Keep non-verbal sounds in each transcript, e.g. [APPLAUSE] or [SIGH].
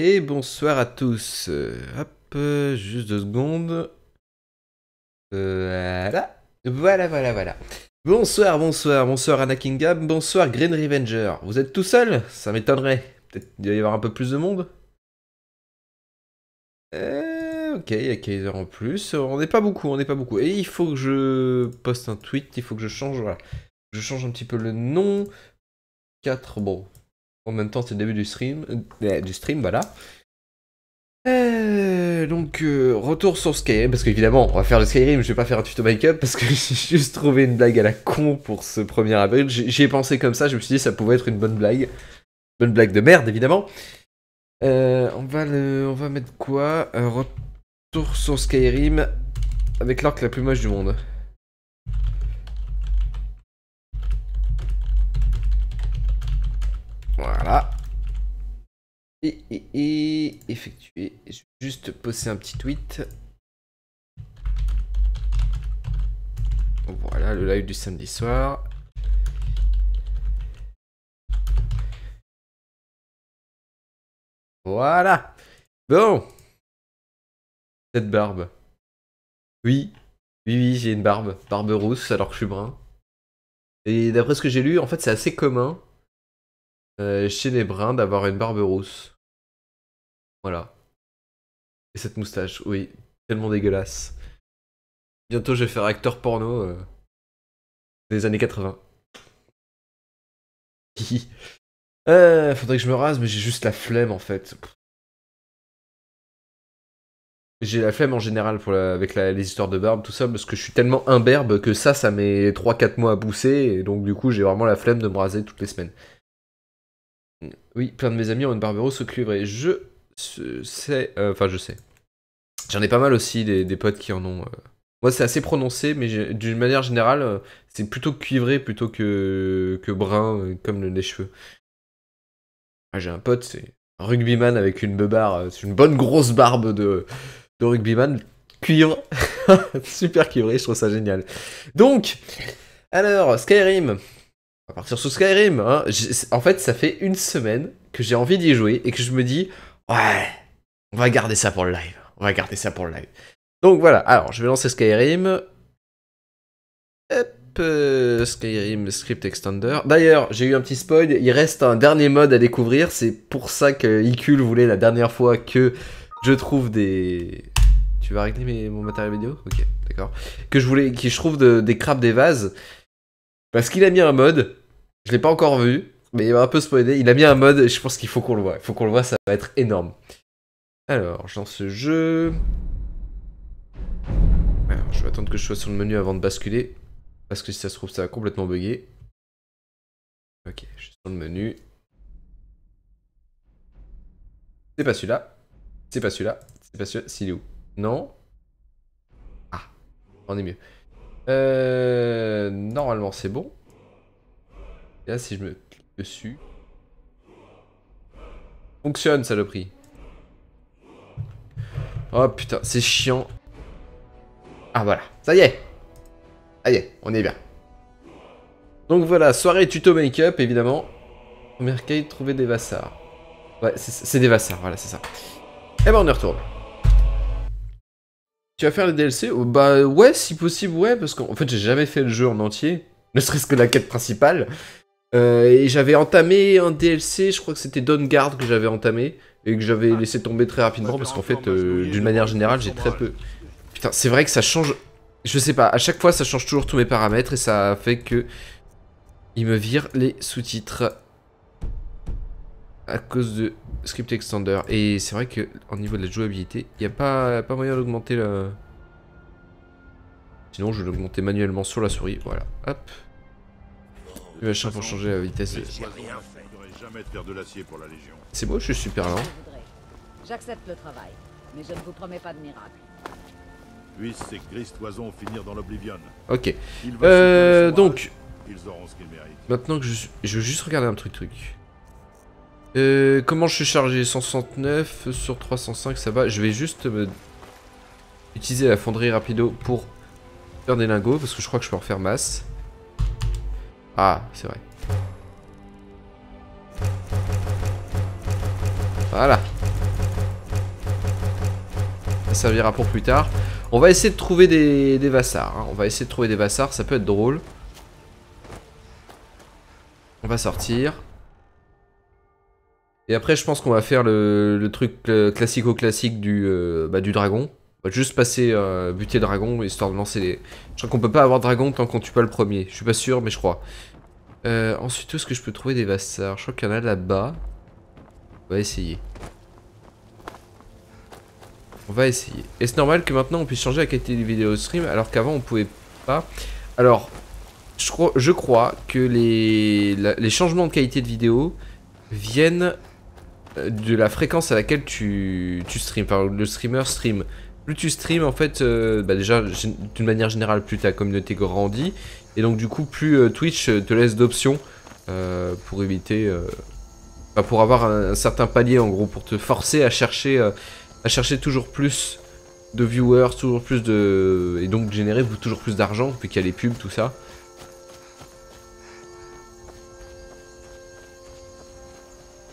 Et bonsoir à tous. Euh, hop, euh, juste deux secondes. Euh, voilà. Voilà, voilà, voilà. Bonsoir, bonsoir, bonsoir Anna Kingham, bonsoir Green Revenger. Vous êtes tout seul? Ça m'étonnerait. Peut-être qu'il doit y avoir un peu plus de monde Ok, il y a 15 heures en plus. On n'est pas beaucoup, on n'est pas beaucoup. Et il faut que je poste un tweet, il faut que je change, voilà. Je change un petit peu le nom. 4, bon, en même temps, c'est le début du stream. Euh, du stream, voilà. Euh, donc, euh, retour sur Skyrim, parce qu'évidemment, on va faire le Skyrim, je vais pas faire un tuto make-up, parce que [LAUGHS] j'ai juste trouvé une blague à la con pour ce 1er avril. J'y ai pensé comme ça, je me suis dit ça pouvait être une bonne blague. Bonne blague de merde, évidemment. on, va le, on va mettre quoi? Retour sur Skyrim, avec l'arc la plus moche du monde. Voilà. Et, effectuer. Je vais juste poster un petit tweet. Voilà le live du samedi soir. Voilà. Bon. Cette barbe. Oui. Oui, oui, j'ai une barbe. Barbe rousse alors que je suis brun. Et d'après ce que j'ai lu, en fait, c'est assez commun euh, chez les bruns d'avoir une barbe rousse. Voilà. Et cette moustache, oui, tellement dégueulasse. Bientôt je vais faire acteur porno euh, des années 80. [LAUGHS] euh, faudrait que je me rase, mais j'ai juste la flemme en fait. J'ai la flemme en général pour avec les histoires de barbe, tout ça, parce que je suis tellement imberbe que ça, ça met 3-4 mois à pousser, et donc du coup j'ai vraiment la flemme de me raser toutes les semaines. Oui, plein de mes amis ont une barbe rousse au cuivre et je sais, euh, enfin je sais. J'en ai pas mal aussi des, potes qui en ont. Euh. Moi c'est assez prononcé, mais d'une manière générale, euh, c'est plutôt cuivré plutôt que, que brun comme les cheveux. Ah, j'ai un pote, c'est un rugbyman avec une beubare, c'est une bonne grosse barbe de, de rugbyman, cuivre, [LAUGHS] super cuivré, je trouve ça génial. Donc, alors, Skyrim, on va partir sur Skyrim. Hein. En fait, ça fait une semaine que j'ai envie d'y jouer et que je me dis, ouais, on va garder ça pour le live. On va garder ça pour le live. Donc voilà, alors je vais lancer Skyrim. Hop, euh, Skyrim Script Extender. D'ailleurs, j'ai eu un petit spoil, il reste un dernier mode à découvrir. C'est pour ça que Icul voulait la dernière fois que je trouve des... Tu vas régler mon matériel vidéo? Ok, d'accord. Que je voulais, je trouve des crabes des vases. Parce qu'il a mis un mode, je l'ai pas encore vu, mais il m'a un peu spoilé. Il a mis un mode je pense qu'il faut qu'on le voit. Il faut qu'on le voit, ça va être énorme. Alors, lance ce jeu. Je vais attendre que je sois sur le menu avant de basculer. Parce que si ça se trouve, ça va complètement bugger. Ok, je suis sur le menu. C'est pas celui-là. C'est pas celui-là. C'est pas celui-là. S'il est où? Non Ah, on est mieux. Euh, normalement, c'est bon. Là, si je me clique dessus... Fonctionne, saloperie. Oh putain, c'est chiant. Ah voilà, ça y est. Ça y est, on est bien. Donc voilà, soirée tuto make-up, évidemment. Première quête, trouver des vassars. Ouais, c'est des vassars, voilà, c'est ça. Et eh ben on y retourne. Tu vas faire les DLC oh, Bah ouais, si possible, ouais, parce qu'en fait j'ai jamais fait le jeu en entier, ne serait-ce que la quête principale. Euh, et j'avais entamé un DLC, je crois que c'était Dawnguard que j'avais entamé, et que j'avais laissé tomber très rapidement, parce qu'en fait, euh, d'une manière générale, j'ai très peu... Putain, c'est vrai que ça change... Je sais pas, à chaque fois ça change toujours tous mes paramètres, et ça fait que... Il me vire les sous-titres. À cause de Script Extender. Et c'est vrai que au niveau de la jouabilité, il n'y a pas, pas moyen d'augmenter la... Sinon, je vais l'augmenter manuellement sur la souris. Voilà, hop. Le machin pour changer la vitesse. C'est beau, je suis super lent. J'accepte le travail, mais je ne vous promets pas de miracle. Puissent ces finir dans l'oblivion. Ok. Euh, donc. Maintenant que je, je veux juste regarder un truc truc. Euh, comment je suis chargé? 169 sur 305, ça va. Je vais juste utiliser la fonderie rapido pour faire des lingots, parce que je crois que je peux en faire masse. Ah, c'est vrai. Voilà. servira pour plus tard. On va essayer de trouver des, des vassars. hein. On va essayer de trouver des vassars, ça peut être drôle. On va sortir. Et après, je pense qu'on va faire le, truc classico-classique du, euh, bah, du dragon. On va juste passer euh, buter dragon, histoire de lancer les... Je crois qu'on peut pas avoir dragon tant qu'on tue pas le premier. Je suis pas sûr, mais je crois. Euh, ensuite, où est-ce que je peux trouver des vassars Je crois qu'il y en a là-bas. On va essayer. On va essayer. Est-ce normal que maintenant on puisse changer la qualité des vidéos stream alors qu'avant on pouvait pas? Alors, je crois, que les, changements de qualité de vidéo viennent euh, de la fréquence à laquelle tu, streams. Enfin, le streamer stream. Plus tu streams, en fait, euh, bah déjà, d'une manière générale, plus ta communauté grandit. Et donc, du coup, plus euh, Twitch euh, te laisse d'options euh, pour éviter. bah, pour avoir un, certain palier, en gros, pour te forcer à chercher, à chercher toujours plus de viewers, toujours plus de. Et donc, générer toujours plus d'argent, vu qu'il y a les pubs, tout ça.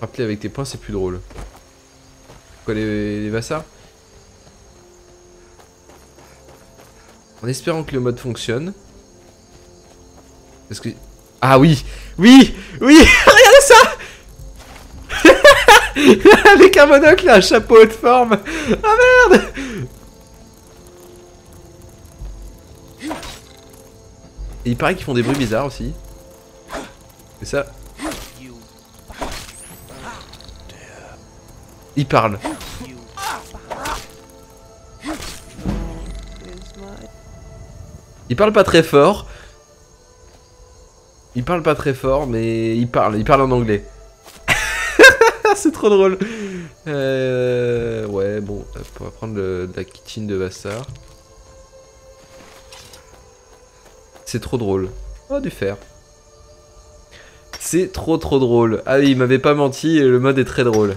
Rappeler avec tes points, c'est plus drôle. Quoi, les, les En espérant que le mode fonctionne. Parce que... Ah oui Oui Oui [LAUGHS] Regardez ça [LAUGHS] Avec un monocle et un chapeau de forme Ah merde Et il paraît qu'ils font des bruits bizarres aussi. C'est ça. Il parle. Il parle pas très fort. Il parle pas très fort, mais il parle. Il parle en anglais. [LAUGHS] C'est trop drôle. Euh, ouais, bon, hop, on va prendre la kitine de Vassar. C'est trop drôle. Oh, du fer. C'est trop trop drôle. Ah il m'avait pas menti, le mode est très drôle.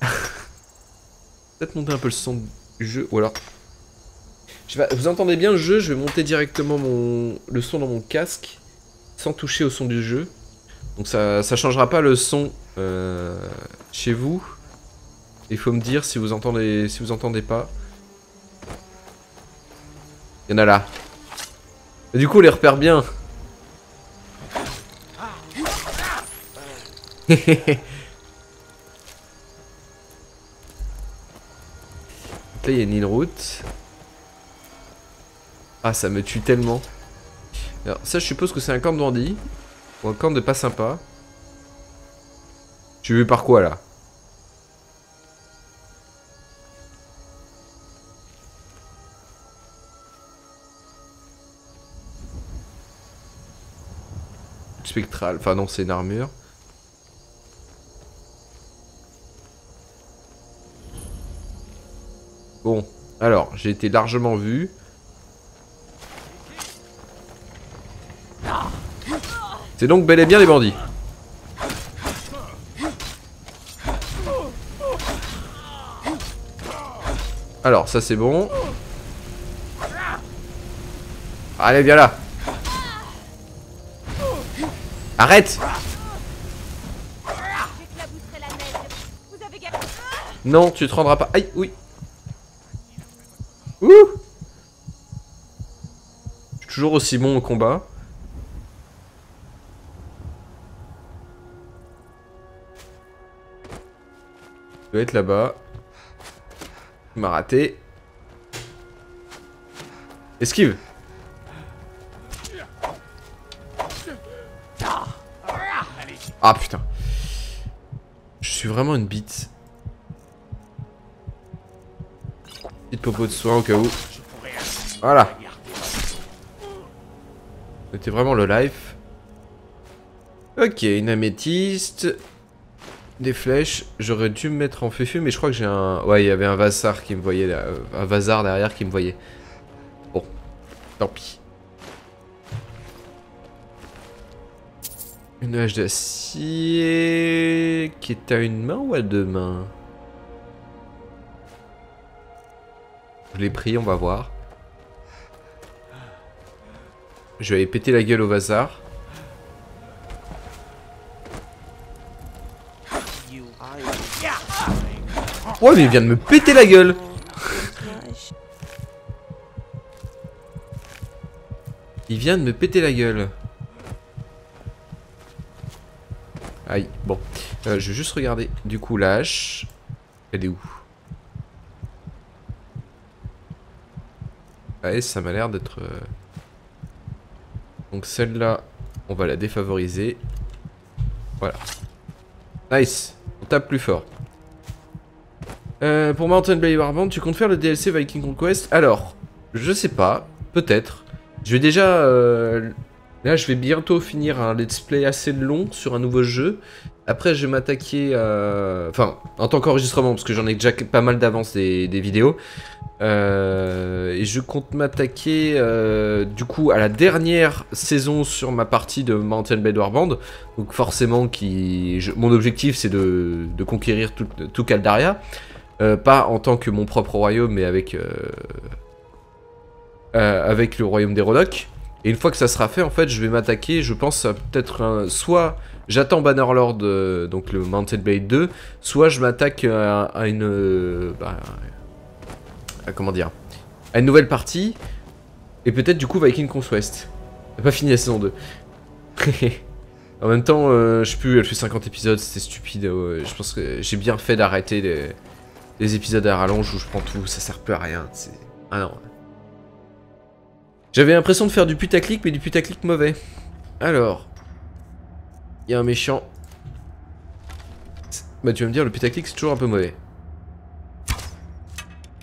[LAUGHS] Peut-être monter un peu le son du jeu, ou alors... Vous entendez bien le jeu, je vais monter directement mon, le son dans mon casque, sans toucher au son du jeu. Donc ça, ça changera pas le son euh, chez vous. Il faut me dire si vous entendez, si vous entendez pas. Il y en a là. Du coup, on les repère bien. [LAUGHS] Là, il y a une île route. Ah, ça me tue tellement. Alors, ça, je suppose que c'est un camp de bandits. Ou un camp de pas sympa. Tu veux par quoi, là? Spectral. Enfin, non, c'est une armure. Bon, alors, j'ai été largement vu. C'est donc bel et bien des bandits. Alors, ça c'est bon. Allez, viens là. Arrête. Non, tu te rendras pas. Aïe, oui. Ouh Je suis toujours aussi bon au combat. Il doit être là-bas. Il m'a raté. Esquive Ah putain. Je suis vraiment une bite. Petite popo de soin au cas où. Voilà. C'était vraiment le life. Ok, une améthyste. Des flèches. J'aurais dû me mettre en fufu, mais je crois que j'ai un... Ouais, il y avait un vasar qui me voyait là. Un vasar derrière qui me voyait. Bon. Tant pis. Une hache d'acier... Qui est à une main ou à deux mains? Je l'ai pris, on va voir. Je vais péter la gueule au vasar. Ouais, mais il vient de me péter la gueule Il vient de me péter la gueule. Aïe, bon. Euh, je vais juste regarder. Du coup, la hache. Elle est où? Ouais, ça m'a l'air d'être... euh, Donc celle-là, on va la défavoriser. Voilà. Nice. Tape plus fort. Euh, pour Mountain Blade Warband, tu comptes faire le DLC Viking Conquest Alors, je sais pas. Peut-être. Je vais déjà... euh, Là, je vais bientôt finir un let's play assez long sur un nouveau jeu. Après, je vais m'attaquer. Enfin, en tant qu'enregistrement, parce que j'en ai déjà pas mal d'avance des, vidéos. Euh, et je compte m'attaquer, euh, du coup, à la dernière saison sur ma partie de Mountain Blade Warband. Donc forcément, qui... mon objectif, c'est de, conquérir tout, Caldaria. Euh, pas en tant que mon propre royaume, mais avec... le royaume des Rodocs. Et une fois que ça sera fait, en fait, je vais m'attaquer, je pense, à peut-être un... Soit j'attends Bannerlord, euh, donc le Mountain Blade 2, soit je m'attaque à, une... euh, bah, comment dire À une nouvelle partie, et peut-être du coup Viking Conquest. J'ai pas fini la saison 2. [LAUGHS] en même temps, euh, je sais plus, elle fait 50 épisodes, c'était stupide. ouais, je pense que j'ai bien fait d'arrêter les, épisodes à rallonge où je prends tout, ça sert peu à rien. Ah non. J'avais l'impression de faire du putaclic, mais du putaclic mauvais. Alors. Il y a un méchant. Bah tu vas me dire, le putaclic c'est toujours un peu mauvais.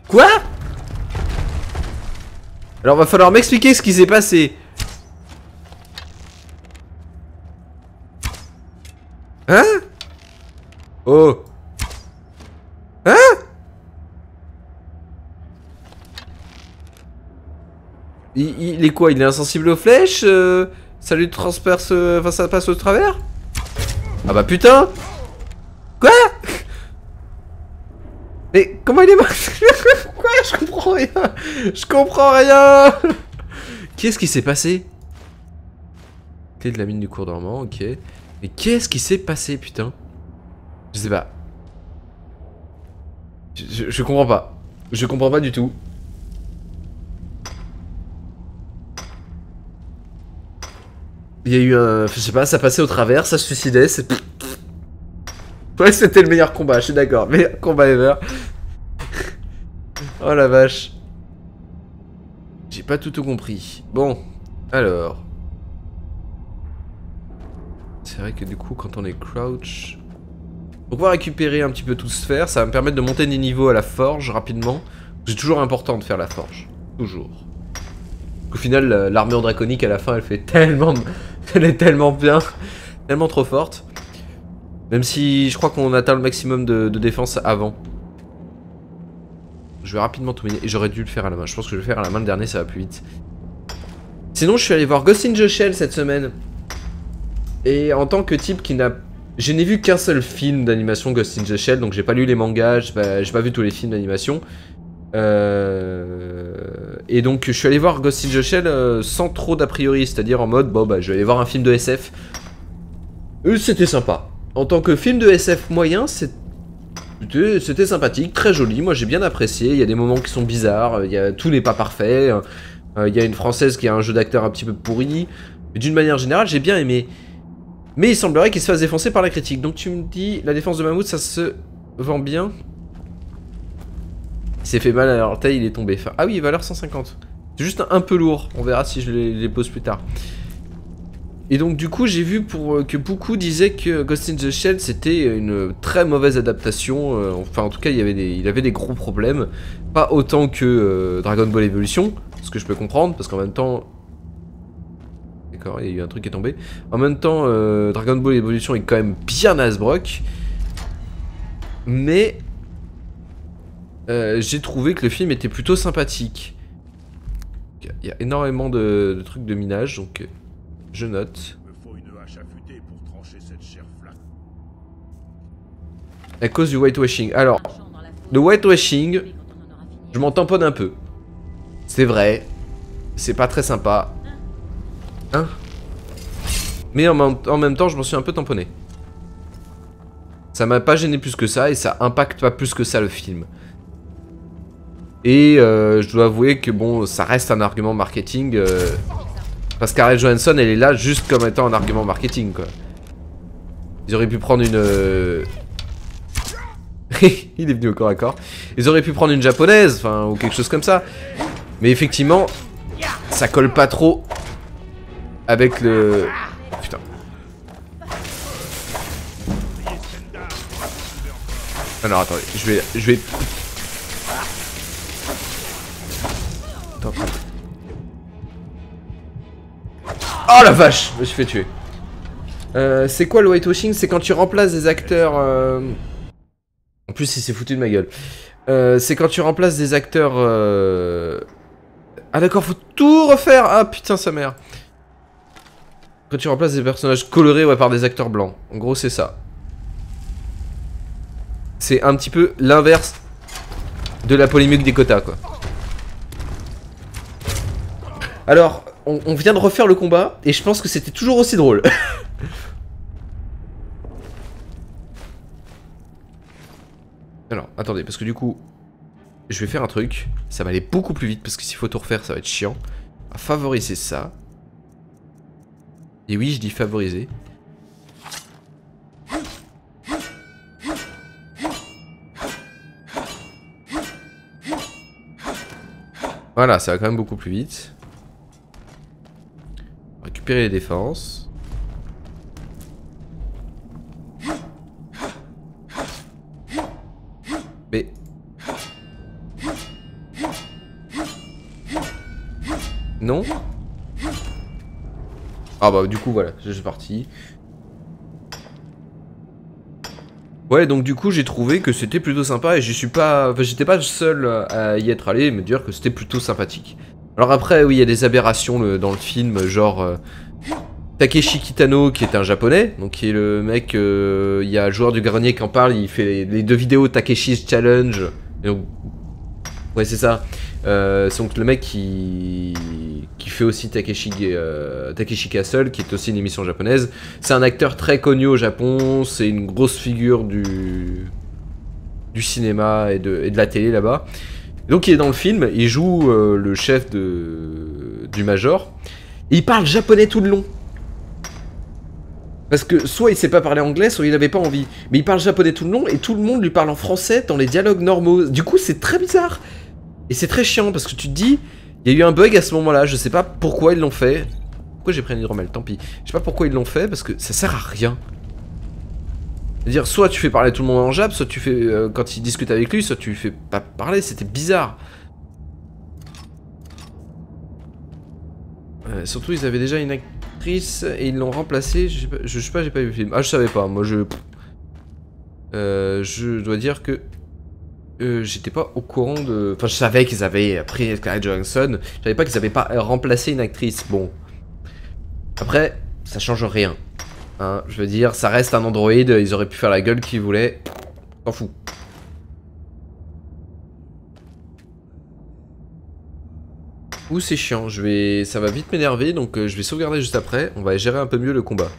Quoi? Alors va falloir m'expliquer ce qui s'est passé. Hein? Oh Hein il, il est quoi Il est insensible aux flèches euh, Ça lui transperce... Enfin ça passe au travers? Ah bah putain! Quoi? Mais comment il est mort? [LAUGHS] Quoi? Je comprends rien! Je comprends rien! Qu'est-ce qui s'est passé? Clé de la mine du cours dormant, ok. Mais qu'est-ce qui s'est passé, putain? Je sais pas. Je comprends pas. Je comprends pas du tout. Il y a eu un... Je sais pas, ça passait au travers, ça se suicidait, c'est... Ouais, c'était le meilleur combat, je suis d'accord. Meilleur combat ever. [LAUGHS] oh la vache. J'ai pas tout, tout compris. Bon, alors... C'est vrai que du coup, quand on est crouch... Pour pouvoir récupérer un petit peu tout ce faire, ça va me permettre de monter des niveaux à la forge rapidement. C'est toujours important de faire la forge. Toujours. Au final, la- l'armure draconique à la fin, elle fait tellement... [LAUGHS] Elle est tellement bien. Tellement trop forte. Même si je crois qu'on atteint le maximum de, défense avant. Je vais rapidement tout miner. Et j'aurais dû le faire à la main. Je pense que je vais le faire à la main le dernier, ça va plus vite. Sinon, je suis allé voir Ghost in the Shell cette semaine. Et en tant que type qui n'a... Je n'ai vu qu'un seul film d'animation Ghost in the Shell, donc j'ai pas lu les mangas, j'ai pas, pas vu tous les films d'animation. Euh, Et donc je suis allé voir Ghost in the Shell euh, sans trop d'a priori, c'est-à-dire en mode, bon bah je vais aller voir un film de SF. Euh, C'était sympa. En tant que film de SF moyen, c'était sympathique, très joli, moi j'ai bien apprécié, il y a des moments qui sont bizarres, il y a... tout n'est pas parfait, euh, il y a une française qui a un jeu d'acteur un petit peu pourri, d'une manière générale j'ai bien aimé. Mais il semblerait qu'il se fasse défoncer par la critique. Donc tu me dis, la défense de Mammouth, ça se vend bien? Il s'est fait mal à l'orteil, il est tombé. Ah oui, valeur 150. C'est juste un peu lourd. On verra si je les, pose plus tard. Et donc du coup, j'ai vu pour euh, que beaucoup disaient que Ghost in the Shell c'était une très mauvaise adaptation. euh, enfin, en tout cas, il avait des, gros problèmes. Pas autant que euh, Dragon Ball Evolution, ce que je peux comprendre, parce qu'en même temps, D'accord, il y a eu un truc qui est tombé. En même temps, Dragon Ball Evolution est quand même bien Asbrock. Mais euh, j'ai trouvé que le film était plutôt sympathique. Il y a- énormément de, trucs de minage, donc euh, je note. À cause du whitewashing. Alors, le whitewashing, je m'en tamponne un peu. C'est vrai. C'est pas très sympa. Hein? Mais en, en même temps, je m'en suis un peu tamponné. Ça m'a pas gêné plus que ça et ça impacte pas plus que ça le film. Et euh, je dois avouer que bon, ça reste un argument marketing. euh, parce qu'Arel Johansson, elle est là juste comme étant un argument marketing, quoi. Ils auraient pu prendre une... euh, [LAUGHS] Il est venu au corps à corps. Ils auraient pu prendre une japonaise, enfin, ou quelque chose comme ça. Mais effectivement, ça colle pas trop avec le... Putain. Alors attendez, je vais... Je vais... Oh la vache Je me suis fait tuer. Euh, c'est quoi le whitewashing C'est quand tu remplaces des acteurs... euh, En plus, il s'est foutu de ma gueule. Euh, c'est quand tu remplaces des acteurs... Ah d'accord, faut tout refaire Ah putain, sa mère. Quand tu remplaces des personnages colorés par des acteurs blancs. En gros, c'est ça. C'est un petit peu l'inverse de la polémique des quotas, quoi. Alors, on, vient de refaire le combat, et je pense que c'était toujours aussi drôle. [LAUGHS] Alors, attendez, parce que du coup, je vais faire un truc. Ça va aller beaucoup plus vite, parce que s'il faut tout refaire, ça va être chiant. Va favoriser ça. Et oui, je dis favoriser. Voilà, ça va quand même beaucoup plus vite. Récupérer les défenses. Mais... Non Ah bah du coup voilà, je suis parti. Ouais donc du coup j'ai trouvé que c'était plutôt sympa et je suis pas... Enfin j'étais pas seul à y être allé et me dire que c'était plutôt sympathique. Alors après oui il y a des aberrations dans le film genre... euh, Takeshi Kitano qui est un japonais, donc qui est le mec, euh, il y a le joueur du grenier qui en parle, il fait les, deux vidéos Takeshi's Challenge. Donc, ouais c'est ça. Euh, c'est donc le mec qui, qui fait aussi Takeshi, Takeshi Castle, qui est aussi une émission japonaise. C'est un acteur très connu au Japon, c'est une grosse figure du, du cinéma et de, et de la télé là-bas. Donc il est dans le film, il joue euh, le chef de, du Major. Et il parle japonais tout le long. Parce que soit il sait pas parler anglais, soit il avait pas envie. Mais il parle japonais tout le long et tout le monde lui parle en français dans les dialogues normaux. Du coup, c'est très bizarre. Et c'est très chiant parce que tu te dis, il y a eu un bug à ce moment-là, je sais pas pourquoi ils l'ont fait. Pourquoi j'ai pris un hydromel? Tant pis. Je sais pas pourquoi ils l'ont fait parce que ça sert à rien. C'est-à-dire, soit tu fais parler tout le monde en jap, soit tu fais, euh, quand il discute avec lui, soit tu fais pas parler, c'était bizarre. Euh, surtout, ils avaient déjà une actrice et ils l'ont remplacée. Je sais pas, j'ai pas vu le film. Ah, je savais pas. Moi, je. Euh, je dois dire que. J'étais pas au courant de. Enfin, je savais qu'ils avaient pris Scarlett Johansson. Je savais pas qu'ils avaient pas remplacé une actrice. Bon. Après, ça change rien. Hein, je veux dire, ça reste un Android. Ils auraient pu faire la gueule qu'ils voulaient. T'en fous. Ouh, c'est chiant. Je vais, ça va vite m'énerver, donc euh, je vais sauvegarder juste après. On va gérer un peu mieux le combat.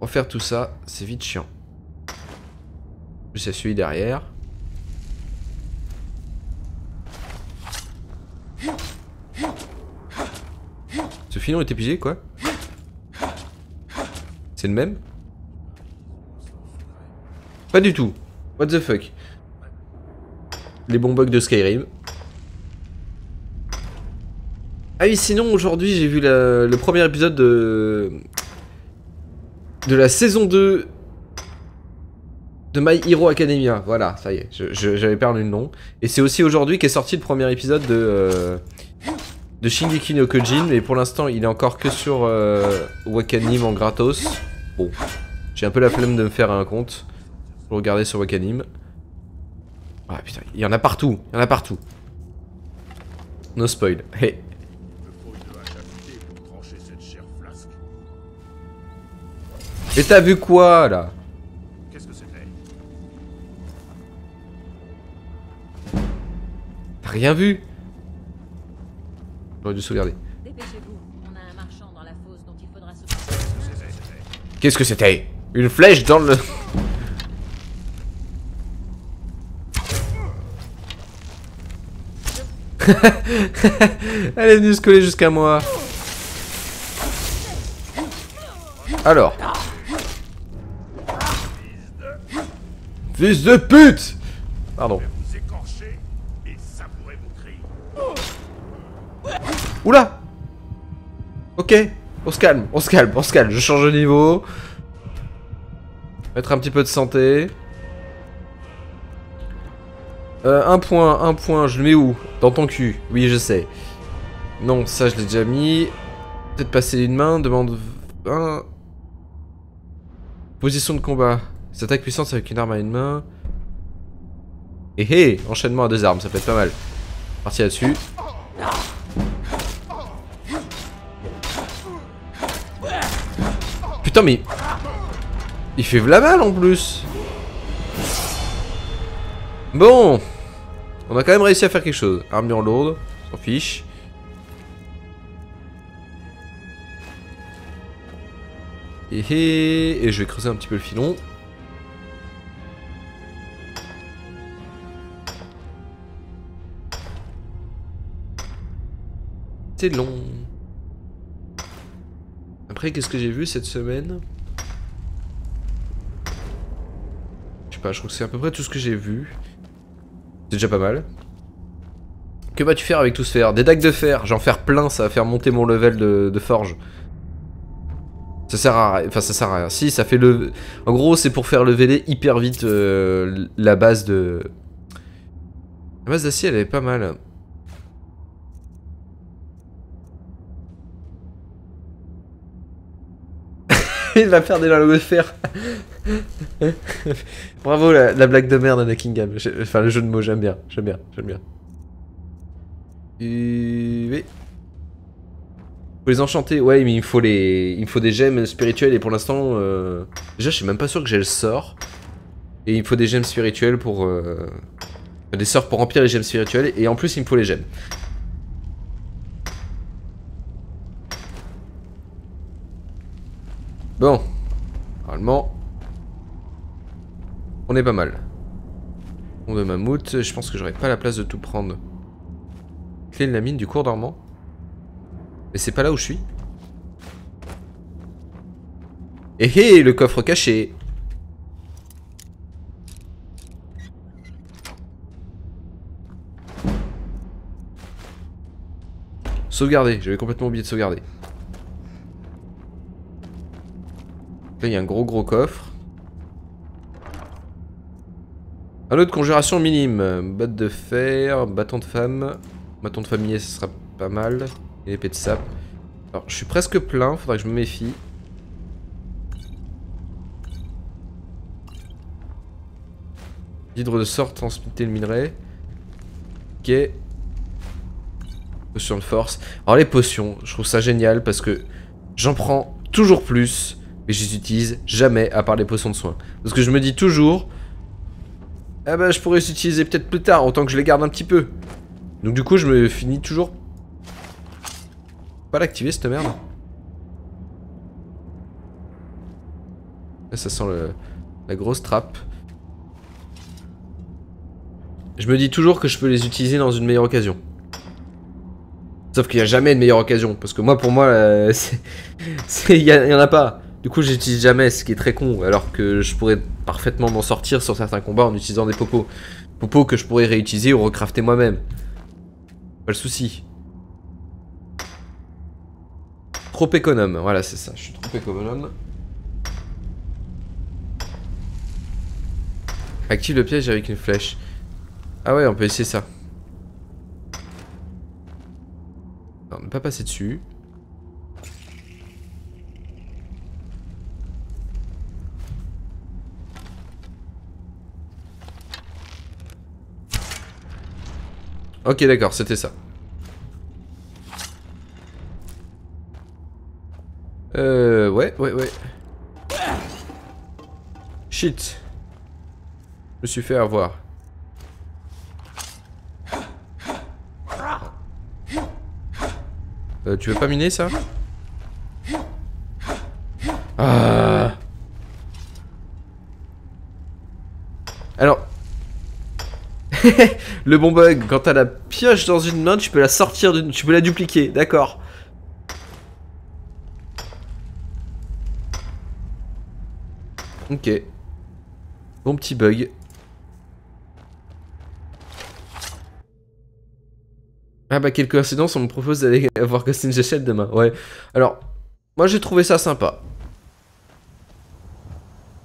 Refaire tout ça, c'est vite chiant. À celui derrière. Ce filon est épuisé, quoi C'est le même Pas du tout. What the fuck Les bons bugs de Skyrim. Ah oui, sinon aujourd'hui j'ai vu le premier épisode de de la saison 2 de My Hero Academia. Voilà, ça y est, j'avais perdu le nom. Et c'est aussi aujourd'hui qu'est sorti le premier épisode de euh, de Shingeki no Kyojin, mais pour l'instant il est encore que sur euh, Wakanim en gratos. Bon, j'ai un peu la flemme de me faire un compte pour regarder sur Wakanim. Ah putain, il y en a partout, il y en a partout. No spoil. [LAUGHS] Hey. Et t'as vu quoi là? Qu'est-ce que c'était? T'as rien vu? J'aurais dû sauvegarder. Dépêchez-vous, on a un marchand dans la fosse dont il faudra Qu'est-ce que c'était? Une flèche dans le... [LAUGHS] Elle est venue se coller jusqu'à moi. Alors. Fils de pute Pardon. Oula Ok, on se calme, on se calme, on se calme. Je change de niveau. Mettre un petit peu de santé. Euh, un point, un point, je le mets où? Dans ton cul, oui je sais. Non, ça je l'ai déjà mis. Peut-être passer une main, demande 20. Position de combat. S'attaque puissance avec une arme à une main. Et hé, enchaînement à deux armes, ça peut être pas mal. Parti là-dessus. Putain mais... Il fait v'la mal en plus Bon On a quand même réussi à faire quelque chose. Armure lourde, s'en fiche. Et je vais creuser un petit peu le filon. C'est long. Qu'est-ce que j'ai vu cette semaine? Je sais pas, je trouve que c'est à peu près tout ce que j'ai vu. C'est déjà pas mal. Que vas-tu faire avec tout ce fer? Des dagues de fer, j'en faire plein, ça va faire monter mon level de, de forge. Ça sert à rien, enfin ça sert à rien. Si, ça fait le... En gros, c'est pour faire leveler hyper vite euh, la base de... La base d'acier, elle est pas mal. [LAUGHS] Il va faire des langues de fer. [LAUGHS] Bravo la, la blague de merde Anakin J'ai- Enfin le jeu de mots, j'aime bien, j'aime bien, j'aime bien. Faut les enchanter, ouais mais il me faut les. Il me faut des gemmes spirituelles et pour l'instant. euh, Déjà je suis même pas sûr que j'ai le sort. Et il me faut des gemmes spirituelles pour. euh, Des sorts pour remplir les gemmes spirituelles et en plus il me faut les gemmes. Bon. Normalement. On est pas mal. On de mammouth, je pense que j'aurais pas la place de tout prendre. Clé de la mine du cours dormant. Mais c'est pas là où je suis. Eh hé, le coffre caché. Sauvegarder, j'avais complètement oublié de sauvegarder. Il y a un gros gros coffre. Un autre conjuration minime. Botte de fer, bâton de femme. Bâton de famille, ce sera pas mal. Et épée de sap. Alors, je suis presque plein, faudrait que je me méfie. Hydre de sort, transmuter le minerai. Ok. Potion de force. Alors les potions, je trouve ça génial parce que j'en prends toujours plus, mais je les utilise jamais à part les potions de soins. Parce que je me dis toujours, ah bah je pourrais les utiliser peut-être plus tard, autant que je les garde un petit peu. Donc du coup je me finis toujours pas l'activer cette merde. Là ça sent la grosse trappe. Je me dis toujours que je peux les utiliser dans une meilleure occasion. Sauf qu'il n'y a jamais de meilleure occasion. Parce que moi, pour moi, euh, [LAUGHS] il y, a- il y en a pas. Du coup, j'utilise jamais, ce qui est très con. Alors que je pourrais parfaitement m'en sortir sur certains combats en utilisant des popos. Popos que je pourrais réutiliser ou recrafter moi-même. Pas le souci. Trop économe. Voilà, c'est ça. Je suis trop économe. Active le piège avec une flèche. Ah ouais, on peut essayer ça. Non, ne pas passer dessus. Ok, d'accord, c'était ça. Euh, ouais, ouais, ouais. Shit. Je me suis fait avoir. Euh, tu veux pas miner ça? Ah Alors, [LAUGHS] Le bon bug, quand t'as la pioche dans une main, tu peux la sortir, d'une- tu peux la dupliquer, d'accord. Ok. Bon petit bug. Ah bah quelle coïncidence, on me propose d'aller [LAUGHS] voir Ghost in the demain. Ouais. Alors, moi j'ai trouvé ça sympa.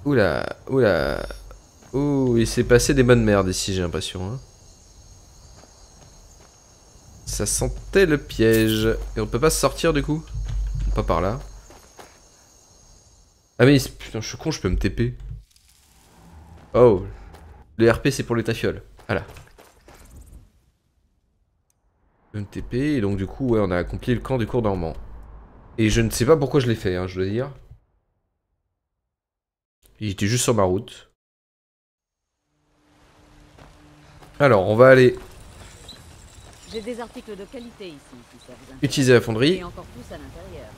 Oula, oula. Ouh, il s'est passé des bonnes merdes ici, j'ai l'impression. hein. Ça sentait le piège. Et on peut pas sortir du coup? Pas par là. Ah mais putain, je suis con, je peux me TP. Oh. Le RP c'est pour les tafioles. Voilà. Peux me TP et donc du coup, ouais, on a accompli le camp du cours normand. Et je ne sais pas pourquoi je l'ai fait, hein, je dois dire. Il était juste sur ma route. Alors, on va aller J'ai des articles de qualité ici, si ça vous intéresse. utiliser la fonderie. Et encore plus à l'intérieur.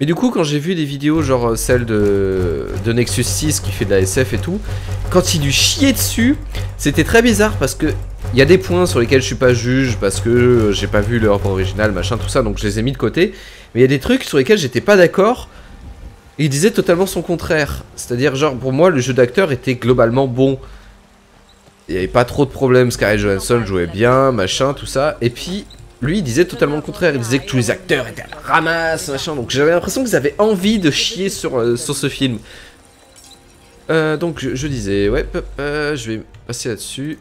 Mais du coup, quand j'ai vu des vidéos, genre euh, celle de, de Nexus 6 qui fait de la SF et tout, quand il lui chiait dessus, c'était très bizarre parce que il y a des points sur lesquels je suis pas juge parce que euh, j'ai pas vu l'œuvre originale, machin, tout ça, donc je les ai mis de côté. Mais il y a des trucs sur lesquels j'étais pas d'accord. Il disait totalement son contraire. C'est-à-dire, genre, pour moi, le jeu d'acteur était globalement bon. Il y avait pas trop de problèmes. Scarlett Johansson jouait bien, machin, tout ça. Et puis, lui, il disait totalement le contraire. Il disait que tous les acteurs étaient à la ramasse, machin. Donc j'avais l'impression qu'ils avaient envie de chier sur, euh, sur ce film. Euh, donc je, je disais, ouais, euh, je vais passer là-dessus.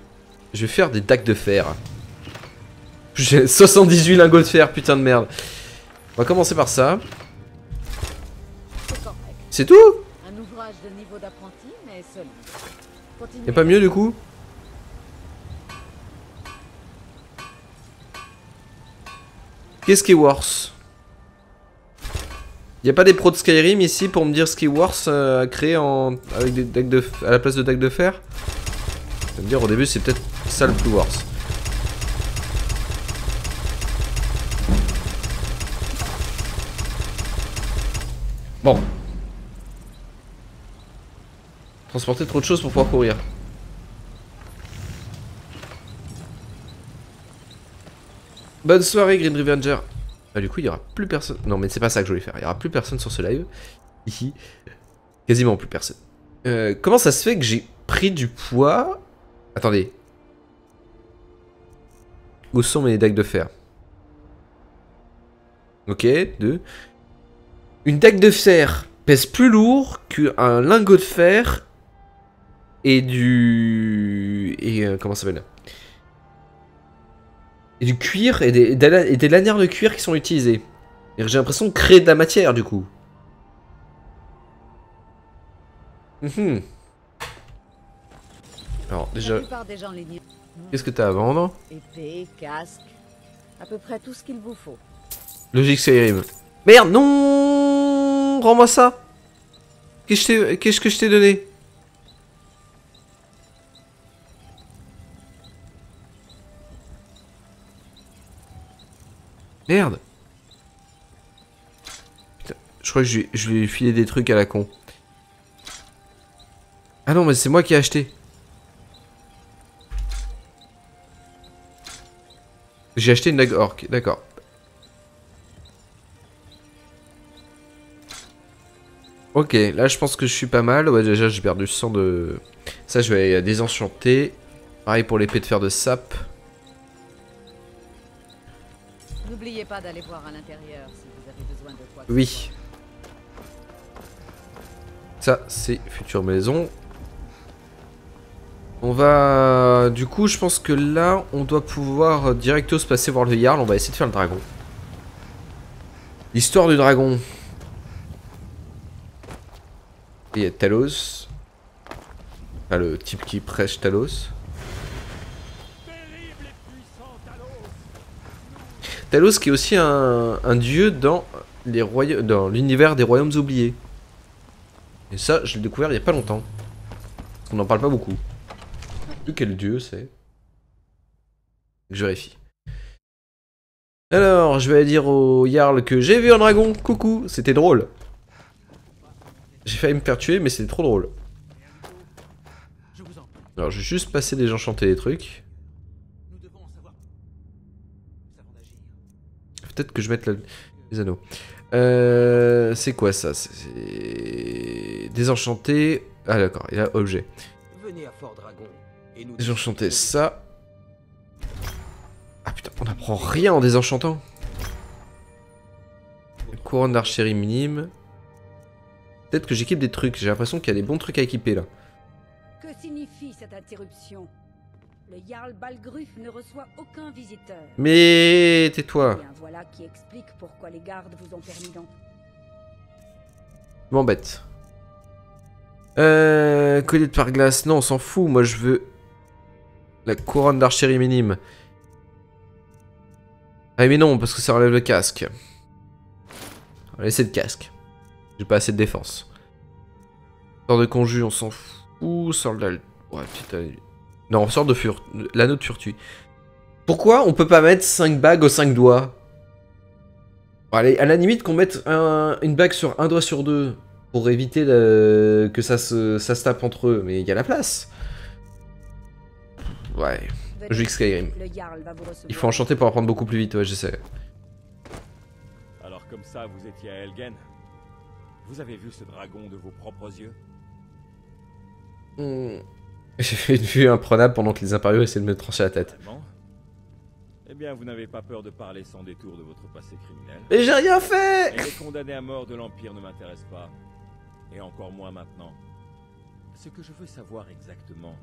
Je vais faire des dagues de fer. J'ai [LAUGHS] 78 lingots de fer, putain de merde. On va commencer par ça. C'est tout? Y'a pas mieux du coup? Qu'est-ce qui est worse? Y'a pas des pros de Skyrim ici pour me dire ce qui est worse euh, à créer en... avec des dagues de... à la place de dagues de fer? Je me dire au début c'est peut-être ça le plus worse. Bon. Transporter trop de choses pour pouvoir courir. Bonne soirée Green Revenger. Bah du coup il y aura plus personne. Non mais c'est pas ça que je voulais faire. Il y aura plus personne sur ce live. [LAUGHS] Ici. Quasiment plus personne. Euh, comment ça se fait que j'ai pris du poids? Attendez. Où sont mes dagues de fer? Ok, deux. Une dague de fer pèse plus lourd qu'un lingot de fer et du... Et euh, comment ça s'appelle? Et du cuir et des, et lanières de cuir qui sont utilisées. J'ai l'impression de créer de la matière du coup. Mhm. Alors déjà, qu'est-ce que t'as à vendre? Épée, casque, à peu près tout ce qu'il vous faut. Logique Skyrim. Merde, non Rends-moi ça qu'est-ce que je t'ai donné? Merde Putain, je crois que je, lui- ai filé des trucs à la con. Ah non, mais c'est moi qui ai acheté. J'ai acheté une dague orc, d'accord. Ok, là je pense que je suis pas mal. Ouais, déjà j'ai perdu 100 de. Ça, je vais désenchanter. Pareil pour l'épée de fer de sap. N'oubliez pas d'aller voir à l'intérieur si vous avez besoin de quoi. Oui. Ça, c'est future maison. On va... Du coup, je pense que là, on doit pouvoir euh, directo se passer voir le Jarl. On va essayer de faire le dragon. L'histoire du dragon. Il y a Talos. Enfin, le type qui prêche Talos. Talos qui est aussi un, dieu dans les dans l'univers des royaumes oubliés. Et ça, je l'ai découvert il y a pas longtemps. On n'en parle pas beaucoup. De quel dieu c'est Je vérifie. Alors, je vais dire au Jarl que j'ai vu un dragon. Coucou, c'était drôle. J'ai failli me faire tuer, mais c'était trop drôle. Alors, je vais juste passer désenchanter les trucs. Nous devons en savoir plus avant d'agir. Peut-être que je mette la- les anneaux. Euh, c'est quoi ça C'est désenchanté. Ah d'accord, il y a objet. Venez à Fort Dragon et nous Désenchanter ça. Ah putain, on apprend rien en désenchantant. Couronne d'archerie minime. Peut-être que j'équipe des trucs. J'ai l'impression qu'il y a des bons trucs à équiper là. Que signifie cette interruption? Le Jarl Balgruf ne reçoit aucun visiteur. Mais tais-toi. Voilà qui explique pourquoi les gardes vous ont permis d'entrer. Je m'embête. Euh, collier de par glace. Non, on s'en fout. Moi, je veux la couronne d'archerie minime. Ah, mais non, parce que ça relève le casque. On va laisser le casque. J'ai pas assez de défense. Sort de conju, on s'en fout. Sort de la... Ouais, putain. Non, sort de fur... L'anneau de furtu. Pourquoi on peut pas mettre 5 bagues aux 5 doigts? Bon, Allez, à la limite qu'on mette un- une bague sur un doigt sur deux pour éviter le- que ça se, ça se tape entre eux, mais il y a la place. Ouais, je Skyrim. Il faut enchanter pour apprendre beaucoup plus vite, ouais, j'essaie. Alors comme ça, vous étiez à Elgen Vous avez vu ce dragon de vos propres yeux? Hmm. J'ai [LAUGHS] fait une vue imprenable pendant que les impériaux essaient de me trancher la tête. Eh bien, vous n'avez pas peur de parler sans détour de votre passé criminel. Mais j'ai rien fait Et les condamnés à mort de l'Empire ne m'intéressent pas. Et encore moins maintenant. Ce que je veux savoir exactement,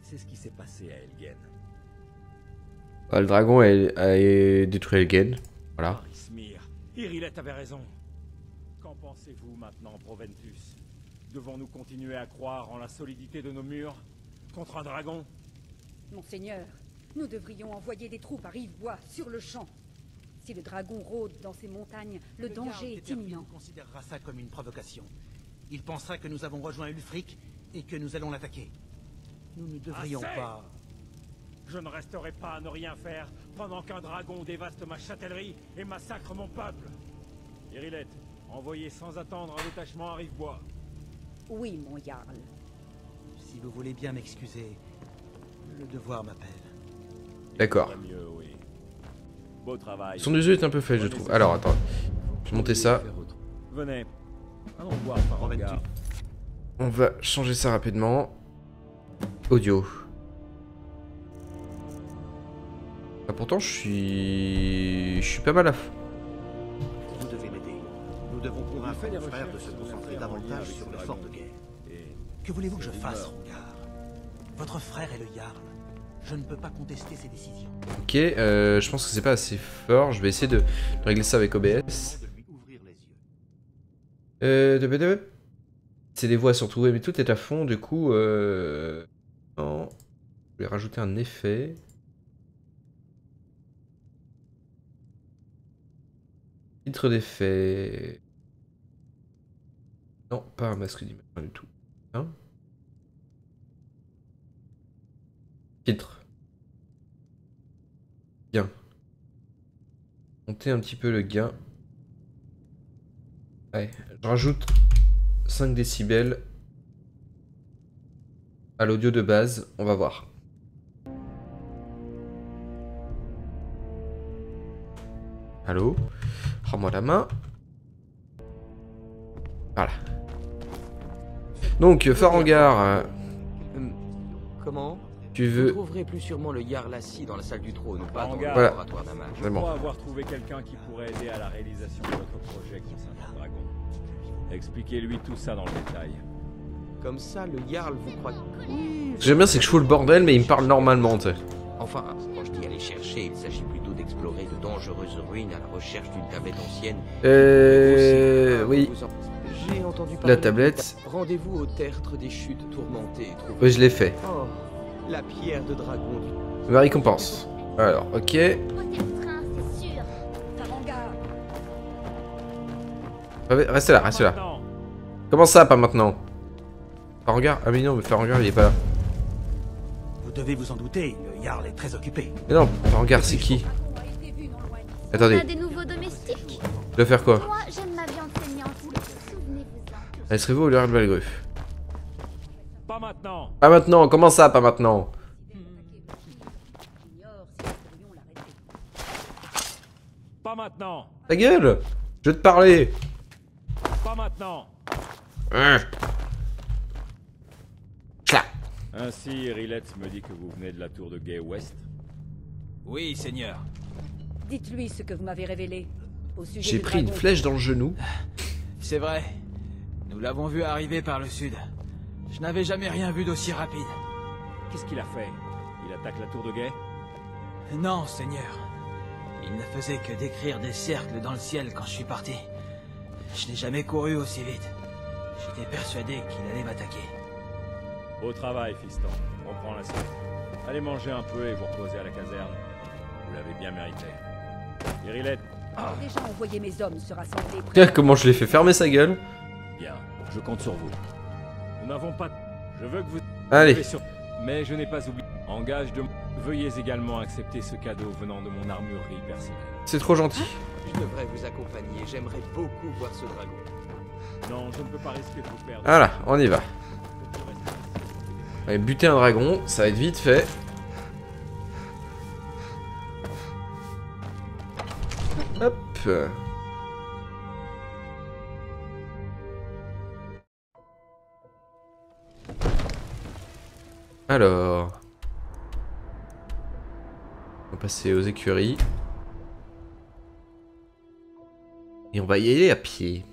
c'est ce qui s'est passé à Elgen. Ah, Le dragon a, a détruit Elgen. Voilà. Arismir, Irilette avait raison. Qu'en pensez-vous maintenant, Proventus? Devons-nous continuer à croire en la solidité de nos murs Contre un dragon Monseigneur, nous devrions envoyer des troupes à Rivebois sur le champ. Si le dragon rôde dans ces montagnes, le danger est imminent. considérera ça comme une provocation. Il pensera que nous avons rejoint Ulfric et que nous allons l'attaquer. Nous ne devrions Assez pas... Je ne resterai pas à ne rien faire pendant qu'un dragon dévaste ma châtellerie et massacre mon peuple. Irilette, envoyez sans attendre un détachement à Rivebois. Oui, mon Jarl. Si vous voulez bien m'excuser, le devoir m'appelle. D'accord. Oui. Son usure est un peu faible, je trouve. Alors, attends. Je vais monter ça. Venez. Allons voir Farengar. On va changer ça rapidement. Audio. Ah, pourtant, je suis... Je suis pas mal à... Vous devez m'aider. Nous devons convaincre nos frères de se concentrer davantage sur le fort de. Que voulez-vous que je fasse, Rongar Votre frère est le Jarl. Je ne peux pas contester ses décisions. Ok, euh, je pense que c'est pas assez fort. Je vais essayer de, de régler ça avec OBS. Euh... C'est les voix surtout, mais tout est à fond, du coup... Euh... Non. Je vais rajouter un effet. Titre d'effet... Non, pas un masque d'image, du tout. Titre. Gain. Monter un petit peu le gain. Allez, je rajoute 5 décibels à l'audio de base, on va voir. Allô? Rends-moi la main. Voilà. Donc, Farangar, euh, Hum, Comment tu Vous veux... trouverez plus sûrement le Jarl assis dans la salle du trône, pas dans le Voilà. laboratoire. Je crois avoir trouvé quelqu'un qui pourrait aider à la réalisation de votre projet concernant le dragon. Expliquez-lui tout ça dans le détail. Comme ça, le Jarl vous croit... Oui, Ce que j'aime bien, c'est que je fous le bordel, mais il me parle normalement, tu sais. Enfin, quand je dis aller chercher, il s'agit plutôt d'explorer de dangereuses ruines à la recherche d'une tablette ancienne. Euh... Aussi, Oui, vous en- J'ai entendu parler la tablette. ta- Rendez-vous au tertre des chutes tourmentées. Oui, je l'ai fait. Oh, la pierre de dragon. Ma récompense. Alors, ok. Restez là, restez là. Comment ça, pas maintenant? Farangar Ah mais non, mais Farangar, il est pas là. Vous devez vous en douter, le Jarl est très occupé. Mais non, Farangar, c'est qui? A été vu non loin d'ici. On a Attendez, des nouveaux domestiques. je dois faire quoi? Moi, Laisserez-vous au Laurel Balgruf pas maintenant. Pas maintenant, comment ça, pas maintenant? Pas maintenant Ta gueule Je vais te parler Pas maintenant Hein? Tcha. Ainsi, Irilette me dit que vous venez de la tour de Gay West. Oui, seigneur. Dites-lui ce que vous m'avez révélé. Au sujet J'ai pris une flèche dans le genou. C'est vrai. Nous l'avons vu arriver par le sud. Je n'avais jamais rien vu d'aussi rapide. Qu'est-ce qu'il a fait? Il attaque la tour de Gay Non, Seigneur. Il ne faisait que décrire des cercles dans le ciel quand je suis parti. Je n'ai jamais couru aussi vite. J'étais persuadé qu'il allait m'attaquer. Au travail, fiston. On prend la suite. Allez manger un peu et vous reposer à la caserne. Vous l'avez bien mérité. Irilette, J'ai déjà envoyé mes hommes se rassembler comment je l'ai fait fermer sa gueule? Bien, je compte sur vous. Nous n'avons pas... Je veux que vous... Allez. Mais je n'ai pas oublié. En gage de... Veuillez également accepter ce cadeau venant de mon armurerie personnelle. C'est trop gentil. Je devrais vous accompagner. J'aimerais beaucoup voir ce dragon. Non, je ne peux pas risquer de vous perdre. Voilà, on y va. Allez, buter un dragon, ça va être vite fait. Hop. Alors. On va passer aux écuries. Et on va y aller à pied.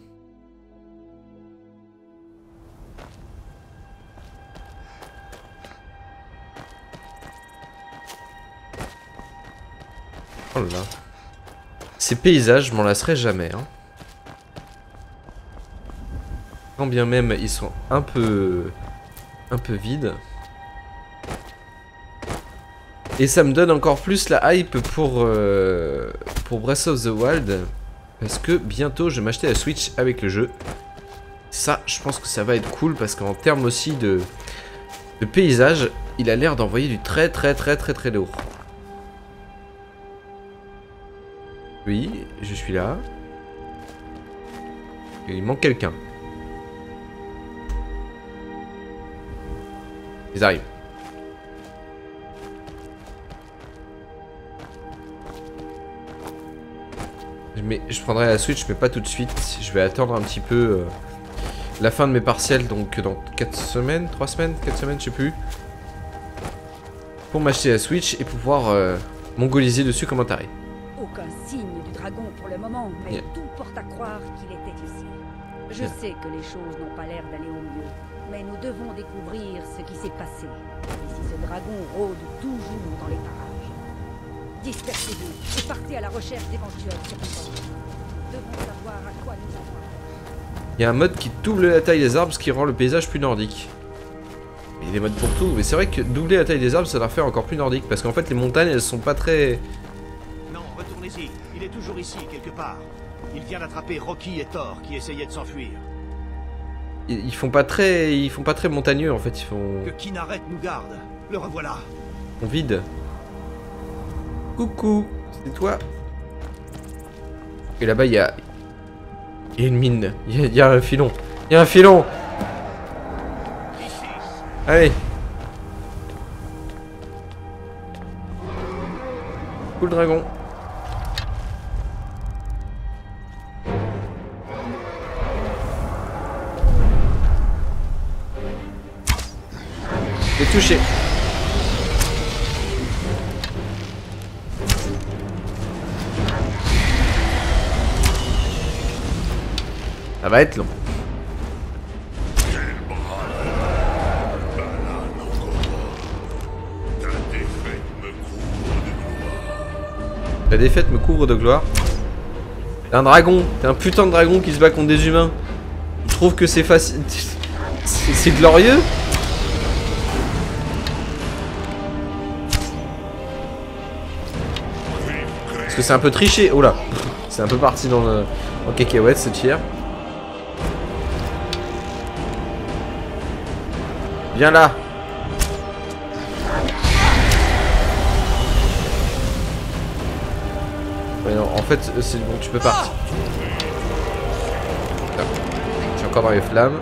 Oh là. Ces paysages, je m'en lasserai jamais. Hein. Quand bien même ils sont un peu... un peu vides. Et ça me donne encore plus la hype pour, euh, pour Breath of the Wild. Parce que bientôt je vais m'acheter la Switch avec le jeu. Ça, je pense que ça va être cool parce qu'en termes aussi de, de paysage, il a l'air d'envoyer du très très très très très lourd. Oui, je suis là. Il manque quelqu'un. Ils arrivent. Mais je prendrai la Switch, mais pas tout de suite. Je vais attendre un petit peu euh, la fin de mes partiels, donc dans 4 semaines, 3 semaines, 4 semaines, je sais plus. Pour m'acheter la Switch et pouvoir euh, mongoliser dessus comme un taré. Aucun signe du dragon pour le moment, mais tout porte à croire qu'il était ici. Je sais que les choses n'ont pas l'air d'aller au mieux, mais nous devons découvrir ce qui s'est passé. Et si ce dragon rôde toujours dans les parages. Dispersez-vous et partez à la recherche d'éventuels survivants. Devons savoir à quoi nous avons. Il y a un mode qui double la taille des arbres, ce qui rend le paysage plus nordique. Il y a des modes pour tout, mais c'est vrai que doubler la taille des arbres, ça leur fait encore plus nordique, parce qu'en fait les montagnes, elles sont pas très... Non, retournez-y. Il est toujours ici, quelque part. Il vient d'attraper Rocky et Thor qui essayaient de s'enfuir. Ils ils font pas très... Ils font pas très montagneux, en fait, ils font... Que Kinaret nous garde. Le revoilà. ils font vide. Coucou, c'est toi Et là-bas, il y a... Une mine, il y a, y a un filon. Il y a un filon. Allez Cool dragon. J'ai touché. Ça va être long. La défaite me couvre de gloire. T'es un dragon, t'es un putain de dragon qui se bat contre des humains. Tu trouves que c'est facile. [LAUGHS] C'est glorieux? Parce que c'est un peu triché. Oh là C'est un peu parti dans le. en cacahuète ce tir. Viens là en fait, c'est bon, tu peux partir. Je encore dans les flammes.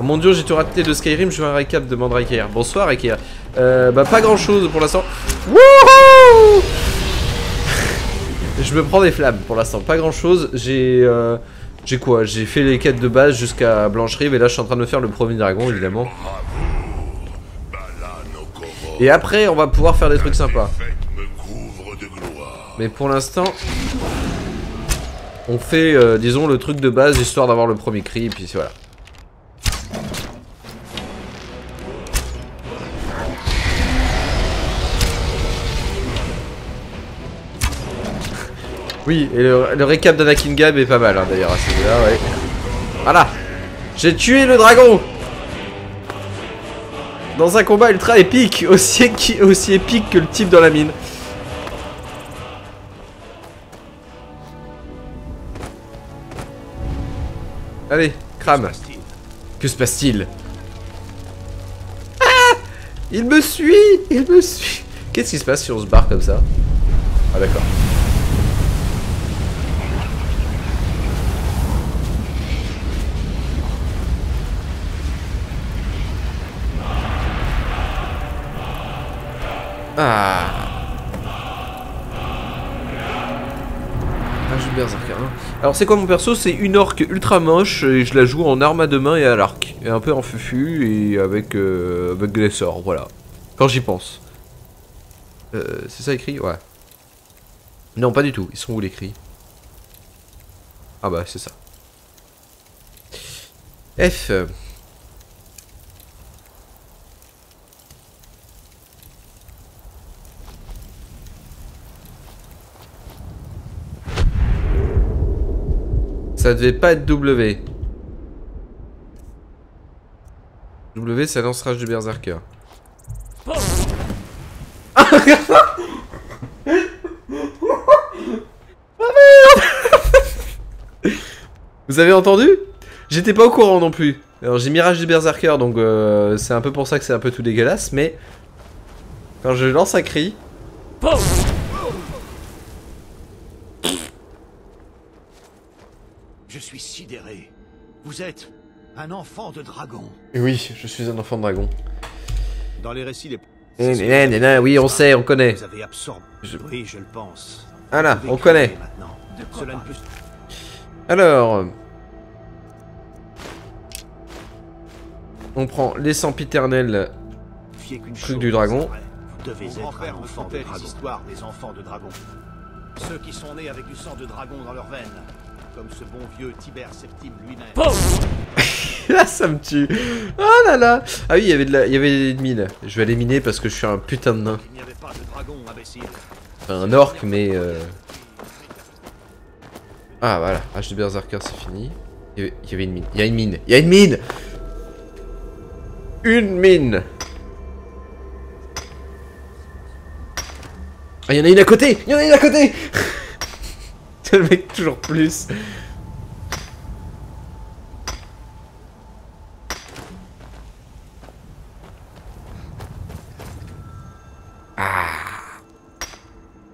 Oh mon dieu, j'ai tout raté de Skyrim, je veux un récap, demande Raker. Bonsoir Raker. Euh, bah pas grand chose pour l'instant. Wouhou [LAUGHS] Je me prends des flammes pour l'instant, pas grand chose. J'ai... Euh, j'ai quoi? J'ai fait les quêtes de base jusqu'à Blancherive et là je suis en train de faire le premier dragon évidemment. Et après on va pouvoir faire des trucs sympas. Mais pour l'instant, on fait, euh, disons, le truc de base histoire d'avoir le premier cri et puis voilà. Oui, et le, récap d'Anakin Gab est pas mal hein, d'ailleurs à ce là ouais. Voilà J'ai tué le dragon Dans un combat ultra épique, [LAUGHS] aussi, aussi épique que le type dans la mine. Allez, crame. Que se passe-t-il? Ah Il me suit Il me suit Qu'est-ce qui se passe si on se barre comme ça? Ah d'accord. Ah Ah, je berserker. Hein. Alors c'est quoi mon perso? C'est une orque ultra moche et je la joue en arme à deux mains et à l'arc. Et un peu en fufu et avec, euh, avec des sorts, voilà. Quand j'y pense. Euh, c'est ça écrit? Ouais. Non, pas du tout. Ils sont où les cris? Ah bah c'est ça. F. Ça devait pas être W. W, c'est lance-rage du berserker. [LAUGHS] Vous avez entendu? J'étais pas au courant non plus. Alors j'ai Mirage du Berserker, donc euh, c'est un peu pour ça que c'est un peu tout dégueulasse, mais... Quand je lance un cri suis sidéré. Vous êtes un enfant de dragon. Oui, je suis un enfant de dragon. Dans les récits les... Eh, eh, eh, oui, on sait, on connaît. Vous avez absorbé. Oui, je le pense. Voilà, on connaît. Maintenant. Cela ne peut... Alors... On prend les sempiternels truc du dragon. Vous devez être un enfant de dragon. des enfants de dragon. Ceux qui sont nés avec du sang de dragon dans leurs veines. Comme ce bon vieux Tibère Septime lui-même. [LAUGHS] là, ça me tue. Oh là là. Ah oui, il y avait de la, il y avait des mines. Je vais les miner parce que je suis un putain de nain. Il n'y avait pas de dragon, imbécile. Enfin, un orc, mais... Euh... Ah, voilà. H de Berserker, c'est fini. Il y avait une mine. Il y a une mine. Il y a une mine Une mine Ah, il y en a une à côté Il y en a une à côté [LAUGHS] [LAUGHS] le toujours plus. Ah.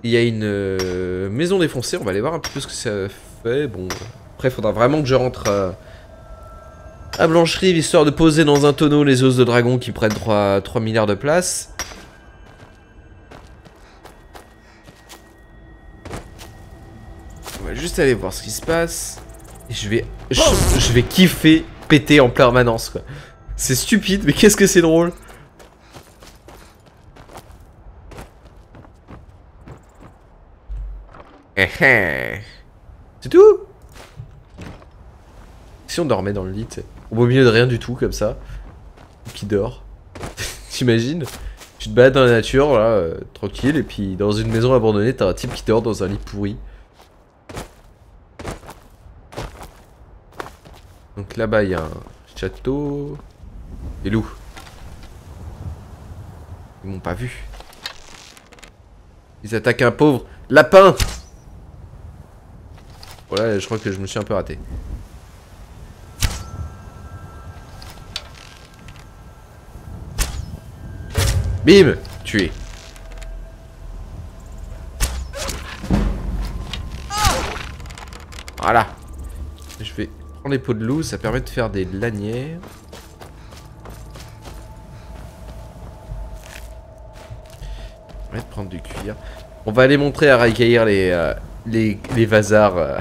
Il y a une euh, maison défoncée, on va aller voir un peu ce que ça fait. Bon, après, faudra vraiment que je rentre euh, à Blancherie, histoire de poser dans un tonneau les os de dragon qui prennent 3, 3 milliards de place. juste aller voir ce qui se passe. Et je vais, je, vais kiffer péter en permanence quoi. C'est stupide, mais qu'est-ce que c'est drôle. Eh, eh. C'est tout? Si on dormait dans le lit, au beau milieu de rien du tout comme ça, qui dort. [LAUGHS] T'imagines? Tu te balades dans la nature, là, euh, tranquille, et puis dans une maison abandonnée, t'as un type qui dort dans un lit pourri. Donc là-bas, il y a un château. Et loups. Ils m'ont pas vu. Ils attaquent un pauvre lapin Voilà, je crois que je me suis un peu raté. Bim Tué. Voilà. Je vais prend les peaux de loup, ça permet de faire des lanières. On va aller montrer à Raikaïr les, euh, les, les euh. [LAUGHS]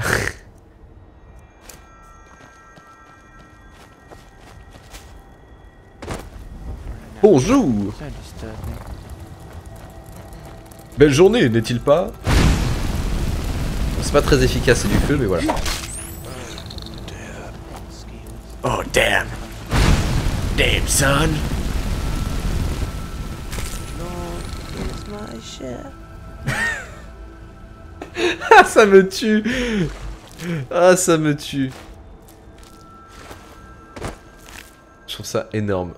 Bonjour Belle journée, n'est-il pas? C'est pas très efficace, c'est du feu, mais voilà. Oh damn Damn son Ah ça me tue Ah ça me tue Je trouve ça énorme.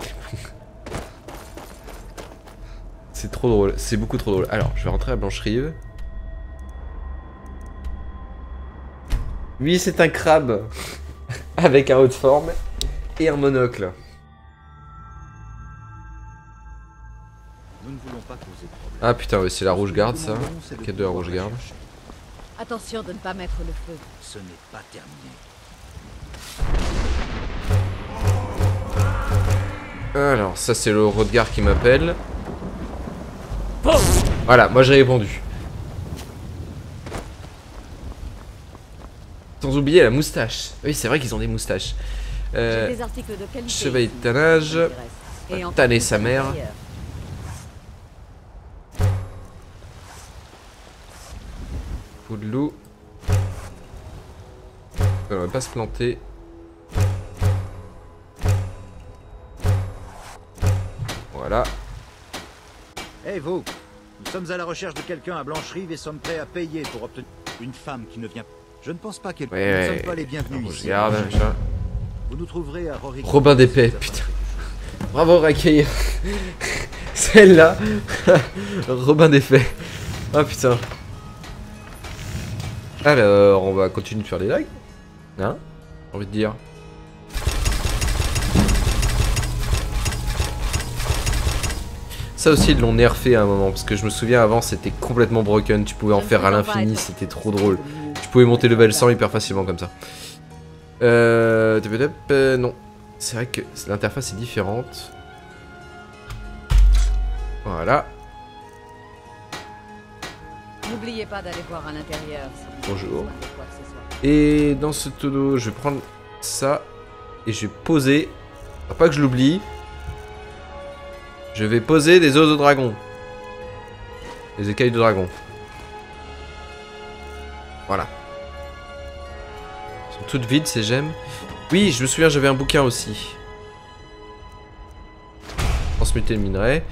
[LAUGHS] C'est trop drôle, c'est beaucoup trop drôle. Alors, je vais rentrer à Blancherive. Lui, c'est un crabe [LAUGHS] avec un haut de forme et un monocle. Nous ne voulons pas causer de problème. Ah putain, c'est la rouge garde ça. Quête de la rouge garde. Attention de ne pas mettre le feu. Ce n'est pas terminé. Alors, ça c'est le Rodgar qui m'appelle. Voilà, moi j'ai répondu. Sans oublier la moustache. Oui, c'est vrai qu'ils ont des moustaches. Euh, J'ai des articles de qualité. chevalier de tannage. Et Tanner sa mère. Coup de loup. On va pas se planter. Voilà. Hé vous Nous sommes à la recherche de quelqu'un à Blancherive et sommes prêts à payer pour obtenir une femme qui ne vient Je ne pense pas qu'elle... Ouais, ne ouais. pas les bienvenus ici. garde, machin. Vous nous trouverez à Rory. Robin d'épée, putain. Bravo Rakeir. [LAUGHS] Celle-là. [LAUGHS] Robin d'effet. Ah putain. Alors, on va continuer de faire des lags. Hein? J'ai envie de dire. Ça aussi, ils l'ont nerfé à un moment. Parce que je me souviens avant, c'était complètement broken. Tu pouvais en faire à l'infini. C'était trop drôle. Pouvais monter level 100 hyper facilement comme ça. Euh. euh, non. C'est vrai que l'interface est différente. Voilà. N'oubliez pas d'aller voir à l'intérieur. Bonjour. Et dans ce tonneau, je vais prendre ça et je vais poser. Faut pas que je l'oublie. Je vais poser des os de dragon. Des écailles de dragon. Voilà. Toutes vides ces gemmes. Oui, je me souviens, j'avais un bouquin aussi. Transmuter le minerai.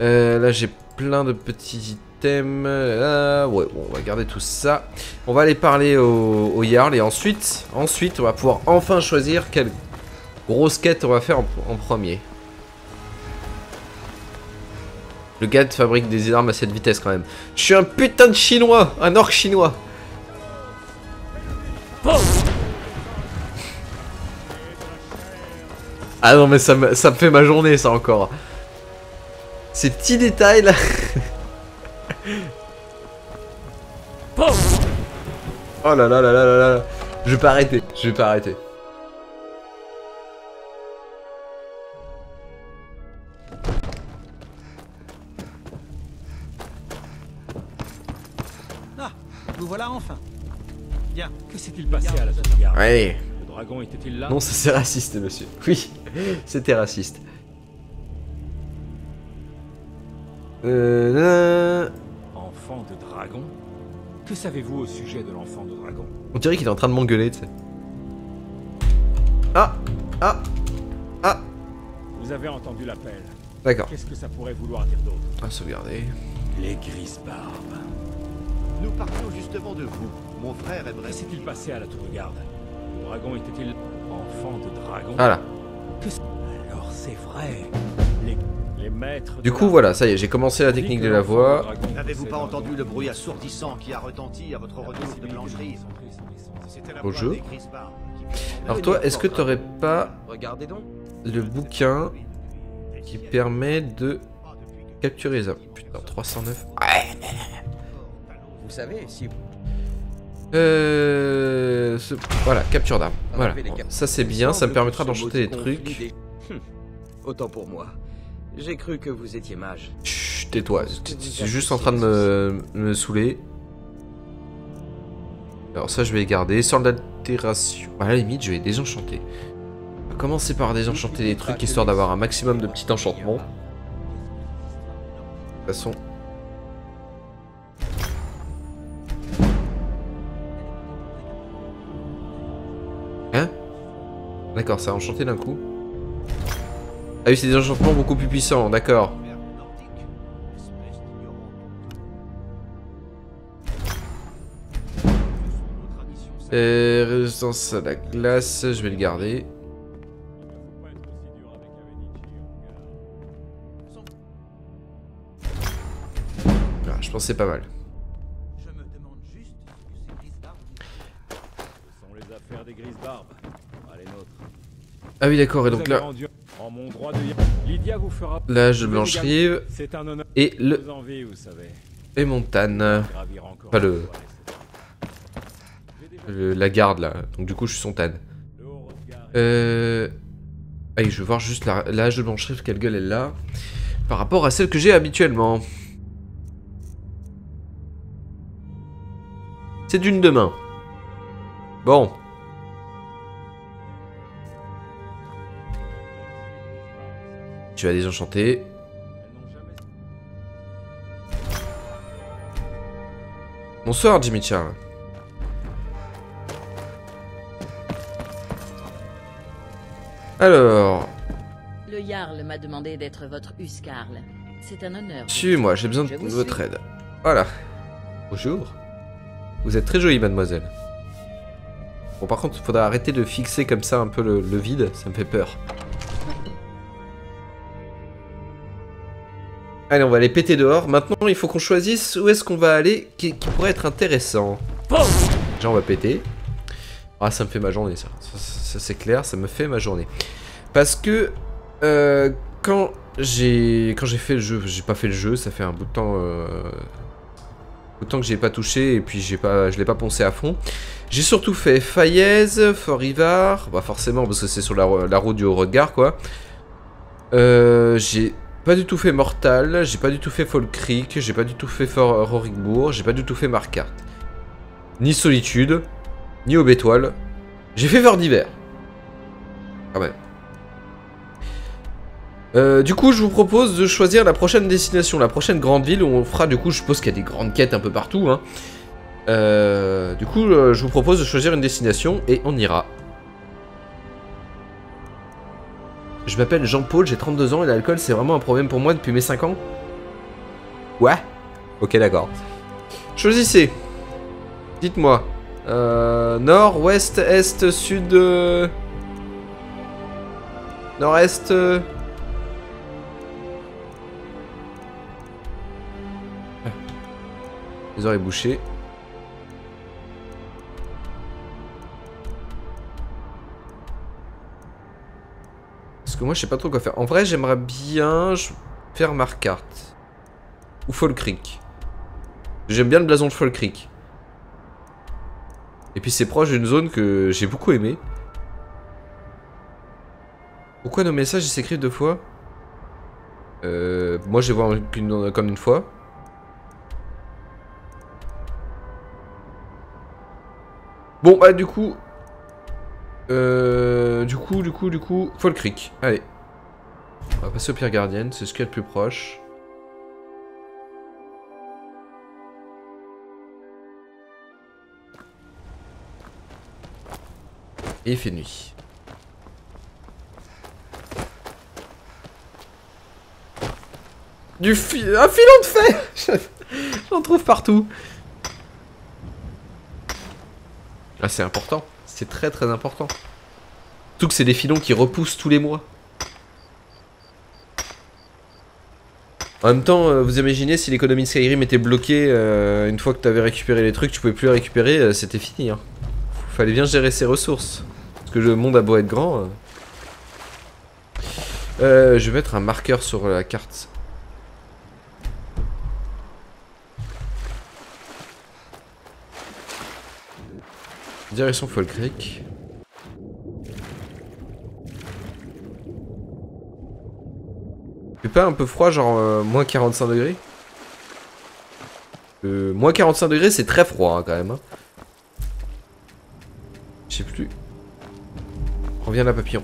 Euh, là, j'ai plein de petits items. Ah, ouais, on va garder tout ça. On va aller parler au, au Jarl et ensuite, ensuite, on va pouvoir enfin choisir quelle grosse quête on va faire en, en premier. Le gars fabrique des armes à cette vitesse quand même. Je suis un putain de chinois, un orc chinois. Ah non mais ça me, ça me fait ma journée ça encore. Ces petits détails là. Oh là là là là là là. Je vais pas arrêter. Je vais pas arrêter. Ah, nous voilà enfin. Bien. Que s'est-il passé à la sauvegarde? Ouais. Le dragon était-il là? Non, ça c'est raciste, monsieur. Oui, [LAUGHS] c'était raciste. Euh, nan. Enfant de dragon? Que savez-vous au sujet de l'enfant de dragon? On dirait qu'il est en train de m'engueuler, tu sais. Ah Ah Ah Vous avez entendu l'appel. D'accord. Qu'est-ce que ça pourrait vouloir dire d'autre? On va sauvegarder. Les grises barbes. Nous partions justement de vous. Mon frère Que aimerait... s'est-il passé à la tour de garde? Le dragon était-il enfant de dragon? Voilà. Alors c'est vrai. Les, les maîtres. Du coup, voilà, ça y est, j'ai commencé la technique que de la voix. N'avez-vous pas possédant entendu donc le bruit des assourdissant qui a retenti à votre retour de Blancherie C'était la Au jeu. Alors toi, est-ce que t'aurais pas Regardez donc. le bouquin qui permet de capturer les hommes Putain, 309. Vous savez, si Euh... ce- Voilà, capture d'armes. Voilà, ça c'est bien, ça me permettra d'enchanter des trucs. des- Autant pour moi. J'ai cru que vous étiez mage. Chut, tais-toi. Tu es juste en train de me, me saouler. Alors ça, je vais garder. Sans d'altération. À la limite, je vais désenchanter. On va commencer par désenchanter les trucs, histoire d'avoir un maximum de petits enchantements. De toute façon... D'accord, ça a enchanté d'un coup. Ah oui, c'est des enchantements beaucoup plus puissants, d'accord. Euh, résistance à la glace, je vais le garder. Faut pas être aussi dur avec Avenichi, mon gars. Ah, je pense que c'est pas mal. Je me demande juste ce que ces grises Ce sont les affaires des grises barbes. Ah oui, d'accord, et donc là, C'est un honneur. et le et encore. Pas le- Le- la garde là. Donc du coup, je suis son Tan. Euh... Allez, je veux voir juste la- l'âge de Blanche-Rive, quelle gueule elle a. Par rapport à celle que j'ai habituellement. C'est d'une de main. Bon. Tu vas désenchanter. Bonsoir Jimmy Charles. Alors, Le Jarl m'a demandé d'être votre Huskarl. C'est un honneur. suivez-moi, j'ai besoin de votre suis. aide. Voilà. Bonjour. Vous êtes très jolie, mademoiselle. Bon, par contre, il faudra arrêter de fixer comme ça un peu le, le vide, ça me fait peur. Allez, on va aller péter dehors. Maintenant, il faut qu'on choisisse où est-ce qu'on va aller qui, pourrait être intéressant. Déjà, on va péter. Ah, ça me fait ma journée, ça. Ça, c'est clair, ça me fait ma journée. Parce que euh, quand j'ai quand j'ai fait le jeu, j'ai pas fait le jeu, ça fait un bout de temps, euh, bout de temps que j'ai pas touché et puis j'ai pas, je l'ai pas poncé à fond. J'ai surtout fait Fayez, Fort Ivar, bah forcément parce que c'est sur la, route du Haut-Regard quoi. Euh, j'ai pas du tout fait Mortal, j'ai pas du tout fait Fall Creek, j'ai pas du tout fait Fort Rorikbourg, j'ai pas du tout fait Markart. Ni Solitude, ni Aubétoile. J'ai fait Fort d'hiver. Quand même. Euh, du coup, je vous propose de choisir la prochaine destination, la prochaine grande ville on fera, du coup, je suppose qu'il y a des grandes quêtes un peu partout. Hein. Euh, du coup, euh, je vous propose de choisir une destination et on ira. Je m'appelle Jean-Paul, j'ai 32 ans et l'alcool c'est vraiment un problème pour moi depuis mes 5 ans. Ouais Ok, d'accord. Choisissez. Dites-moi. Euh, nord, ouest, est, sud... euh, Nord-est... euh, Les oreilles bouchées. Parce que moi je sais pas trop quoi faire. En vrai j'aimerais bien faire Markart. Ou Fall Creek. J'aime bien le blason de Fall Creek. Et puis c'est proche d'une zone que j'ai beaucoup aimé. Pourquoi nos messages s'écrivent deux fois? Euh, Moi je les vois comme une fois. Bon bah du coup... Euh, du coup, du coup, du coup... Fall Creek. Allez. On va passer au Pierre Gardienne, c'est ce qu'il y a de plus proche. Et il fait nuit. Du fil... Un filon de fer [LAUGHS] J'en trouve partout. Ah, c'est important. C'est très très important. Surtout que c'est des filons qui repoussent tous les mois. En même temps, euh, vous imaginez si l'économie de Skyrim était bloquée euh, une fois que tu avais récupéré les trucs, tu pouvais plus les récupérer, euh, c'était fini. Hein. Fallait bien gérer ses ressources. Parce que le monde a beau être grand. je vais mettre un marqueur sur la carte. Direction Fall Creek. pas un peu froid, genre euh, moins 45 degrés? Euh, Moins 45 degrés, c'est très froid hein, quand même. hein. Je sais plus. Reviens là, papillon.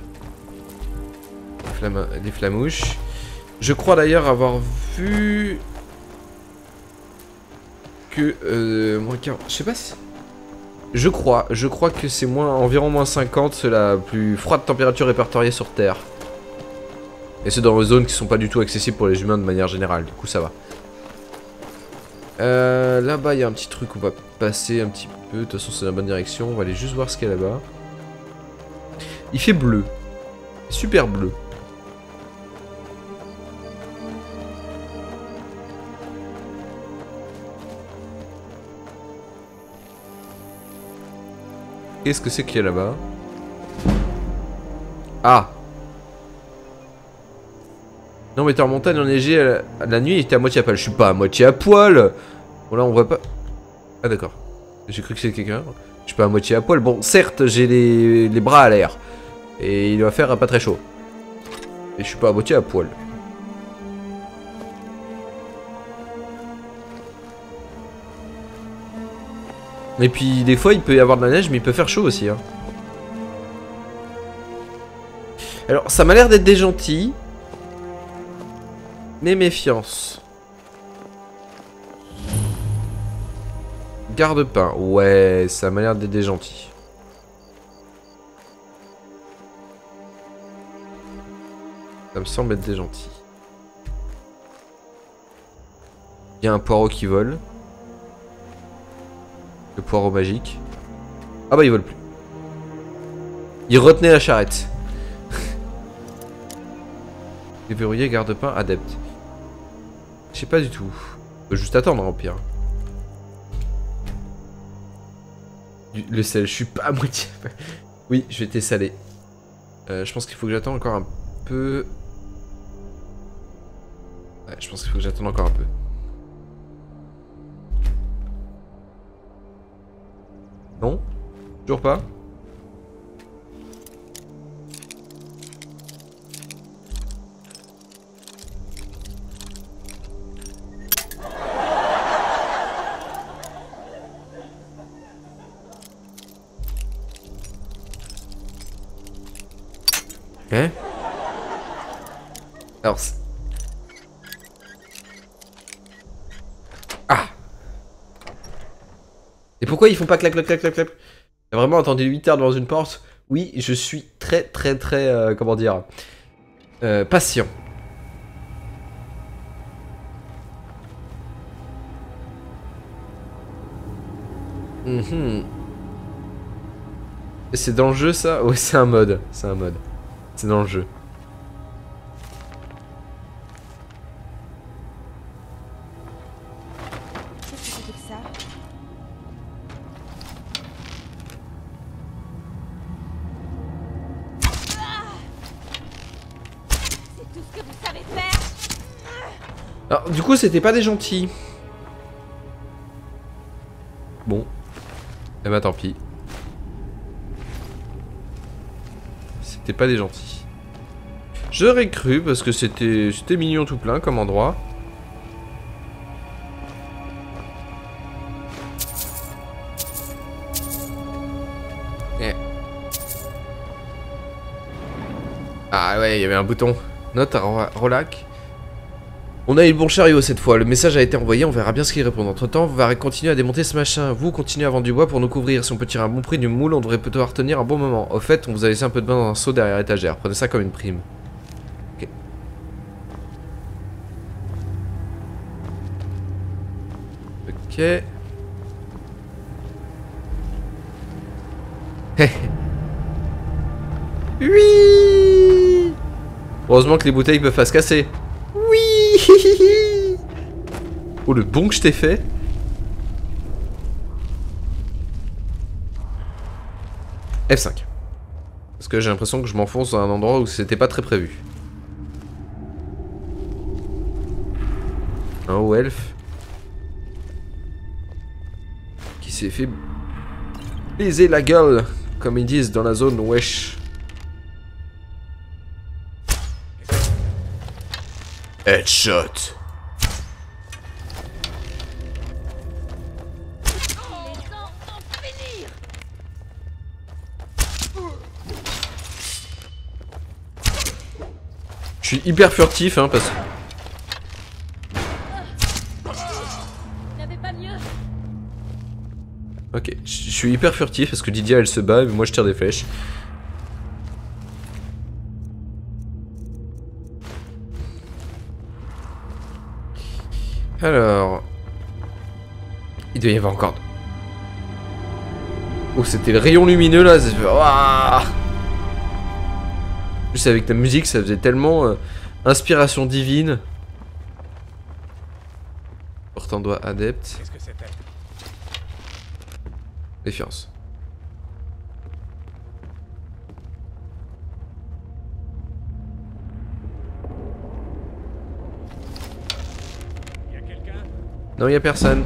Les, flammes- les flamouches. Je crois d'ailleurs avoir vu que euh, moins 40. Je sais pas si. Je crois, je crois que c'est moins environ moins 50, c'est la plus froide température répertoriée sur Terre. Et c'est dans les zones qui sont pas du tout accessibles pour les humains de manière générale, du coup ça va. Euh, là-bas il y a un petit truc, on va passer un petit peu, de toute façon c'est la bonne direction, on va aller juste voir ce qu'il y a là-bas. Il fait bleu. Super bleu. Qu'est-ce que c'est qu'il y a là-bas? Ah Non mais t'es en montagne enneigée, à la, à la nuit il était à moitié à poil. Je suis pas à moitié à poil Bon là on voit pas... Ah d'accord. J'ai cru que c'était quelqu'un. Je suis pas à moitié à poil. Bon certes j'ai les, les bras à l'air. Et il va faire pas très chaud. Et je suis pas à moitié à poil. Et puis des fois il peut y avoir de la neige mais il peut faire chaud aussi. Hein. Alors ça m'a l'air d'être des gentils. Mais méfiance. Garde-pain. Ouais, ça m'a l'air d'être des gentils. Ça me semble être des gentils. Il y a un poireau qui vole. Poireau magique. Ah bah il vole plus. Il retenait la charrette. [LAUGHS] Déverrouillé, garde-pain, adepte. Je sais pas du tout. On peut juste attendre en pire. Du- Le sel, je suis pas à moitié. [LAUGHS] Oui, je vais t'essaler. Euh, je pense qu'il faut que j'attende encore un peu. Je pense qu'il faut que j'attende encore un peu. Non. Toujours pas. Hein Alors... c'est- Ah Et pourquoi ils font pas clac clac clac clac clac T'as vraiment attendu 8 heures devant une porte Oui, je suis très très très... euh, comment dire euh, Patient. Mhm. C'est dans le jeu ça? Ouais, c'est un mode. C'est un mode. C'est dans le jeu. C'était pas des gentils. Bon. Eh ben, tant pis. C'était pas des gentils. J'aurais cru, parce que c'était mignon tout plein comme endroit. Eh. Ah ouais, il y avait un bouton. Note à Ro- Rolac. On a eu le bon chariot cette fois, le message a été envoyé, on verra bien ce qu'il répond. Entre temps, va continuer à démonter ce machin. Vous continuez à vendre du bois pour nous couvrir. Si on peut tirer un bon prix du moule, on devrait pouvoir tenir un bon moment. Au fait, on vous a laissé un peu de bain dans un seau derrière l'étagère. Prenez ça comme une prime. Ok. Ok. oui Heureusement que les bouteilles peuvent pas se casser. [LAUGHS] Oh le bon que je t'ai fait F5. Parce que j'ai l'impression que je m'enfonce dans un endroit où c'était pas très prévu. Un haut elfe. Qui s'est fait baiser la gueule, comme ils disent dans la zone wesh. Headshot. Je suis hyper furtif hein parce que... Ok, je suis hyper furtif parce que Lydia elle se bat et moi je tire des flèches. Alors... Il doit y avoir encore... Oh c'était le rayon lumineux là. Ouah plus avec la musique ça faisait tellement... euh, inspiration divine. Portant doigt adepte. Qu'est-ce Non, y a personne.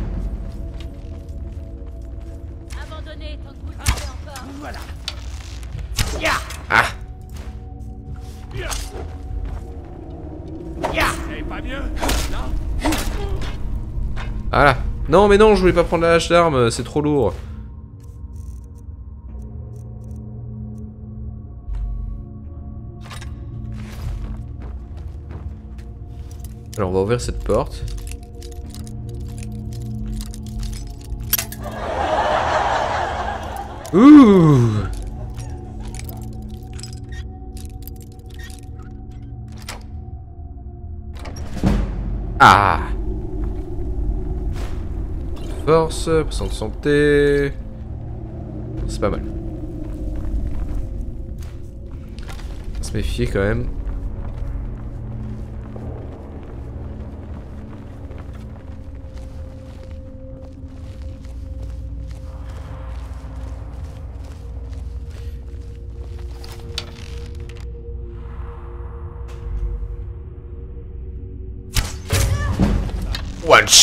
Abandonnez tant que vous le pouvez encore. Voilà. Ah Non Voilà. Non, mais non, je voulais pas prendre la hache d'arme, c'est trop lourd. Alors, on va ouvrir cette porte. Ah Force, pourcent de santé. C'est pas mal. Faut se méfier quand même.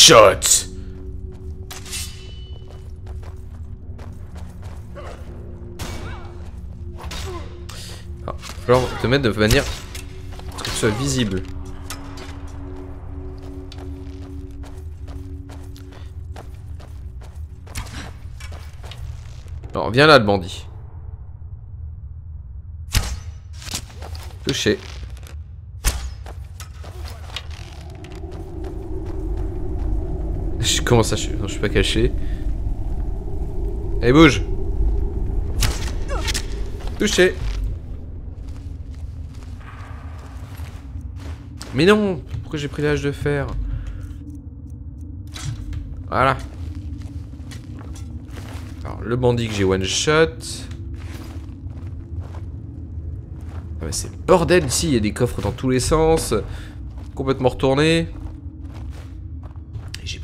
Falloir te mettre de manière ce que tu sois visible. Alors viens là le bandit. Touché. Je commence à... Je, non, je suis pas caché. Allez bouge Touché Mais non Pourquoi j'ai pris l'âge de fer Voilà. Alors, le bandit que j'ai one shot. Ah bah, c'est bordel ici, il y a des coffres dans tous les sens. Complètement retourné.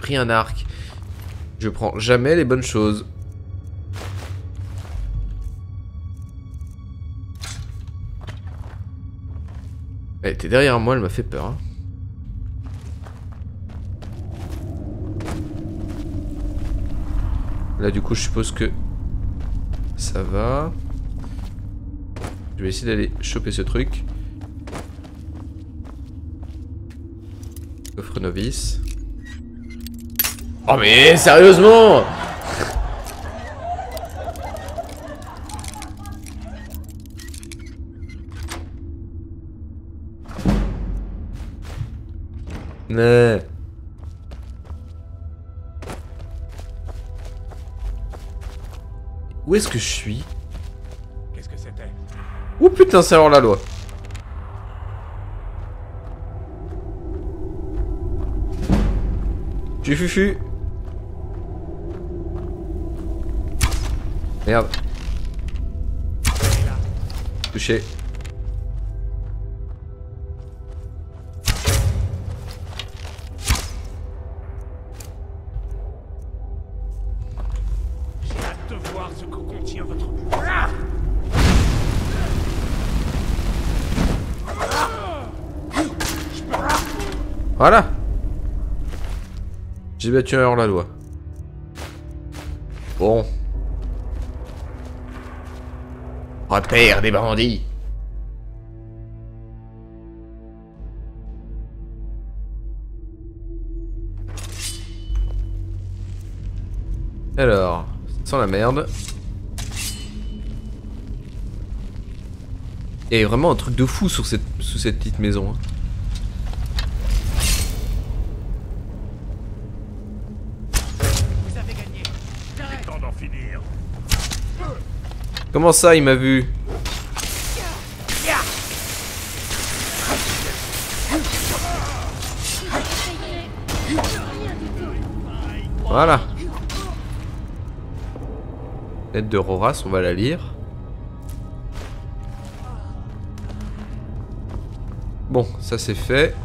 Pris un arc. Je prends jamais les bonnes choses. Elle était derrière moi, elle m'a fait peur. hein. Là, du coup, je suppose que ça va. Je vais essayer d'aller choper ce truc. Coffre novice. Oh mais sérieusement Mais... Où est-ce que je suis? Qu'est-ce que c'était? Oh putain, c'est alors la loi. Tu fufu? Votre... Ah Voilà. J'ai battu un hors la loi. repère des bandits. Alors, sans la merde. Il y a vraiment un truc de fou sur cette, sous cette petite maison. Hein. Comment ça, il m'a vu Voilà. Lettre de Roras, on va la lire. Bon, ça c'est fait.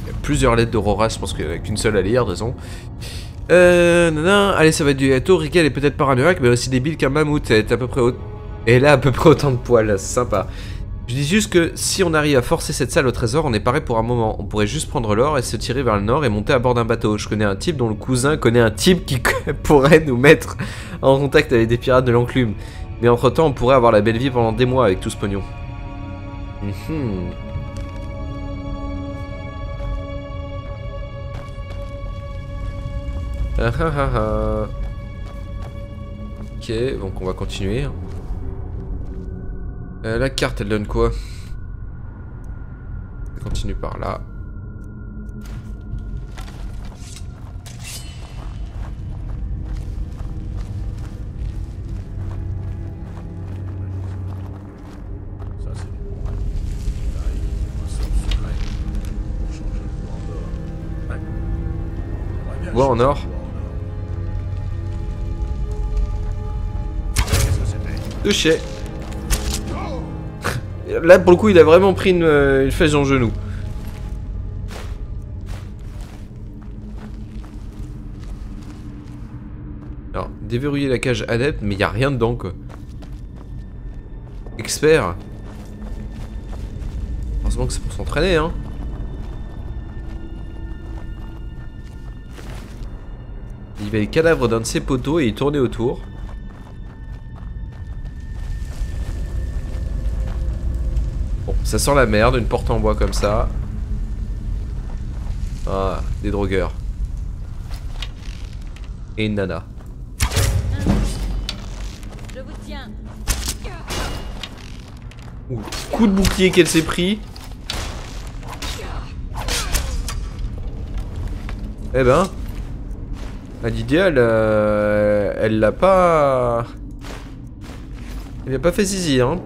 Il y a plusieurs lettres d'Aurora, je pense qu'il n'y en a qu'une seule à lire, de. Euh, nanana. allez, ça va être du gâteau. Rika, elle est peut-être paranoïaque, mais aussi débile qu'un mammouth. Elle est à peu près au- Elle a à peu près autant de poils, sympa. Je dis juste que si on arrive à forcer cette salle au trésor, on est paré pour un moment. On pourrait juste prendre l'or et se tirer vers le nord et monter à bord d'un bateau. Je connais un type dont le cousin connaît un type qui [LAUGHS] pourrait nous mettre en contact avec des pirates de l'enclume. Mais entre temps, on pourrait avoir la belle vie pendant des mois avec tout ce pognon. Mhm. Ah ah ah ah. Ok, donc on va continuer. Euh, la carte, elle donne quoi? On continue par là. C'est Là, Là, pour le coup, il a vraiment pris une, euh, une flèche dans genou. Alors, déverrouiller la cage adepte, mais il n'y a rien dedans, quoi. Expert. Heureusement que c'est pour s'entraîner, hein. Il y avait le cadavre d'un de ses poteaux et il tournait autour. Ça sent la merde, une porte en bois comme ça. Ah, des drogueurs. Et une nana. Je vous tiens. Ouh, coup de bouclier qu'elle s'est pris. Eh ben. À Lydia, elle, euh, elle l'a pas... Elle a pas fait zizi, hein.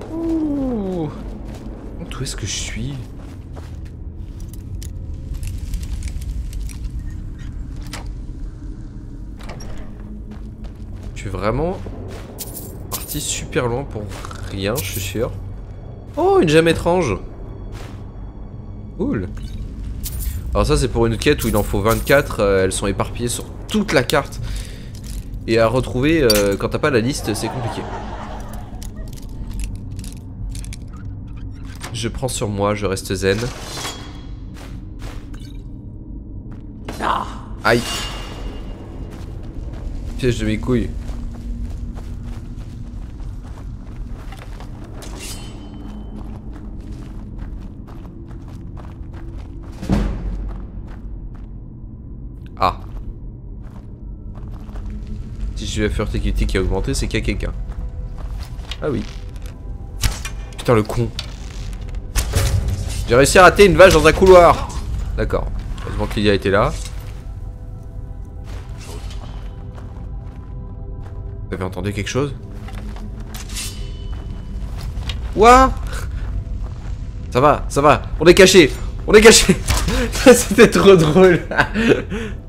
Où est-ce que je suis Je suis vraiment parti super loin pour rien, je suis sûr. Oh, une gemme étrange Cool Alors ça c'est pour une quête où il en faut 24, euh, elles sont éparpillées sur toute la carte. Et à retrouver euh, quand t'as pas la liste, c'est compliqué. Je prends sur moi, je reste zen. Aïe Piège de mes couilles. Ah. Si je vais faire qui a augmenté, c'est qu'il y a quelqu'un. Ah oui. Putain le con. J'ai réussi à rater une vache dans un couloir. D'accord. Heureusement que Lydia était là. Vous avez entendu quelque chose? Ouah Ça va, ça va. On est caché. On est caché. [LAUGHS] C'était trop drôle. [LAUGHS]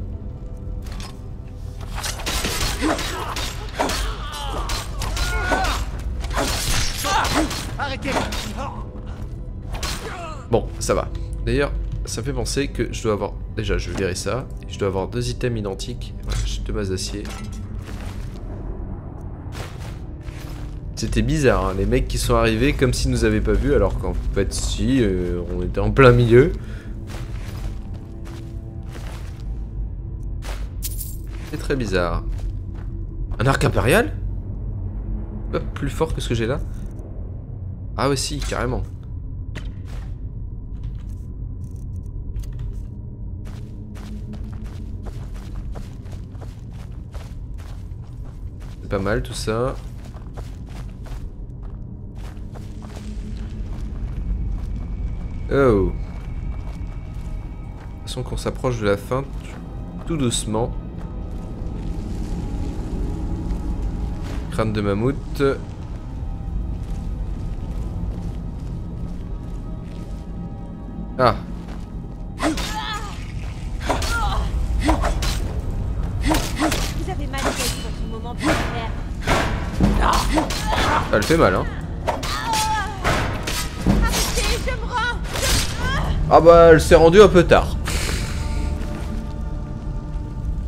D'ailleurs, ça fait penser que je dois avoir... Déjà, je verrai ça. Je dois avoir deux items identiques. J'ai deux masses d'acier. C'était bizarre, hein, les mecs qui sont arrivés comme s'ils nous avaient pas vus, alors qu'en fait, si, euh, on était en plein milieu. C'est très bizarre. Un arc impérial? Pas plus fort que ce que j'ai là? Ah ouais, si, carrément. Pas mal tout ça. Oh. De toute façon, qu'on s'approche de la fin, tout doucement. Crâne de mammouth. Ah. Ça le fait mal, hein. Ah bah, elle s'est rendue un peu tard.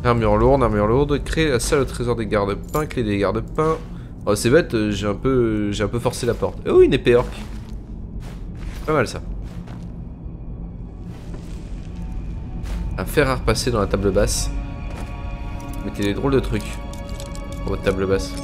Armure lourde, armure lourde, créer la salle au trésor des gardes-pins, clé des gardes-pins. Oh, c'est bête, j'ai un peu j'ai un peu forcé la porte. Oh, une épée orc. Pas mal ça. Un fer à repasser dans la table basse. Mettez des drôles de trucs pour votre table basse.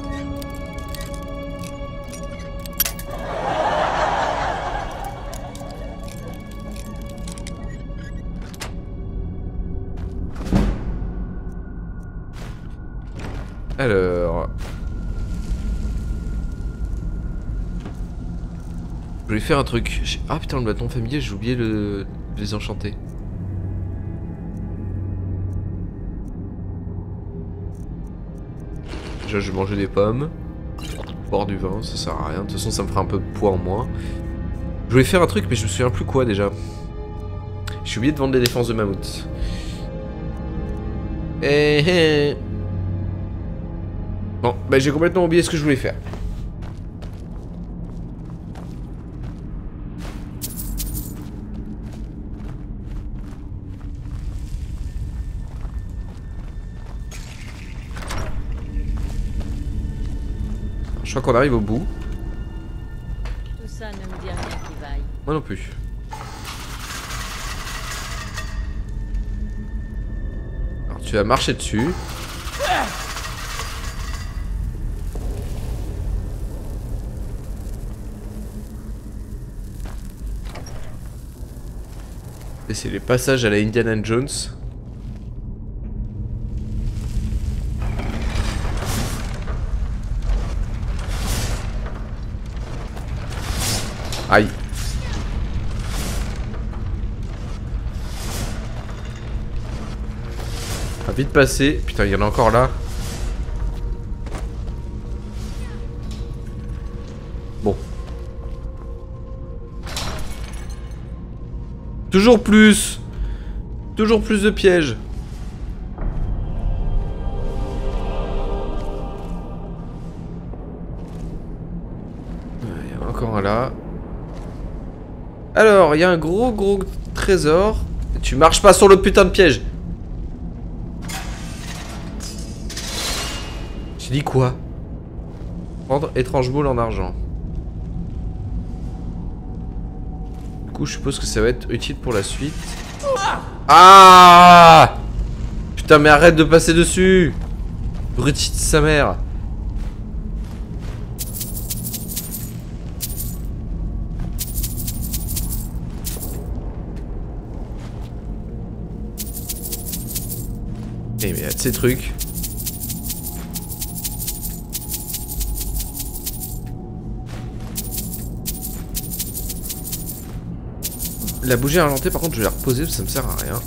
Faire un truc. Ah putain, le bâton familier, j'ai oublié le... de les enchanter. Déjà, je vais manger des pommes. Boire du vin, ça sert à rien. De toute façon, ça me fera un peu de poids en moins. Je voulais faire un truc, mais je me souviens plus quoi déjà. J'ai oublié de vendre les défenses de mammouth. Eh eh. Bon, bah j'ai complètement oublié ce que je voulais faire. Je crois qu'on arrive au bout. Tout ça ne me dit rien qui vaille. Moi non plus. Alors tu vas marcher dessus. Et c'est les passages à la Indiana Jones. Aïe. Ah, vite passé. Putain, il y en a encore là. Bon. Toujours plus. Toujours plus de pièges. Y a un gros gros trésor. Tu marches pas sur le putain de piège. J'ai dit quoi? Prendre étrange boule en argent. Du coup, je suppose que ça va être utile pour la suite. Ah Putain, mais arrête de passer dessus Brutit de sa mère ces trucs. La bougie argentée par contre je vais la reposer parce que ça me sert à rien.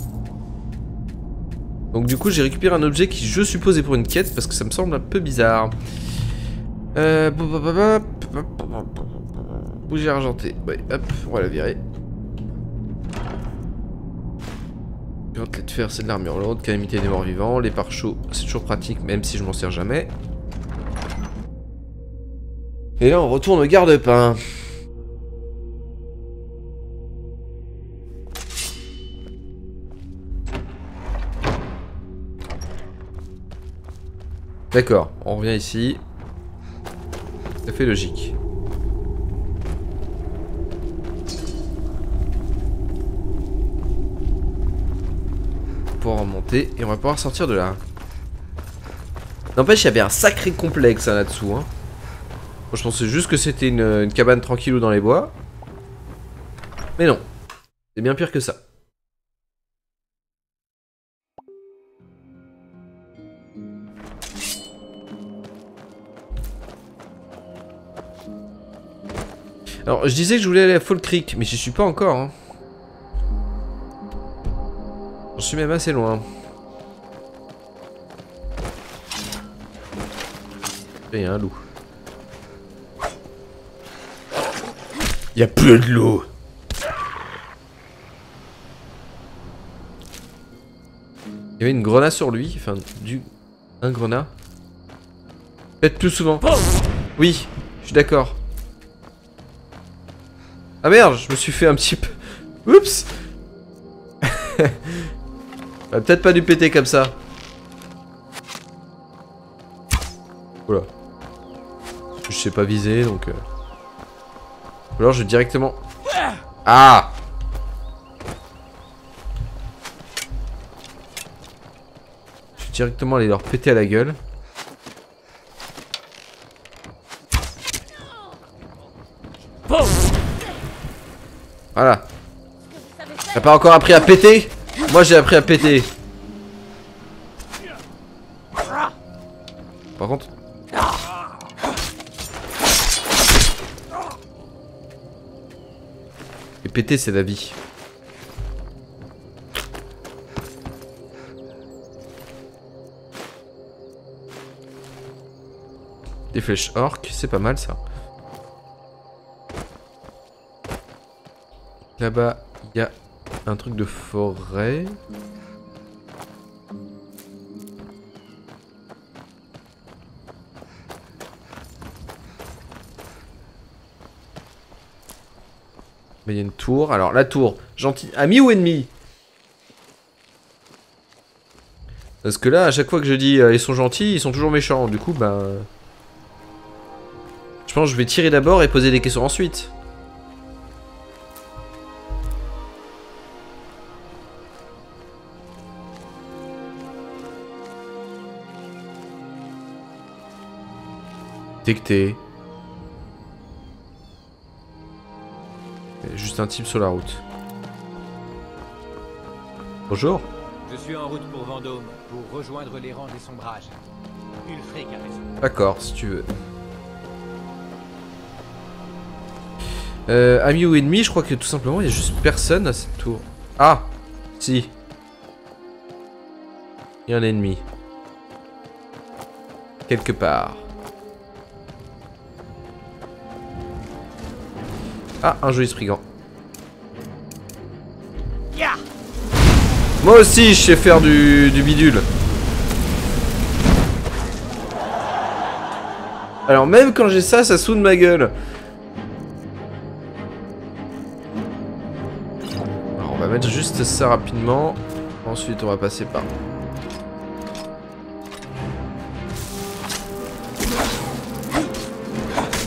Donc du coup j'ai récupéré un objet qui je suppose est pour une quête parce que ça me semble un peu bizarre. Euh... Bougie argentée. Ouais, hop, on va la virer. Gantelet de fer, c'est de l'armure lourde. Calamité des morts vivants. Les pare-chocs, c'est toujours pratique, même si je m'en sers jamais. Et là, on retourne au garde-pain. D'accord, on revient ici. Ça fait logique. pouvoir remonter et on va pouvoir sortir de là. N'empêche, il y avait un sacré complexe hein, là-dessous. Hein. Moi, je pensais juste que c'était une, euh, une, cabane tranquillou dans les bois. Mais non. C'est bien pire que ça. Alors, je disais que je voulais aller à Fall Creek, mais j'y suis pas encore. Hein. J'en suis même assez loin. Il y a un loup. Il y a plus de loup. Il y avait une grenade sur lui, enfin du un grenat. Peut-être plus souvent. Oui, je suis d'accord. Ah merde, je me suis fait un petit peu. Oups. Bah, Peut-être pas dû péter comme ça. Oula. Je sais pas viser donc. euh. Alors je vais directement. Ah Je vais directement aller leur péter à la gueule. Voilà. T'as pas encore appris à péter? Moi j'ai appris à péter. Par contre. Et péter c'est la vie. Des flèches orques, c'est pas mal ça. Là-bas, il y a un truc de forêt. Mais il y a une tour. Alors, la tour, gentil. Ami ou ennemi? Parce que là, à chaque fois que je dis euh, ils sont gentils, ils sont toujours méchants. Du coup, bah. Je pense que je vais tirer d'abord et poser des questions ensuite. Détecté. Juste un type sur la route. Bonjour. Je suis en route pour Vendôme, pour rejoindre les rangs des sombrages. Ulfric a raison. D'accord, si tu veux. Euh, ami ou ennemi, je crois que tout simplement il y a juste personne à cette tour. Ah Si. Il y a un ennemi. Quelque part. Ah, un joli sprigant. Moi aussi, je sais faire du, du bidule. Alors même quand j'ai ça, ça soude ma gueule. Alors on va mettre juste ça rapidement. Ensuite on va passer par...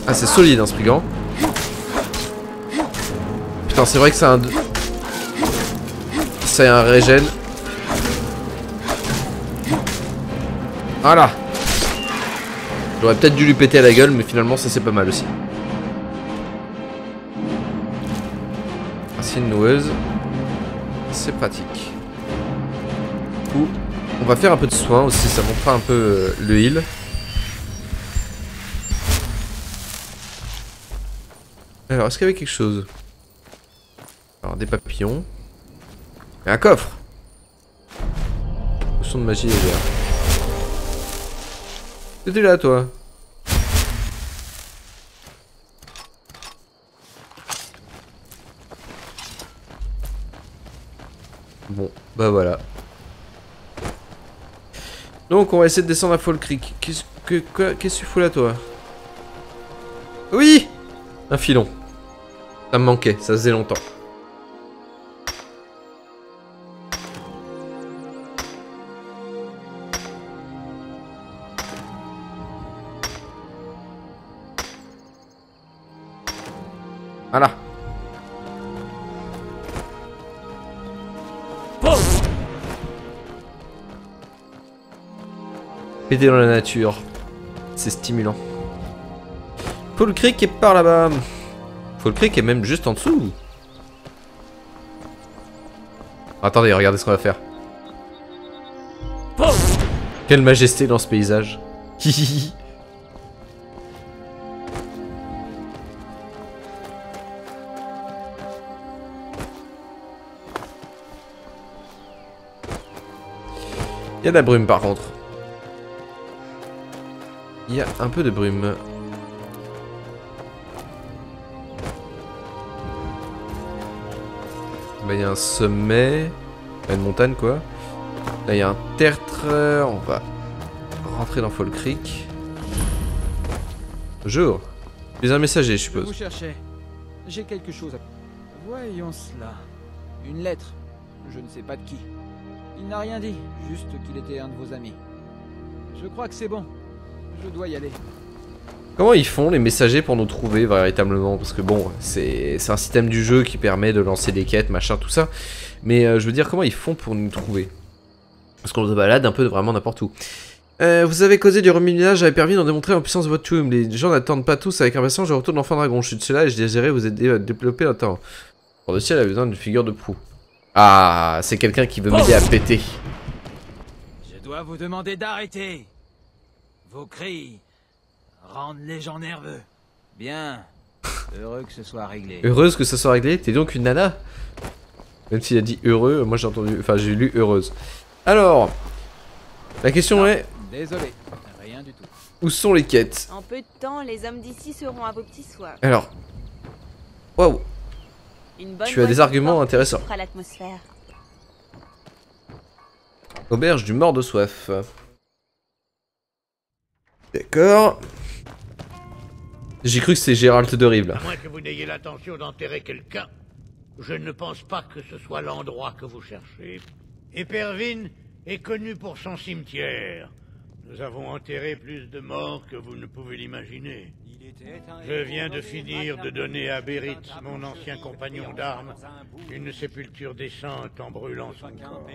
Ah c'est solide un sprigant. C'est vrai que c'est un... C'est un régène. Voilà. J'aurais peut-être dû lui péter à la gueule, mais finalement ça c'est pas mal aussi. Une noueuse. C'est pratique. Coup, on va faire un peu de soin aussi, ça montrera un peu euh, le heal. Alors, est-ce qu'il y avait quelque chose? Des papillons. Et un coffre Potion de magie légère. T'étais là, toi Bon, bah voilà. Donc, on va essayer de descendre à Fall Creek. Qu'est-ce que qu'est-ce que tu fous là, toi? Oui Un filon. Ça me manquait, ça faisait longtemps. Dans la nature. C'est stimulant. Paul Creek est par là-bas. Paul Creek est même juste en dessous. Attendez, regardez ce qu'on va faire. Quelle majesté dans ce paysage. [LAUGHS] Il y a de la brume par contre. Il y a un peu de brume. Bah, il y a un sommet. Une montagne quoi. Là il y a un tertre. On va rentrer dans Fall Creek. Bonjour. Tu es un messager, je Je suppose. vous cherchais. J'ai quelque chose à... Voyons cela. Une lettre. Je ne sais pas de qui. Il n'a rien dit, juste qu'il était un de vos amis. Je crois que c'est bon. Je dois y aller. Comment ils font les messagers pour nous trouver véritablement? Parce que bon, c'est c'est un système du jeu qui permet de lancer des quêtes, machin, tout ça. Mais euh, je veux dire, comment ils font pour nous trouver? Parce qu'on se balade un peu de vraiment n'importe où. Euh, vous avez causé du remue-ménage à Pervin en démontré la puissance de votre tomb. Les gens n'attendent pas tous avec impatience le retour de l'enfant dragon. Je suis de cela et je désirais vous aider à développer le temps. Pour de ciel a besoin d'une figure de proue? Ah, c'est quelqu'un qui veut m'aider à péter. Je dois vous demander d'arrêter. Vos cris rendent les gens nerveux. Bien. Heureux que ce soit réglé. Heureuse que ça soit réglé, t'es donc une nana Même s'il a dit heureux, moi j'ai entendu. Enfin, j'ai lu heureuse. Alors, la question est Désolé. Rien du tout. où sont les quêtes? En peu de temps, les hommes d'ici seront à vos petits soins. Alors, waouh, Une bonne Tu as des arguments intéressants. auberge du mort de soif. D'accord. J'ai cru que c'était Gérald de Rive là. À moins que vous n'ayez l'intention d'enterrer quelqu'un, je ne pense pas que ce soit l'endroit que vous cherchez. Épervine est connu pour son cimetière. Nous avons enterré plus de morts que vous ne pouvez l'imaginer. Je viens de finir de donner à Bérit, mon ancien compagnon d'armes, une sépulture décente en brûlant son corps.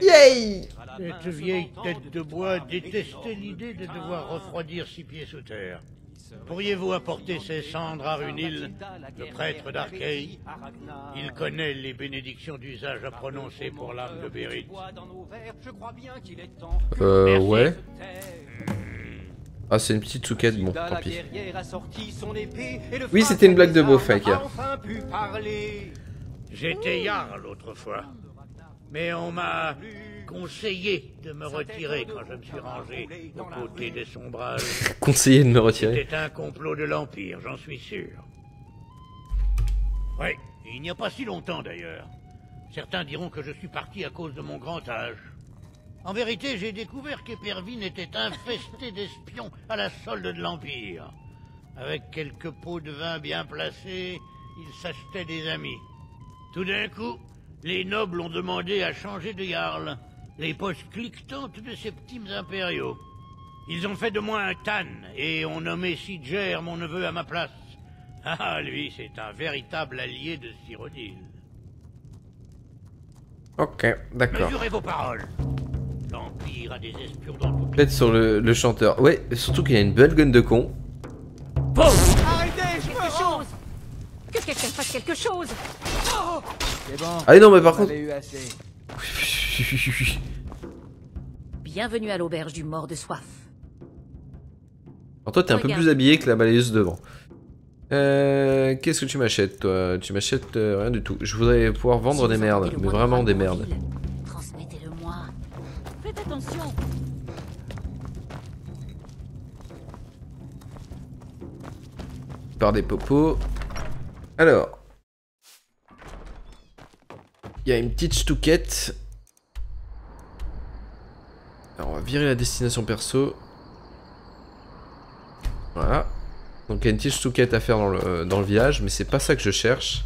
Yay Cette vieille tête de bois détestait l'idée de devoir refroidir six pieds sous terre. Pourriez-vous apporter ces cendres à Runil, le prêtre d'Arkei Il connaît les bénédictions d'usage à prononcer pour l'âme de Bérit. Euh, ouais. Ah, c'est une petite souquette, bon, tant pis. Oui, c'était une blague de beau fake. J'étais Jarl autrefois, mais on m'a conseillé de me retirer quand je me suis rangé aux côtés des sombrages. [LAUGHS] Conseillé de me retirer. C'était un complot de l'Empire, j'en suis sûr. Oui, il n'y a pas si longtemps d'ailleurs. Certains diront que je suis parti à cause de mon grand âge. En vérité, j'ai découvert qu'Épervine était infesté d'espions à la solde de l'Empire. Avec quelques pots de vin bien placés, ils s'achetaient des amis. Tout d'un coup, les nobles ont demandé à changer de Jarl, les poches cliquetantes de ces petits impériaux. Ils ont fait de moi un Tan et ont nommé Sidger, mon neveu, à ma place. Ah, lui, c'est un véritable allié de Cyrodiil. Ok, d'accord. Mesurez vos paroles. Peut-être sur le, le chanteur. Ouais, surtout qu'il y a une belle gun de con. Arrêtez, je Quelque chose Que quelqu'un fasse quelque chose C'est bon. Ah non, mais par contre... avez eu assez. [LAUGHS] Bienvenue à l'auberge du mort de soif. Alors toi, t'es un peu plus habillé que la balayeuse devant. Euh, Qu'est-ce que tu m'achètes, toi? Tu m'achètes euh, rien du tout. Je voudrais pouvoir vendre Si des merdes, mais vraiment des merdes. ville, Par des popos. Alors. Il y a une petite stouquette. Alors, on va virer la destination perso. Voilà. Donc il y a une petite stouquette à faire dans le, dans le village, mais c'est pas ça que je cherche.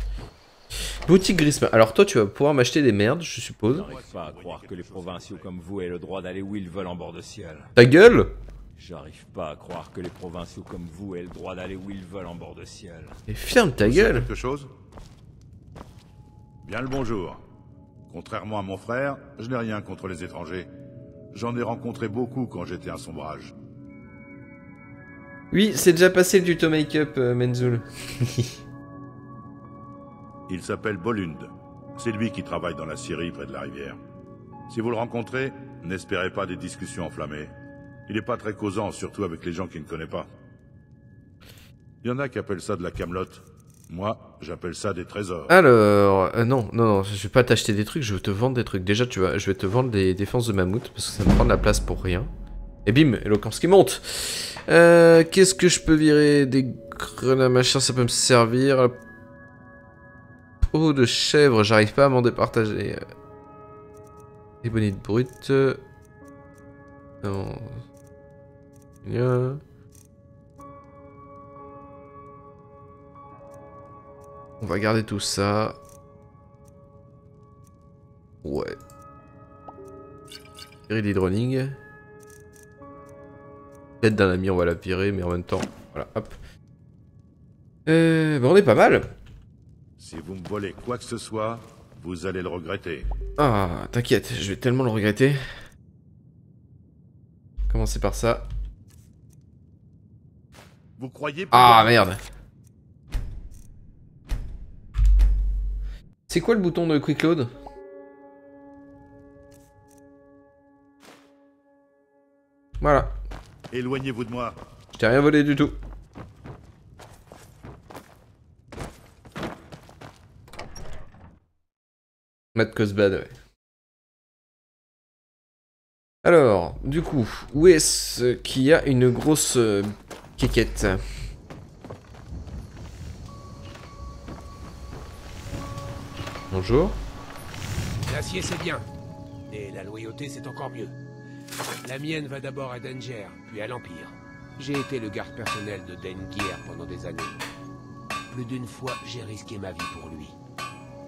Boutique Grisma. Alors toi, tu vas pouvoir m'acheter des merdes, je suppose. J'arrive pas à croire que les provinciaux comme vous aient le droit d'aller où ils veulent en bord de ciel. Ta gueule J'arrive pas à croire que les provinciaux comme vous aient le droit d'aller où ils veulent en bord de ciel. Et ferme ta gueule quelque chose Bien le bonjour. Contrairement à mon frère, je n'ai rien contre les étrangers. J'en ai rencontré beaucoup quand j'étais un sombrage. Oui, c'est déjà passé le tuto make-up, euh, Menzul. [LAUGHS] Il s'appelle Bolund. C'est lui qui travaille dans la scierie près de la rivière. Si vous le rencontrez, n'espérez pas des discussions enflammées. Il n'est pas très causant, surtout avec les gens qu'il ne connaît pas. Il y en a qui appellent ça de la camelote, Moi, j'appelle ça des trésors. Alors, euh, non, non, non, je vais pas t'acheter des trucs, je vais te vendre des trucs. Déjà, je vais te vendre des défenses de mammouth parce que ça me prend de la place pour rien. Et bim, éloquence qui monte. Euh, Qu'est-ce que je peux virer? Des grenades machin, ça peut me servir. Peau de chèvre, j'arrive pas à m'en départager. Des bonites brutes. Non. On va garder tout ça. Ouais. Virer l'hydroning. Tête d'un ami, on va la virer, mais en même temps, voilà, hop. Euh, bon, on est pas mal. Si vous me volez quoi que ce soit, vous allez le regretter. Ah, t'inquiète, je vais tellement le regretter. Commencer par ça. Vous croyez Ah merde. C'est quoi le bouton de quick load? Voilà. Éloignez-vous de moi. Je t'ai rien volé du tout. Matt Cosbad, ouais. Alors, du coup, où est-ce qu'il y a une grosse euh, quéquette? Bonjour. L'acier c'est bien, et la loyauté c'est encore mieux. La mienne va d'abord à Danger, puis à l'Empire. J'ai été le garde personnel de Dengier pendant des années. Plus d'une fois, j'ai risqué ma vie pour lui.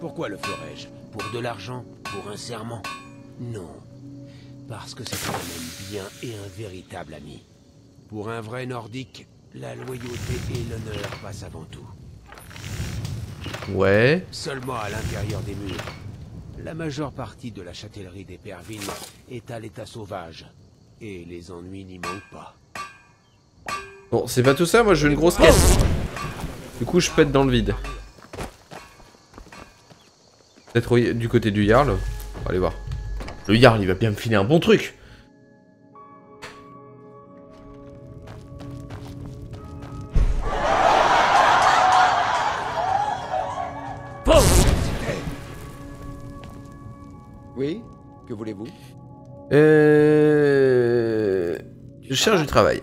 Pourquoi le ferais-je Pour de l'argent Pour un serment Non. Parce que c'est un homme bien et un véritable ami. Pour un vrai nordique, la loyauté et l'honneur passent avant tout. Ouais. Seulement à l'intérieur des murs. La majeure partie de la châtellerie des Pervines est à l'état sauvage. Et les ennuis n'y manquent pas. Bon, c'est pas tout ça, moi je veux une grosse caisse. Du coup, je pète dans le vide. Peut-être du côté du Jarl. On va aller voir. Le Jarl, il va bien me filer un bon truc. Oui Que voulez-vous? Euh... Je cherche du travail.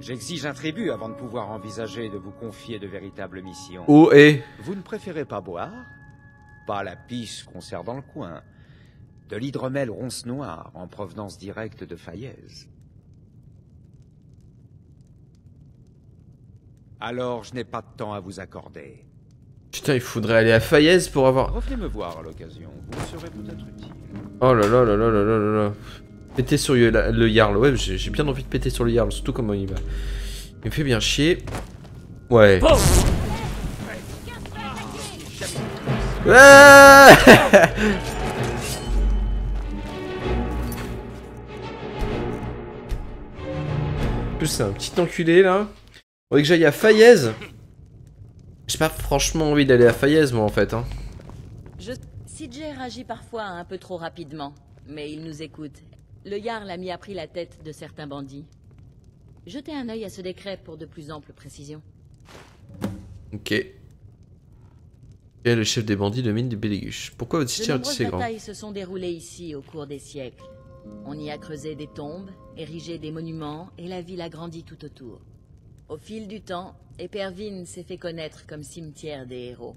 J'exige un tribut avant de pouvoir envisager de vous confier de véritables missions. Oh, et Vous ne préférez pas boire? pas la pisse qu'on sert dans le coin. De l'hydromel ronce noire en provenance directe de Fayez. Alors, je n'ai pas de temps à vous accorder. Putain, il faudrait aller à Fayez pour avoir... Revenez me voir à l'occasion, vous serez peut-être utile. Oh là là là là là là là Péter sur le Jarl, ouais, j'ai bien envie de péter sur le Jarl, surtout comment il va. Il me fait bien chier. Ouais plus, c'est un petit enculé là. Faudrait que j'aille à Fayez. J'ai pas franchement envie d'aller à Fayez, moi en fait. Hein. Je... CJ agit parfois un peu trop rapidement, mais il nous écoute. Le Jarl a mis à prix la tête de certains bandits. Jetez un œil à ce décret pour de plus amples précisions. Ok. Et le chef des bandits de mine du Béléguche. Pourquoi votre De cité est si grand batailles se sont déroulées ici au cours des siècles. On y a creusé des tombes, érigé des monuments, et la ville a grandi tout autour. Au fil du temps, Épervine s'est fait connaître comme cimetière des héros.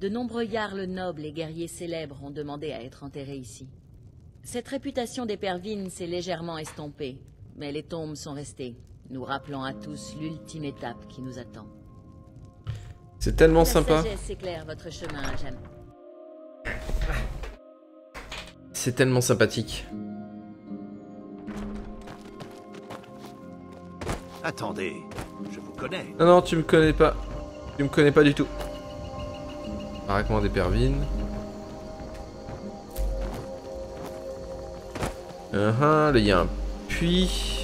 De nombreux jarls nobles et guerriers célèbres ont demandé à être enterrés ici. Cette réputation d'Épervine s'est légèrement estompée, mais les tombes sont restées, nous rappelant à tous l'ultime étape qui nous attend. C'est tellement sympa. C'est tellement sympathique. Attendez, je vous connais. Non, non, tu me connais pas. Tu me connais pas du tout. Baraquement des pervines. Uh -huh, là, il y a un puits.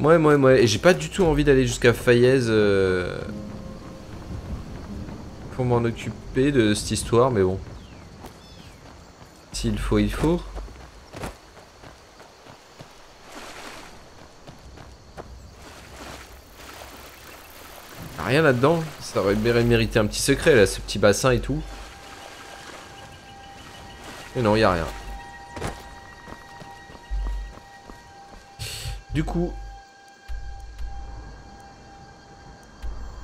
Ouais, ouais, ouais. Et j'ai pas du tout envie d'aller jusqu'à Fayez euh, pour m'en occuper de cette histoire, mais bon. S'il faut, il faut. rien là-dedans. Ça aurait mérité un petit secret là, ce petit bassin et tout. Mais non, y a rien. Du coup...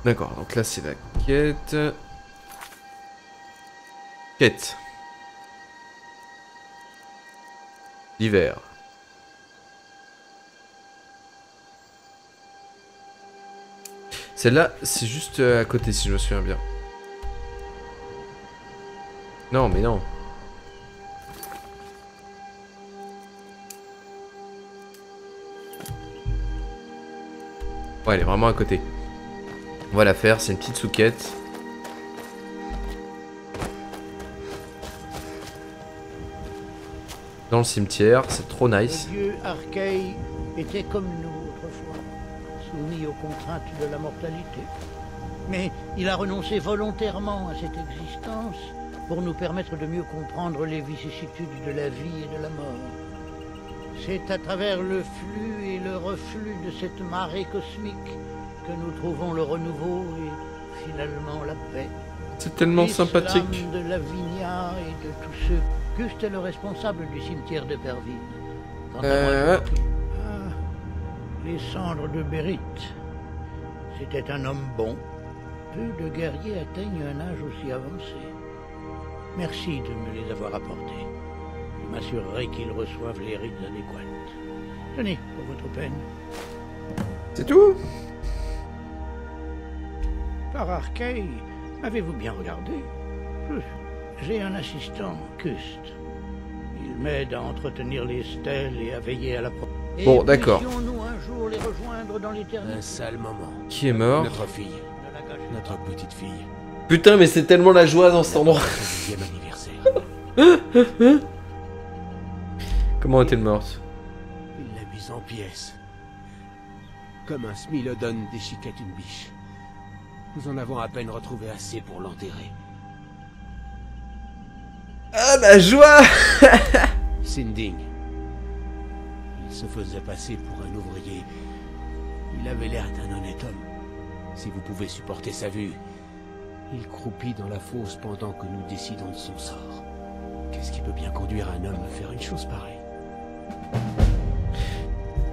D'accord, donc là c'est la quête. Quête. L'hiver. Celle-là, c'est juste euh, à côté si je me souviens bien. Non, mais non. Ouais, elle est vraiment à côté. On va la faire, c'est une petite souquette. Dans le cimetière, c'est trop nice. Le dieu Arkay était comme nous autrefois, soumis aux contraintes de la mortalité. Mais il a renoncé volontairement à cette existence pour nous permettre de mieux comprendre les vicissitudes de la vie et de la mort. C'est à travers le flux et le reflux de cette marée cosmique que nous trouvons le renouveau et finalement la paix. C'est tellement sympathique. de Lavinia et de tous ceux. Custe est le responsable du cimetière de Perville. Euh. Ah, les cendres de Bérite. C'était un homme bon. Peu de guerriers atteignent un âge aussi avancé. Merci de me les avoir apportés. Je m'assurerai qu'ils reçoivent les rites adéquates. Tenez, pour votre peine. C'est tout? Par Arkay, avez-vous bien regardé? J'ai un assistant, Custe. Il m'aide à entretenir les stèles et à veiller à la... Bon, d'accord. un jour les rejoindre dans l'éternité? Un sale moment. Qui est mort? Notre fille. Notre petite fille. Putain, mais c'est tellement la joie dans cet endroit. Anniversaire. [LAUGHS] Comment est-elle morte? Il l'a mise en pièces. Comme un smilodon déchiquette une biche. Nous en avons à peine retrouvé assez pour l'enterrer. Ah, la joie [LAUGHS] Sinding. Il se faisait passer pour un ouvrier. Il avait l'air d'un honnête homme. Si vous pouvez supporter sa vue. Il croupit dans la fosse pendant que nous décidons de son sort. Qu'est-ce qui peut bien conduire un homme à faire une chose pareille?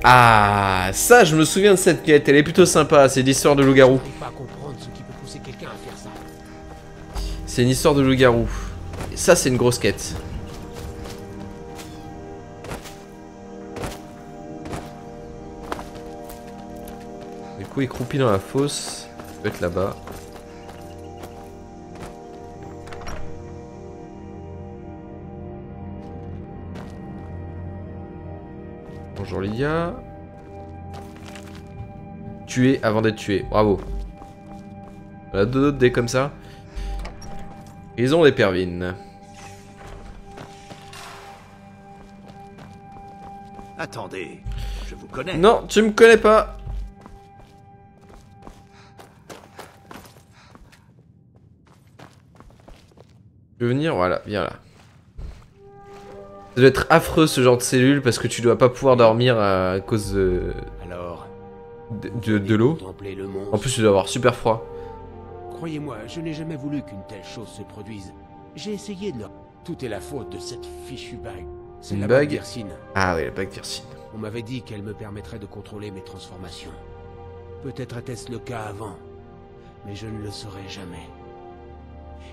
Ah, ça, je me souviens de cette quête. Elle est plutôt sympa. C'est l'histoire de loup-garou. C'est une histoire de loup-garou. Ça, c'est une grosse quête. Du coup, il croupit dans la fosse. Il peut être là-bas. Bonjour Lydia. Tuer avant d'être tué. Bravo. Voilà deux autres dés comme ça. Ils ont des pervines. Attendez, je vous connais. Non, tu me connais pas. Tu veux venir Voilà, viens là. Ça doit être affreux ce genre de cellule parce que tu dois pas pouvoir dormir à cause de, Alors, de, de- de l'eau. En plus, tu dois avoir super froid. Croyez-moi, je n'ai jamais voulu qu'une telle chose se produise. J'ai essayé de leur... Tout est la faute de cette fichue bague. C'est la bague d'Irsine. Ah oui, la bague d'Irsine. On m'avait dit qu'elle me permettrait de contrôler mes transformations. Peut-être était-ce le cas avant, mais je ne le saurais jamais.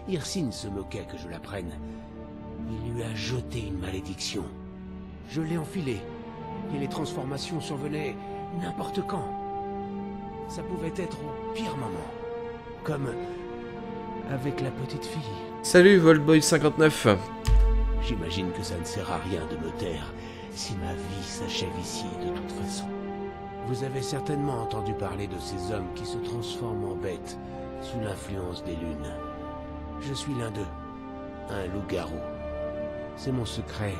Irsine se moquait que je la prenne. Il lui a jeté une malédiction. Je l'ai enfilée, et les transformations survenaient n'importe quand. Ça pouvait être au pire moment. Comme avec la petite fille. Salut Voltboy59. J'imagine que ça ne sert à rien de me taire si ma vie s'achève ici de toute façon. Vous avez certainement entendu parler de ces hommes qui se transforment en bêtes sous l'influence des lunes. Je suis l'un d'eux, un loup-garou. C'est mon secret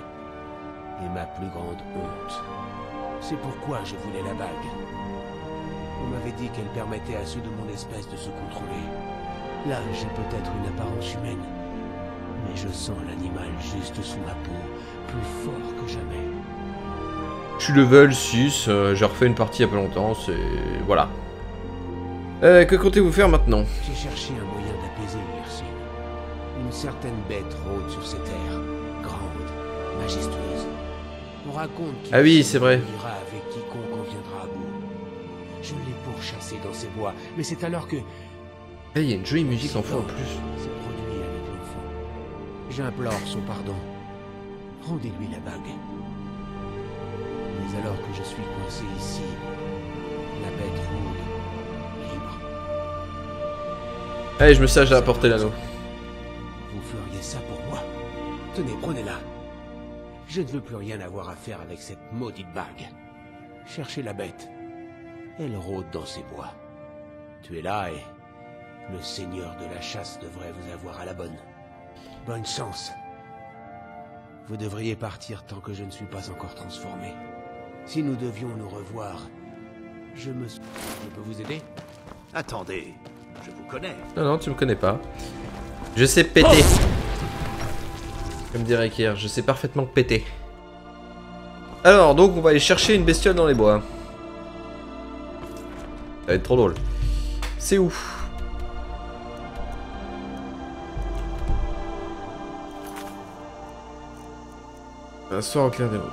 et ma plus grande honte. C'est pourquoi je voulais la bague. On m'avait dit qu'elle permettait à ceux de mon espèce de se contrôler. Là, j'ai peut-être une apparence humaine, mais je sens l'animal juste sous ma peau, plus fort que jamais. Je suis level 6, euh, j'ai refait une partie il y a pas longtemps, c'est... Voilà. Euh, que comptez-vous faire maintenant? J'ai cherché un moyen d'apaiser l'Ursine. Une certaine bête rôde sur ces terres, grande, majestueuse. On raconte qu'il Ah oui, c'est vrai. ira avec quiconque en viendra à bout. Je l'ai pourchassé dans ces bois, mais c'est alors que Eh, il y a une jolie musique en fond en plus. s'est produit avec l'enfant. J'implore son pardon. Rendez-lui la bague. Mais alors que je suis coincé ici, la bête rôde, libre. Allez, je me sage à apporter l'anneau. Vous feriez ça pour moi Tenez, prenez-la. Je ne veux plus rien avoir à faire avec cette maudite bague. Cherchez la bête. Elle rôde dans ces bois. Tuez-la et le seigneur de la chasse devrait vous avoir à la bonne. Bonne chance. Vous devriez partir tant que je ne suis pas encore transformé. Si nous devions nous revoir, je me... Je peux vous aider? Attendez, je vous connais. Non, non, tu me connais pas. Je sais péter. Comme dirait Kier, je sais parfaitement péter. Alors, donc, on va aller chercher une bestiole dans les bois. Ça va être trop drôle. C'est où Un soir au clair des rues.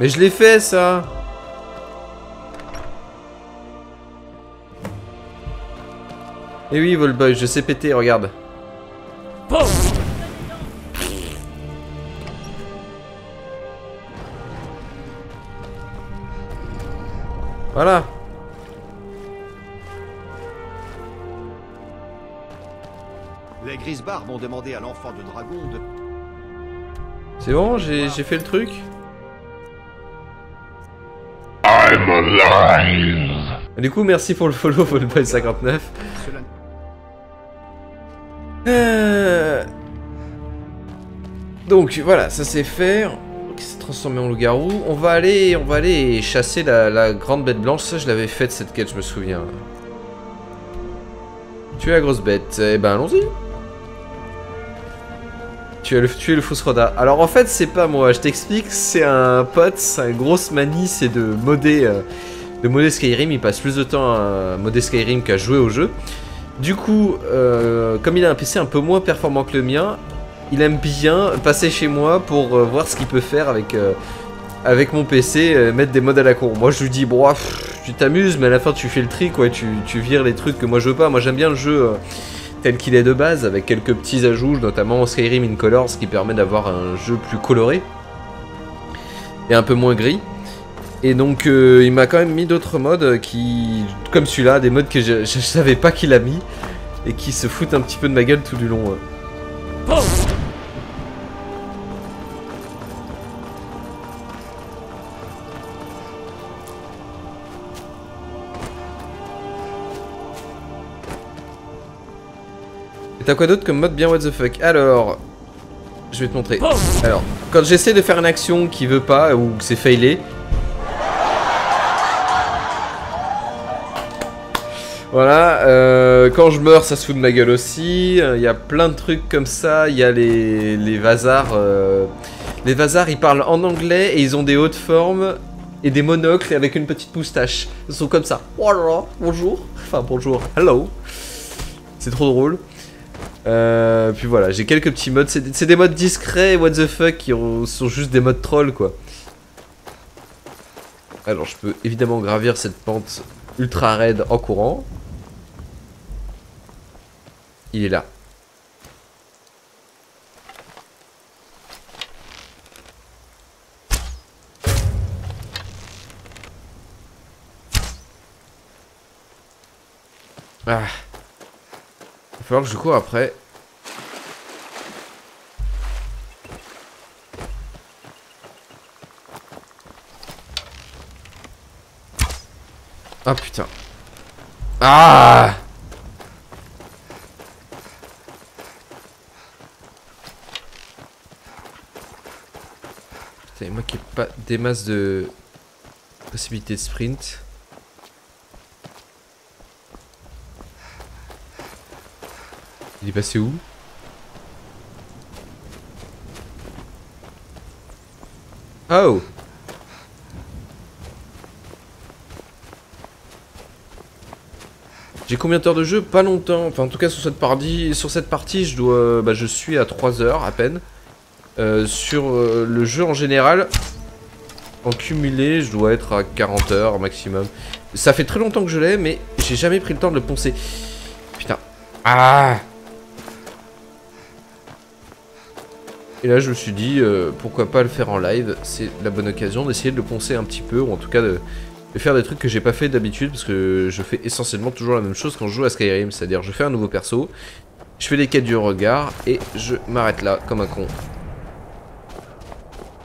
Mais je l'ai fait, ça Et oui, Volboy, je sais péter, regarde. Voilà. Les Grisbarbes ont demandé à l'enfant de dragon de... C'est bon, j'ai j'ai fait le truc I'm alive. Du coup, merci pour le follow, Volboy59. Cela... Euh... Donc voilà, ça c'est fait. Ok, s'est transformé en loup-garou. On va aller, on va aller chasser la, la grande bête blanche. Ça, je l'avais faite cette quête, je me souviens. Tuer la grosse bête. Eh ben, allons-y. Tu as le, tuer le Fousroda. Alors en fait, c'est pas moi. Je t'explique. C'est un pote. Sa grosse manie, c'est de modder, euh, de modder Skyrim. Il passe plus de temps à modder Skyrim qu'à jouer au jeu. Du coup, euh, comme il a un PC un peu moins performant que le mien, il aime bien passer chez moi pour euh, voir ce qu'il peut faire avec, euh, mon PC, mettre des modes à la con. Moi je lui dis, bon, tu t'amuses, mais à la fin tu fais le tri, quoi, tu, tu vires les trucs que moi je veux pas. Moi j'aime bien le jeu tel qu'il est de base, avec quelques petits ajouts, notamment Skyrim in Color, ce qui permet d'avoir un jeu plus coloré et un peu moins gris. Et donc euh, il m'a quand même mis d'autres modes qui, comme celui-là, des modes que je, savais pas qu'il a mis et qui se foutent un petit peu de ma gueule tout du long. euh. T'as quoi d'autre comme mode bien what the fuck Alors, je vais te montrer. Alors, quand j'essaie de faire une action qui veut pas ou que c'est failé, Voilà, euh, quand je meurs, ça se fout de ma gueule aussi. Il y a plein de trucs comme ça. Il y a les, les vasars. euh, Les vasars, ils parlent en anglais et ils ont des hautes formes et des monocles avec une petite moustache. Ils sont comme ça. Bonjour. Enfin, bonjour. Hello. C'est trop drôle. Euh, puis voilà, j'ai quelques petits modes. C'est des- modes discrets, what the fuck, qui ont- sont juste des modes troll, quoi. Alors, je peux évidemment gravir cette pente ultra raide en courant. Il est là. Ah. Va falloir que je cours après. Ah putain. Ah Putain, moi qui ai pas des masses de possibilités de sprint. Il est passé où? Oh J'ai combien d'heures de jeu? Pas longtemps. Enfin, en tout cas, sur cette partie, sur cette partie je, dois, bah, je suis à 3 heures à peine. Euh, sur euh, le jeu en général, en cumulé, je dois être à 40 heures maximum. Ça fait très longtemps que je l'ai, mais j'ai jamais pris le temps de le poncer. Putain. Ah Et là, je me suis dit, euh, pourquoi pas le faire en live C'est la bonne occasion d'essayer de le poncer un petit peu, ou en tout cas de, faire des trucs que j'ai pas fait d'habitude, parce que je fais essentiellement toujours la même chose quand je joue à Skyrim, c'est-à-dire je fais un nouveau perso, je fais des quêtes du regard, et je m'arrête là, comme un con.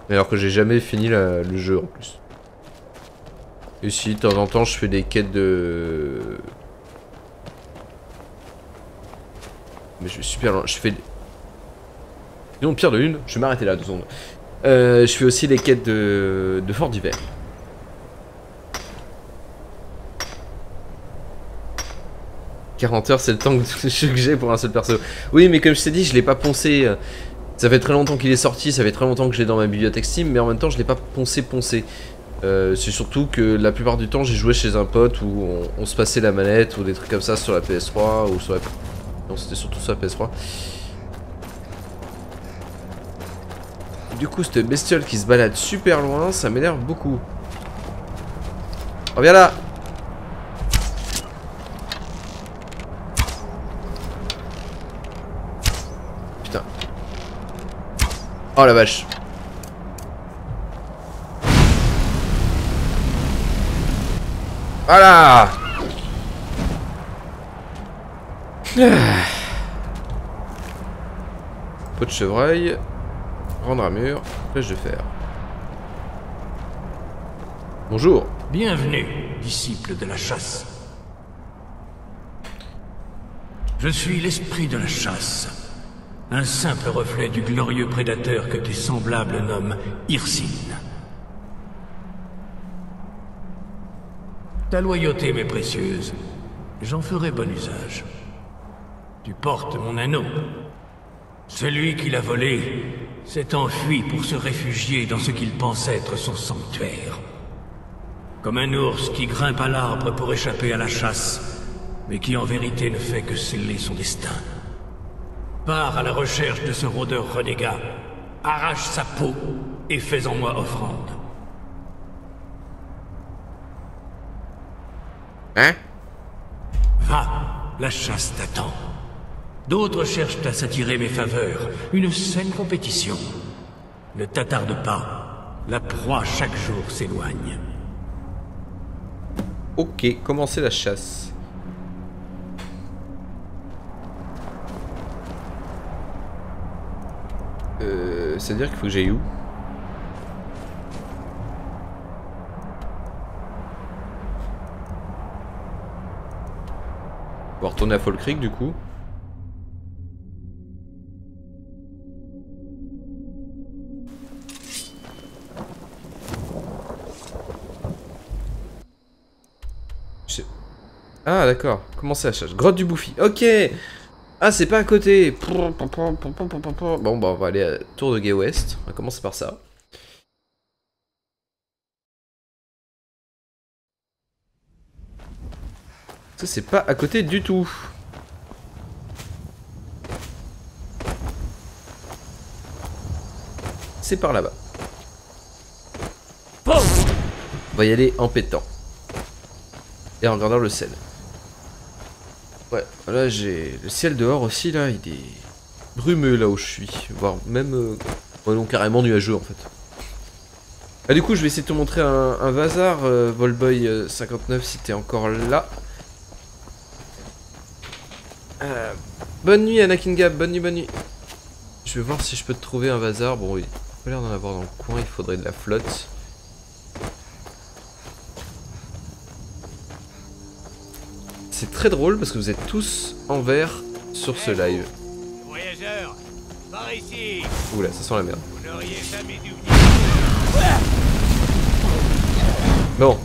Alors que j'ai jamais fini le jeu en plus. Et si, de temps en temps, je fais des quêtes de... Mais je suis super loin, je fais... Sinon, pire de une, je vais m'arrêter là deux secondes. Euh, je fais aussi les quêtes de, de Fort d'hiver. « 40 heures, c'est le temps que [LAUGHS] j'ai pour un seul perso. Oui, mais comme je t'ai dit, je l'ai pas poncé. euh, Ça fait très longtemps qu'il est sorti, ça fait très longtemps que je l'ai dans ma bibliothèque Steam, mais en même temps, je l'ai pas poncé poncé. Euh, c'est surtout que la plupart du temps, j'ai joué chez un pote où on, on se passait la manette ou des trucs comme ça sur la PS3 ou sur la... Non, c'était surtout sur la PS3. Du coup, cette bestiole qui se balade super loin, ça m'énerve beaucoup. Reviens là Putain. Oh la vache. Voilà. [SIGHS] Peau de chevreuil. Rendre à mur. Flèche de fer. Bonjour. Bienvenue, disciple de la chasse. Je suis l'esprit de la chasse. Un simple reflet du glorieux prédateur que tes semblables nomment Hirsine. Ta loyauté m'est précieuse. J'en ferai bon usage. Tu portes mon anneau. Celui qui l'a volé s'est enfui pour se réfugier dans ce qu'il pense être son sanctuaire. Comme un ours qui grimpe à l'arbre pour échapper à la chasse, mais qui en vérité ne fait que sceller son destin. Pars à la recherche de ce rôdeur renégat, arrache sa peau et fais en moi offrande. Hein? Va, la chasse t'attend. D'autres cherchent à s'attirer mes faveurs, une saine compétition. Ne t'attarde pas, la proie chaque jour s'éloigne. Ok, commencer la chasse. Euh, C'est-à-dire qu'il faut que j'aille où? On va retourner à Fall Creek du coup. Ah d'accord, comment ça chasse Grotte du Bouffi, ok Ah c'est pas à côté Bon bah on va aller à Tour de Gay West, on va commencer par ça. Ça c'est pas à côté du tout. C'est par là-bas. On va y aller en pétant. Et en regardant le ciel. Ouais, là j'ai le ciel dehors aussi là, il est brumeux là où je suis, voire même euh, ouais, non carrément nuageux en fait. Ah du coup je vais essayer de te montrer un, un euh, Volboy euh, 59 si t'es encore là. Euh, bonne nuit Anakin Gab, bonne nuit, bonne nuit. Je vais voir si je peux te trouver un Vazar, bon il a pas l'air d'en avoir dans le coin, il faudrait de la flotte. C'est très drôle parce que vous êtes tous en vert sur ce live. Voyageurs, par ici Oula, ça sent la merde. Vous n'auriez jamais dû venir. Bon.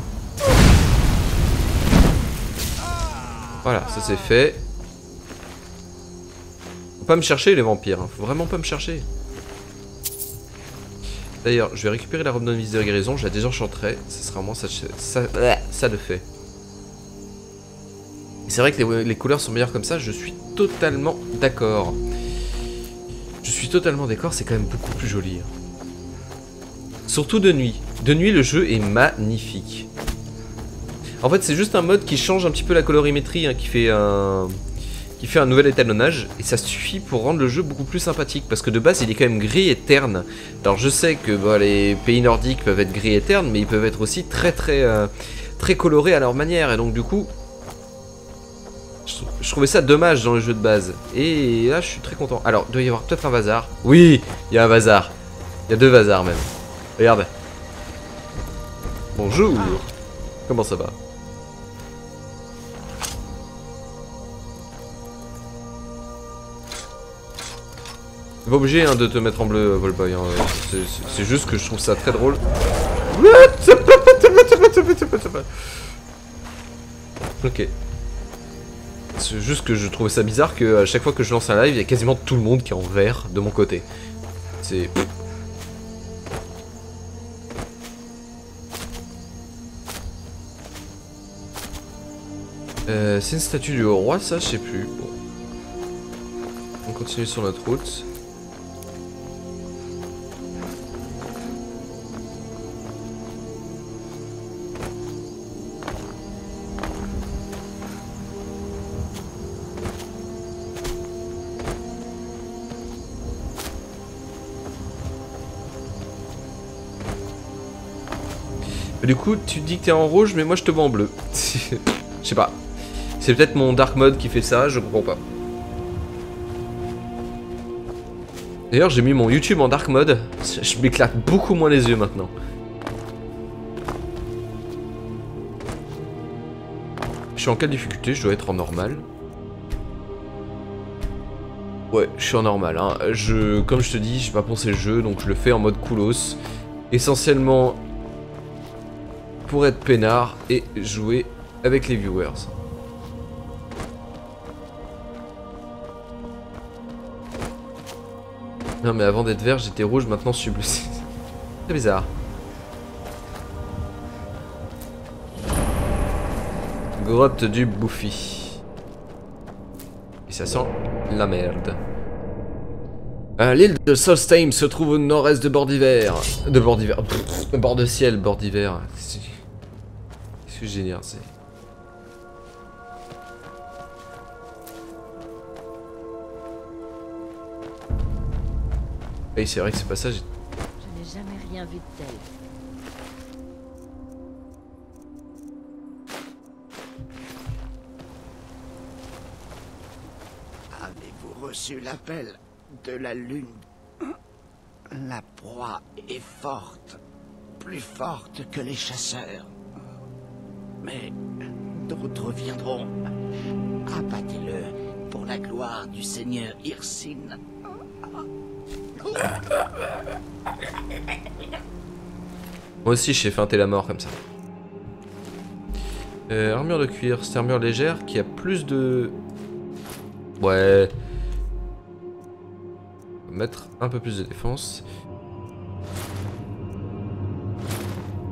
Voilà, ça c'est fait. Faut pas me chercher les vampires, hein. faut vraiment pas me chercher. D'ailleurs, je vais récupérer la robe novice de guérison, je la désenchanterai, ça sera moins ça, ça, ça le fait. C'est vrai que les, couleurs sont meilleures comme ça, je suis totalement d'accord. Je suis totalement d'accord, c'est quand même beaucoup plus joli. Surtout de nuit. De nuit, le jeu est magnifique. En fait, c'est juste un mode qui change un petit peu la colorimétrie, hein, qui fait un qui fait un nouvel étalonnage et ça suffit pour rendre le jeu beaucoup plus sympathique parce que de base il est quand même gris et terne. Alors je sais que bah, les pays nordiques peuvent être gris et ternes mais ils peuvent être aussi très très euh, très colorés à leur manière et donc du coup je, trou- je trouvais ça dommage dans le jeu de base et là je suis très content. Alors il doit y avoir peut-être un bazar. Oui, il y a un bazar. Il y a deux bazars même. Regarde. Bonjour. Comment ça va? T'es pas obligé hein, de te mettre en bleu, Volboy. hein, euh, C'est juste que je trouve ça très drôle. Ok. C'est juste que je trouvais ça bizarre que à chaque fois que je lance un live, il y a quasiment tout le monde qui est en vert de mon côté. C'est. Euh, c'est une statue du roi, ça, je sais plus. Bon. On continue sur notre route. Du coup, tu dis que t'es en rouge, mais moi je te vois en bleu. [LAUGHS] Je sais pas. C'est peut-être mon dark mode qui fait ça, je comprends pas. D'ailleurs, j'ai mis mon YouTube en dark mode. Je m'éclate beaucoup moins les yeux maintenant. Je suis en quelle difficulté Je dois être en normal. Ouais, je suis en normal. Hein. Je, comme je te dis, j'ai pas pensé le jeu, donc je le fais en mode coolos. Essentiellement pour être peinard et jouer avec les viewers. Non mais avant d'être vert j'étais rouge, maintenant je suis bleu. [LAUGHS] C'est bizarre. Grotte du Bouffi. Et ça sent la merde. L'île de Solstheim se trouve au nord-est de Bord d'Hiver. De Bord d'Hiver. Pff, Bord de ciel, Bord d'Hiver. C'est c'est génial, c'est. Oui, c'est vrai que c'est pas ça. j'ai- Je n'ai jamais rien vu de tel. Avez-vous reçu l'appel de la lune? La proie est forte, plus forte que les chasseurs. Mais d'autres viendront. Abattez-le pour la gloire du seigneur Hirsine. Moi aussi, j'ai feinté la mort comme ça. Euh, armure de cuir, c'est armure légère qui a plus de. Ouais. Mettre un peu plus de défense.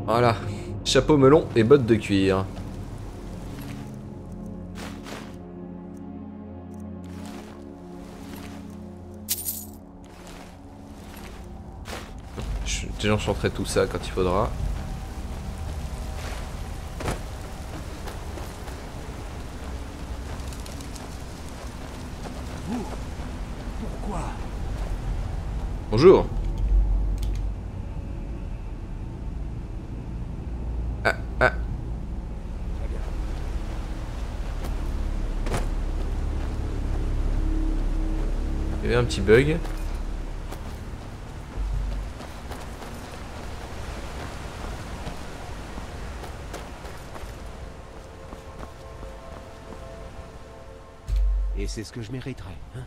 Voilà. Chapeau melon et bottes de cuir. Je désenchanterai tout ça quand il faudra. Vous Pourquoi? Bonjour. Ah, ah. Il y un petit bug. Et c'est ce que je mériterais, hein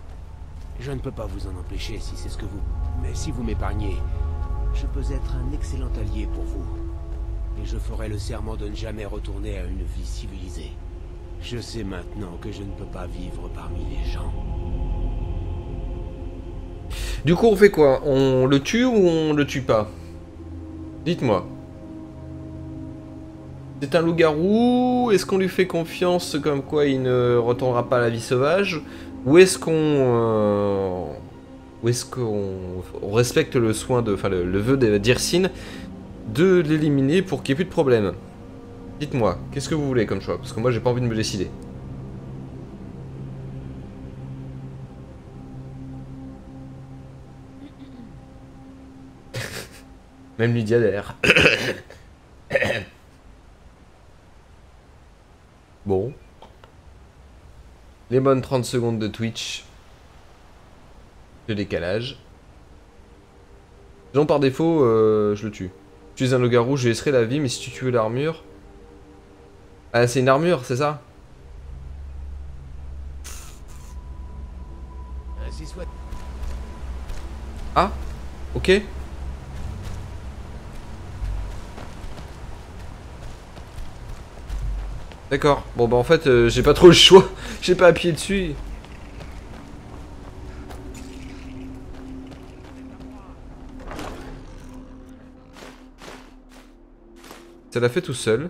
Je ne peux pas vous en empêcher si c'est ce que vous... Mais si vous m'épargnez, je peux être un excellent allié pour vous. Et je ferai le serment de ne jamais retourner à une vie civilisée. Je sais maintenant que je ne peux pas vivre parmi les gens. Du coup, on fait quoi? On le tue ou on le tue pas? Dites-moi. C'est un loup-garou. Est-ce qu'on lui fait confiance comme quoi il ne retournera pas à la vie sauvage? Ou est-ce qu'on. euh, est-ce qu'on on respecte le soin de. Enfin, le, vœu d'Irsine de l'éliminer pour qu'il n'y ait plus de problème? Dites-moi, qu'est-ce que vous voulez comme choix? Parce que moi j'ai pas envie de me décider. Même Lydia d'air. [COUGHS] bon. Les bonnes 30 secondes de Twitch. De décalage. Sinon par défaut, euh, je le tue. Tu es un loup-garou, je laisserai la vie, mais si tu tues l'armure... Ah, c'est une armure, c'est ça? Ah Ok. D'accord. Bon bah en fait euh, j'ai pas trop le choix. [LAUGHS] j'ai pas appuyé dessus. Ça l'a fait tout seul.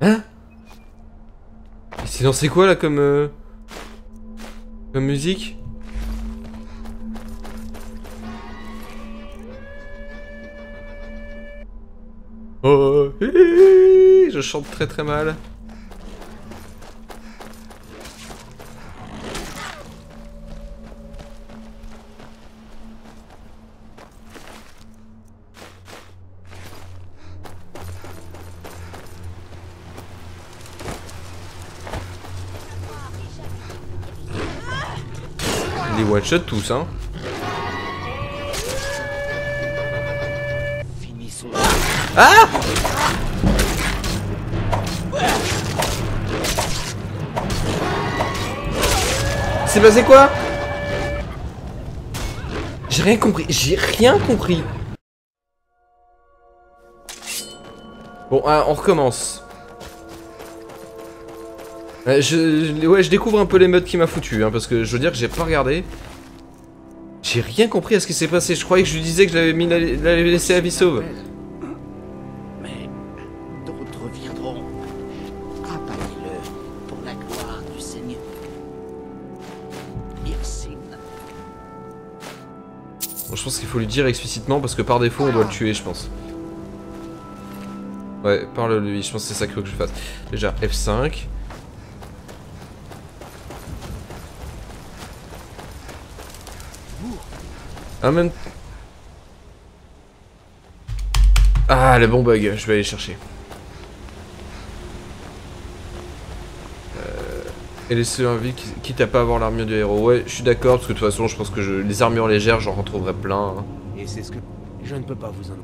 Hein? Sinon c'est quoi là comme... euh, Comme musique? Oh, je chante très très mal. Des one shot tous hein. Ah C'est passé quoi J'ai rien compris, j'ai rien compris. Bon, ah, on recommence. Euh, je, ouais, je découvre un peu les modes qui m'a foutu, hein, parce que je veux dire que j'ai pas regardé. J'ai rien compris à ce qui s'est passé. Je croyais que je lui disais que je l'avais mis, la- l'avais laissé à vie sauve. Mais d'autres viendront. Accompagnez-le pour la gloire du Seigneur. Bon, je pense qu'il faut lui dire explicitement parce que par défaut on doit le tuer, je pense. Ouais, parle-lui, je pense que c'est ça qu'il faut que je fasse. Déjà, F5. Ah, même. Ah, le bon bug, je vais aller chercher. Et laisser un vie, qui- quitte à pas avoir l'armure du héros. Ouais, je suis d'accord, parce que de toute façon, je pense que je... les armures légères, j'en retrouverai plein. hein. Et c'est ce que. Je ne peux pas vous en.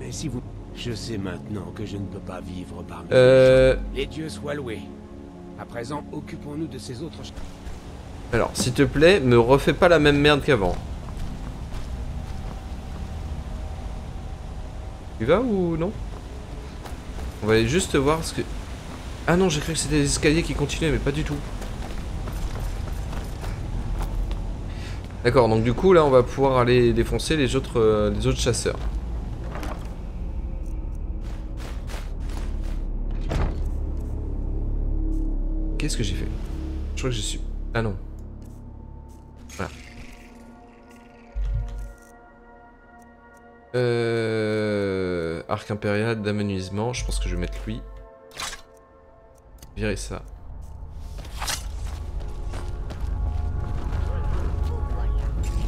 Mais si vous. Je sais maintenant que je ne peux pas vivre parmi Euh... les dieux soient loués. À présent, occupons-nous de ces autres. Alors, s'il te plaît, me refais pas la même merde qu'avant. Tu vas ou non? On va aller juste voir ce que... Ah non, j'ai cru que c'était des escaliers qui continuaient, mais pas du tout. D'accord, donc du coup, là, on va pouvoir aller défoncer les autres, euh, les autres chasseurs. Qu'est-ce que j'ai fait? Je crois que je suis... Ah non. Voilà. Euh... Arc impérial d'amenuisement, je pense que je vais mettre lui. Virer ça.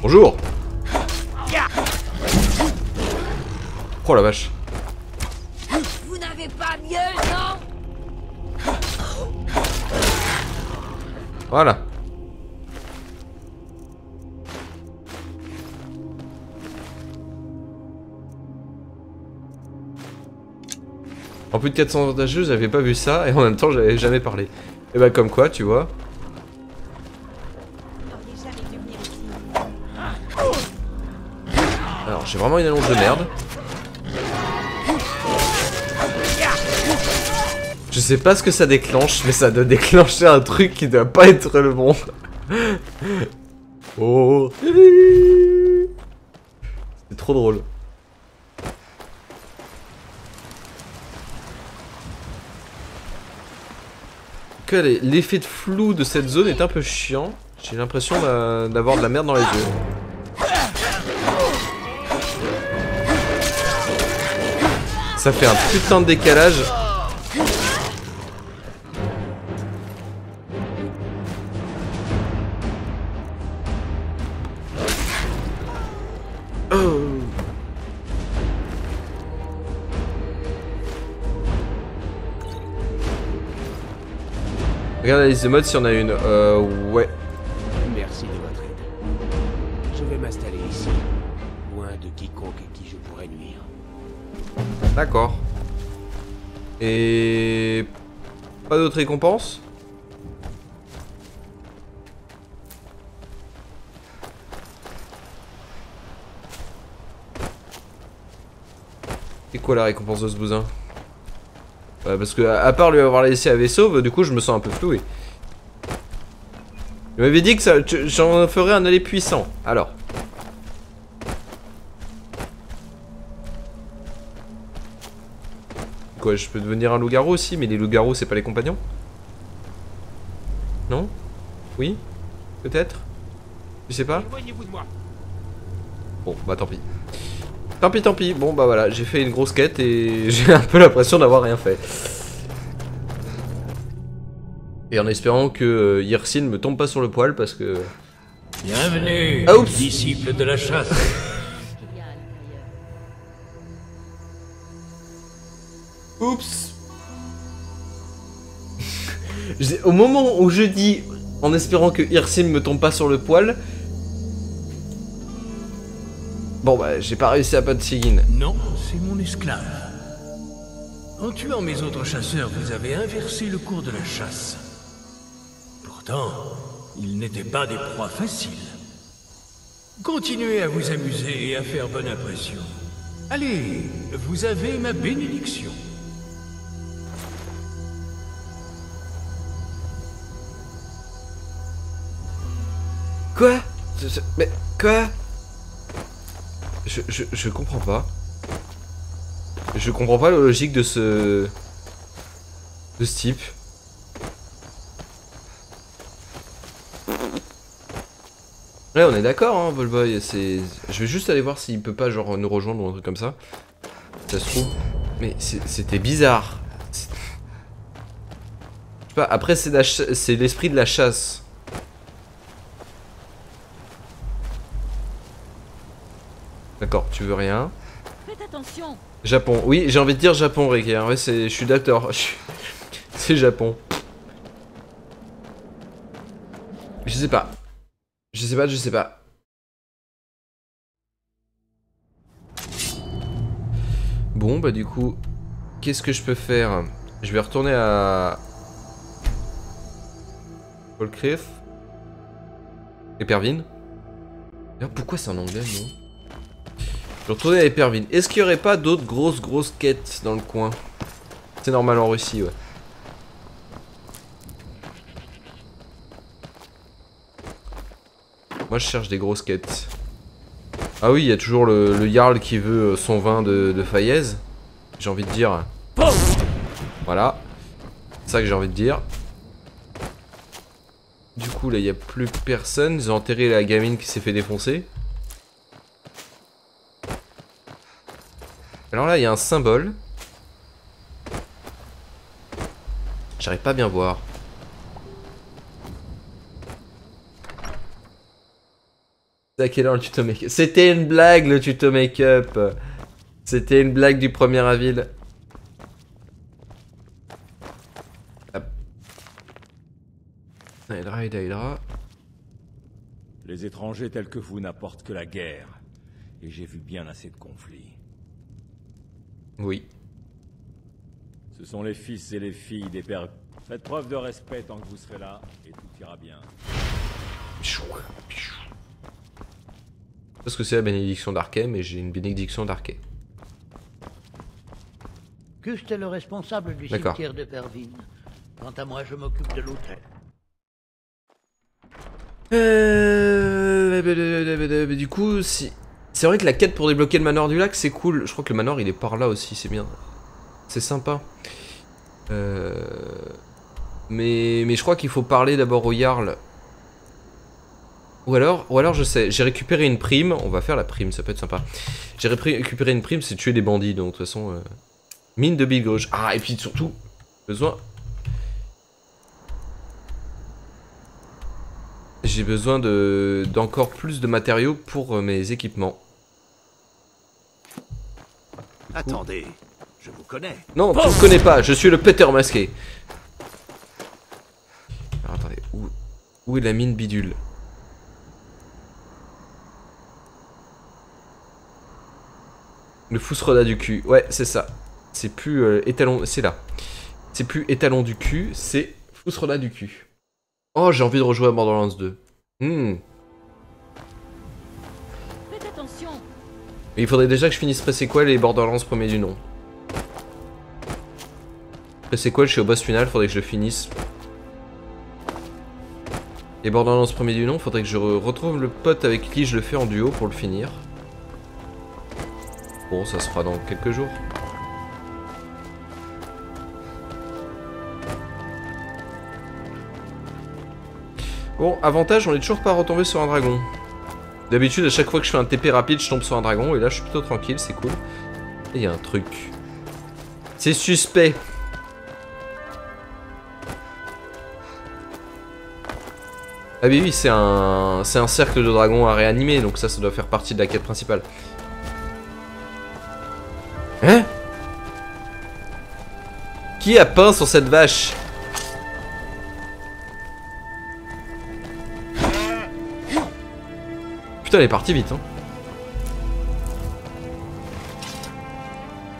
Bonjour Oh la vache Vous n'avez pas mieux, non Voilà En plus de 400 avantageux, j'avais pas vu ça et en même temps j'avais jamais parlé. Et bah comme quoi, tu vois. J'ai vraiment une allonge de merde. Je sais pas ce que ça déclenche, mais ça doit déclencher un truc qui doit pas être le bon. [LAUGHS] Oh C'est trop drôle. Que l'effet de flou de cette zone est un peu chiant. J'ai l'impression d'a- d'avoir de la merde dans les yeux. Ça fait un putain de décalage. Oh. Regarde la liste de modes si on a une. Euh, ouais. D'accord. Et. Pas d'autres récompenses C'est quoi la récompense de ce bousin? Ouais, Parce que, à part lui avoir laissé à vaisseau, bah, du coup, je me sens un peu floué. Il m'avait dit que j'en ferais un aller puissant. Alors. Quoi, je peux devenir un loup-garou aussi, mais les loups-garous, c'est pas les compagnons? Non? Oui? Peut-être? Je sais pas. Bon, bah tant pis. Tant pis, tant pis. Bon, bah voilà, j'ai fait une grosse quête et [LAUGHS] j'ai un peu l'impression d'avoir rien fait. Et en espérant que euh, Yersin me tombe pas sur le poil parce que... Bienvenue, Ah, oups. disciple de la chasse. Oups [LAUGHS] Au moment où je dis, en espérant que Yersin me tombe pas sur le poil... Bon bah, j'ai pas réussi à pas de Sigyn. Non, c'est mon esclave. En tuant mes autres chasseurs, vous avez inversé le cours de la chasse. Pourtant, ils n'étaient pas des proies faciles. Continuez à vous amuser et à faire bonne impression. Allez, vous avez ma bénédiction. Quoi? Je- Mais quoi? Je, je, je comprends pas. Je comprends pas la logique de ce... De ce type. Ouais, on est d'accord, hein, Volboy. C'est... Je vais juste aller voir s'il peut pas, genre, nous rejoindre ou un truc comme ça. Ça se trouve. Mais c'était bizarre. Je sais pas, après, c'est l'esprit de la chasse. D'accord, tu veux rien. Faites attention Japon. Oui, j'ai envie de dire Japon, Rick. En vrai, c'est, je suis d'accord. [LAUGHS] C'est Japon. Je sais pas. Je sais pas, je sais pas. Bon, bah du coup, qu'est-ce que je peux faire? Je vais retourner à... Volcriff. Epervine. D'ailleurs, Pourquoi c'est en anglais, non Je vais retourner à. Est-ce qu'il y aurait pas d'autres grosses, grosses quêtes dans le coin? C'est normal en Russie, ouais. Moi, je cherche des grosses quêtes. Ah oui, il y a toujours le, Jarl qui veut euh, son vin de, de Faillaise. J'ai envie de dire. Voilà. C'est ça que j'ai envie de dire. Du coup, là, il n'y a plus personne. Ils ont enterré la gamine qui s'est fait défoncer. Alors là, il y a un symbole. J'arrive pas à bien voir. C'était une blague le tuto make-up C'était une blague du premier avril. Hydra. Les étrangers tels que vous n'apportent que la guerre. Et j'ai vu bien assez de conflits. Oui. Ce sont les fils et les filles des pères. Faites preuve de respect tant que vous serez là, et tout ira bien. Parce que c'est la bénédiction d'Arkhem et j'ai une bénédiction d'Arkhem. Custe est le responsable du D'accord. cimetière de Pervine. Quant à moi, je m'occupe de l'hôtel. Euh, Euh, du coup, si... c'est vrai que la quête pour débloquer le manoir du lac, c'est cool. Je crois que le manoir, il est par là aussi, c'est bien. C'est sympa. Euh... Mais, mais je crois qu'il faut parler d'abord au Jarl. Ou alors, ou alors je sais, j'ai récupéré une prime. On va faire la prime, ça peut être sympa. J'ai récupéré une prime, c'est tuer des bandits. Donc de toute façon, euh, mine de bille gauche. Ah, et puis surtout, besoin. J'ai besoin de d'encore plus de matériaux pour euh, mes équipements. Attendez, je vous connais. Non, tu me connais pas. Je suis le Peter masqué. Alors attendez, où, où est la mine bidule? Le Fousroda du cul. Ouais, c'est ça. C'est plus euh, étalon. C'est là. C'est plus étalon du cul, c'est Fousroda du cul. Oh, j'ai envie de rejouer à Borderlands 2. Hmm. Il faudrait déjà que je finisse Pré-Sequel et Borderlands premier du nom. Pré-Sequel, je suis au boss final, faudrait que je le finisse. Et Borderlands premier du nom, faudrait que je re- retrouve le pote avec qui je le fais en duo pour le finir. Bon, ça se fera dans quelques jours. Bon, avantage, on est toujours pas retombé sur un dragon. D'habitude, à chaque fois que je fais un TP rapide, je tombe sur un dragon, et là, je suis plutôt tranquille, c'est cool. Il y a un truc. C'est suspect. Ah oui, oui, c'est un, c'est un cercle de dragons à réanimer, donc ça, ça doit faire partie de la quête principale. Hein? Qui a peint sur cette vache? Putain, elle est partie vite, hein.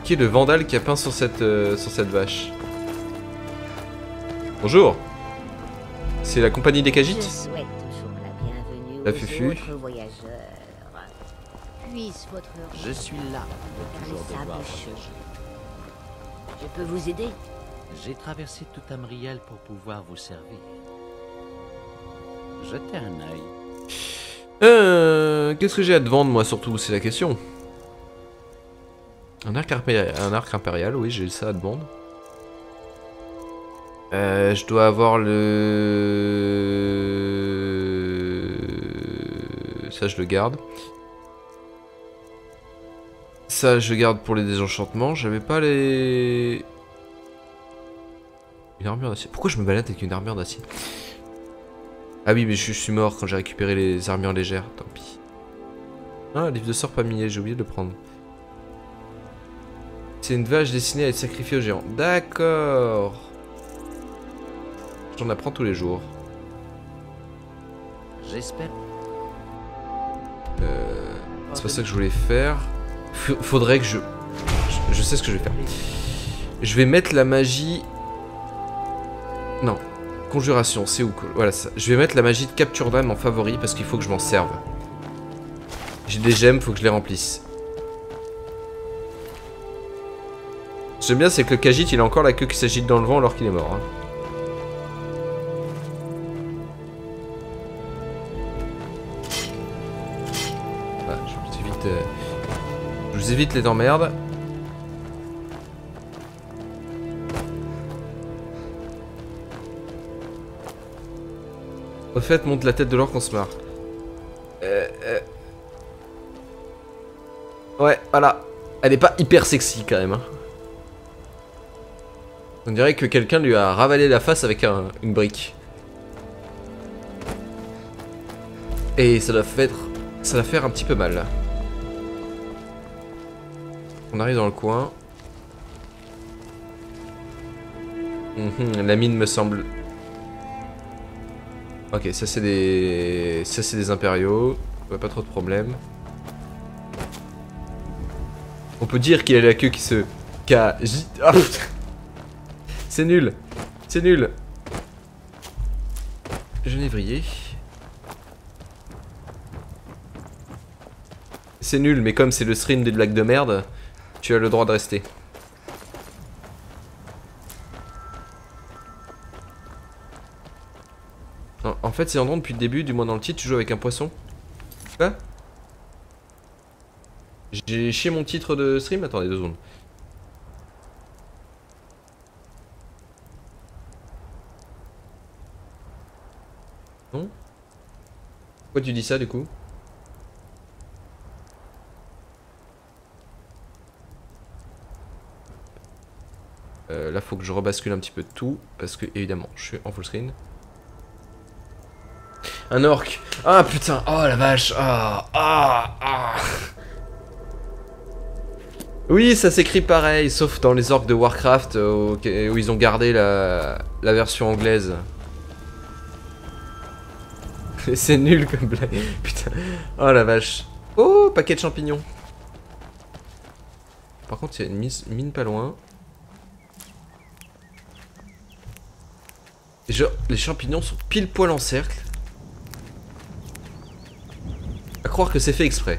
Qui est le vandale qui a peint sur cette, euh, sur cette vache? Bonjour C'est la compagnie des Kajites la La Fufu. Je suis là pour toujours devoir. Je peux vous aider? J'ai traversé tout Amriel pour pouvoir vous servir. Jetez un œil. Euh, qu'est-ce que j'ai à te vendre, moi, surtout? C'est la question. Un arc, impérial, un arc impérial, oui, j'ai ça à te vendre. Euh, je dois avoir le... Ça, je le garde. Ça, je le garde pour les désenchantements. J'avais pas les... Une armure d'acier. Pourquoi je me balade avec une armure d'acier ah oui, mais je, suis mort quand j'ai récupéré les armures légères, tant pis. Ah, livre de sort pas miné, j'ai oublié de le prendre. C'est une vache destinée à être sacrifiée aux géants. D'accord. J'en apprends tous les jours. J'espère. Euh, c'est pas ça que je voulais faire. Faudrait que je... je sais ce que je vais faire. Je vais mettre la magie... Non. Conjuration, c'est où Voilà ça. Je vais mettre la magie de capture d'âme en favori parce qu'il faut que je m'en serve. J'ai des gemmes, faut que je les remplisse. J'aime bien, c'est que le Khajiit, il a encore la queue qui s'agite dans le vent alors qu'il est mort. hein. Je vous évite, euh, je vous évite les emmerdes. Au fait, monte la tête de l'or qu'on se marre. Euh, euh. Ouais, voilà. Elle est pas hyper sexy quand même. hein. On dirait que quelqu'un lui a ravalé la face avec un- une brique. Et ça doit faire, un petit peu mal. On arrive dans le coin. Mhm, la mine me semble. Ok, ça c'est des, ça c'est des impériaux. Pas trop de problème. On peut dire qu'il a la queue qui se. Ah, c'est nul. C'est nul. Genévrier. C'est nul, mais comme c'est le stream des blagues de merde, tu as le droit de rester. En, fait, c'est Andron depuis le début, du moins dans le titre, tu joues avec un poisson. Quoi? J'ai chié mon titre de stream? Attendez deux secondes. Non? Pourquoi tu dis ça du coup? Euh, là, faut que je rebascule un petit peu tout parce que évidemment, je suis en full screen. Un orc. Ah putain. Oh la vache. Ah ah ah. Oui, ça s'écrit pareil, sauf dans les orcs de Warcraft euh, où, où ils ont gardé la, la version anglaise. [LAUGHS] C'est nul comme blague. [LAUGHS] Putain. Oh la vache. Oh, paquet de champignons. Par contre, il y a une mine pas loin. Genre, les champignons sont pile poil en cercle. À croire que c'est fait exprès.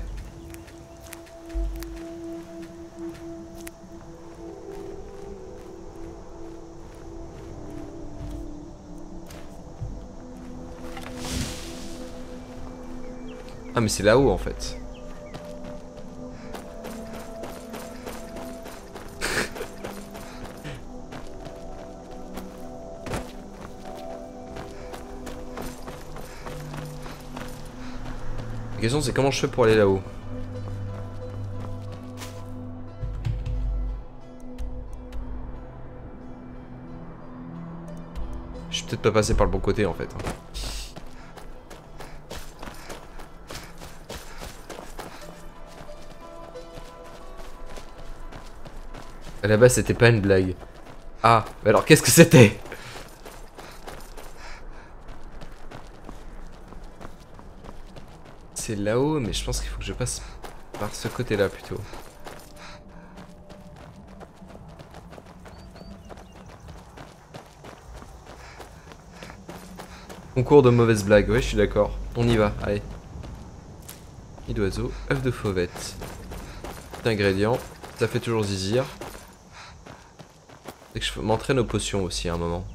Ah mais c'est là-haut en fait. Question c'est comment je fais pour aller là-haut. Je suis peut-être pas passé par le bon côté en fait. base c'était pas une blague. Ah, mais alors qu'est-ce que c'était? Là-haut, mais je pense qu'il faut que je passe par ce côté-là plutôt. Concours de mauvaises blagues, ouais, je suis d'accord. On y va, allez. Nid d'oiseau, œuf de fauvette. Ingrédients, ça fait toujours zizir. Et que je m'entraîne aux potions aussi à un moment.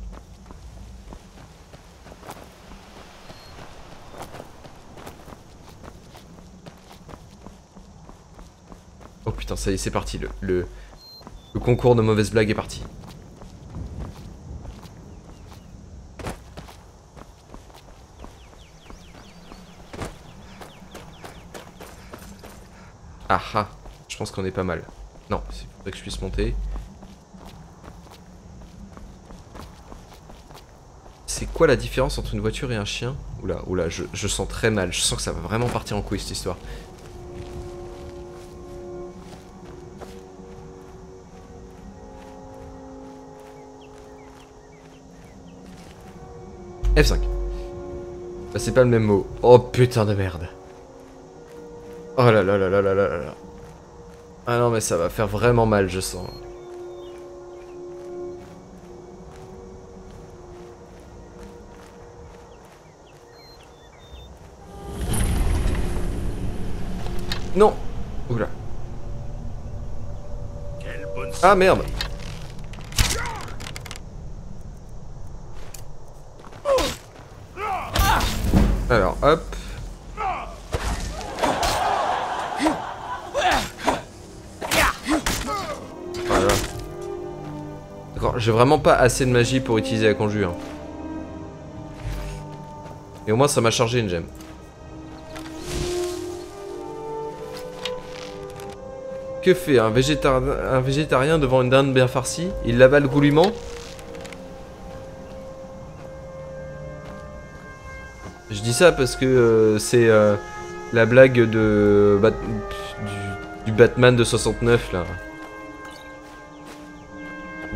Oh ça y est, c'est parti. Le, concours de mauvaises blagues est parti. Ah ah, je pense qu'on est pas mal. Non, il faudrait que je puisse monter. C'est quoi la différence entre une voiture et un chien? Oula, oula, je, je sens très mal. Je sens que ça va vraiment partir en couille cette histoire. Bah, c'est pas le même mot. Oh putain de merde. Oh là là là là là là là. Ah non, mais ça va faire vraiment mal, je sens. Non Oula. Ah merde Alors hop. Voilà. D'accord, j'ai vraiment pas assez de magie pour utiliser la conjure. hein. Et au moins ça m'a chargé une gemme. Que fait un, végétar- un végétarien devant une dinde bien farcie? Il l'avale goulûment? Ça parce que euh, c'est euh, la blague de Bat- du, Batman de 69 là.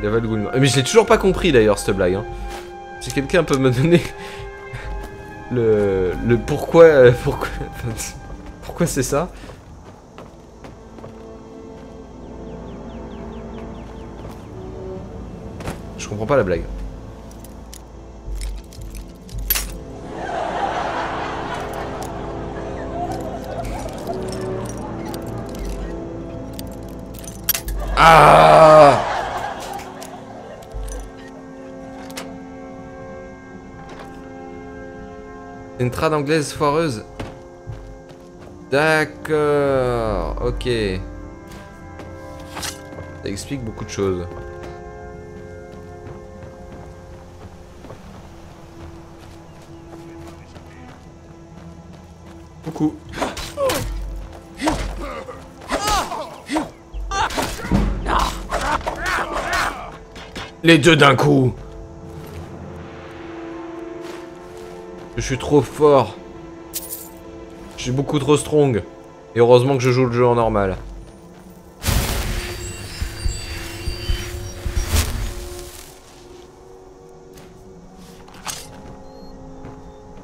Mais je l'ai toujours pas compris d'ailleurs cette blague. Hein. Si quelqu'un peut me donner [LAUGHS] le, le pourquoi euh, pourquoi [LAUGHS] pourquoi c'est ça? Je comprends pas la blague. Ah Une trad anglaise foireuse. D'accord, ok. Ça explique beaucoup de choses. Les deux d'un coup. Je suis trop fort. Je suis beaucoup trop strong. Et heureusement que je joue le jeu en normal.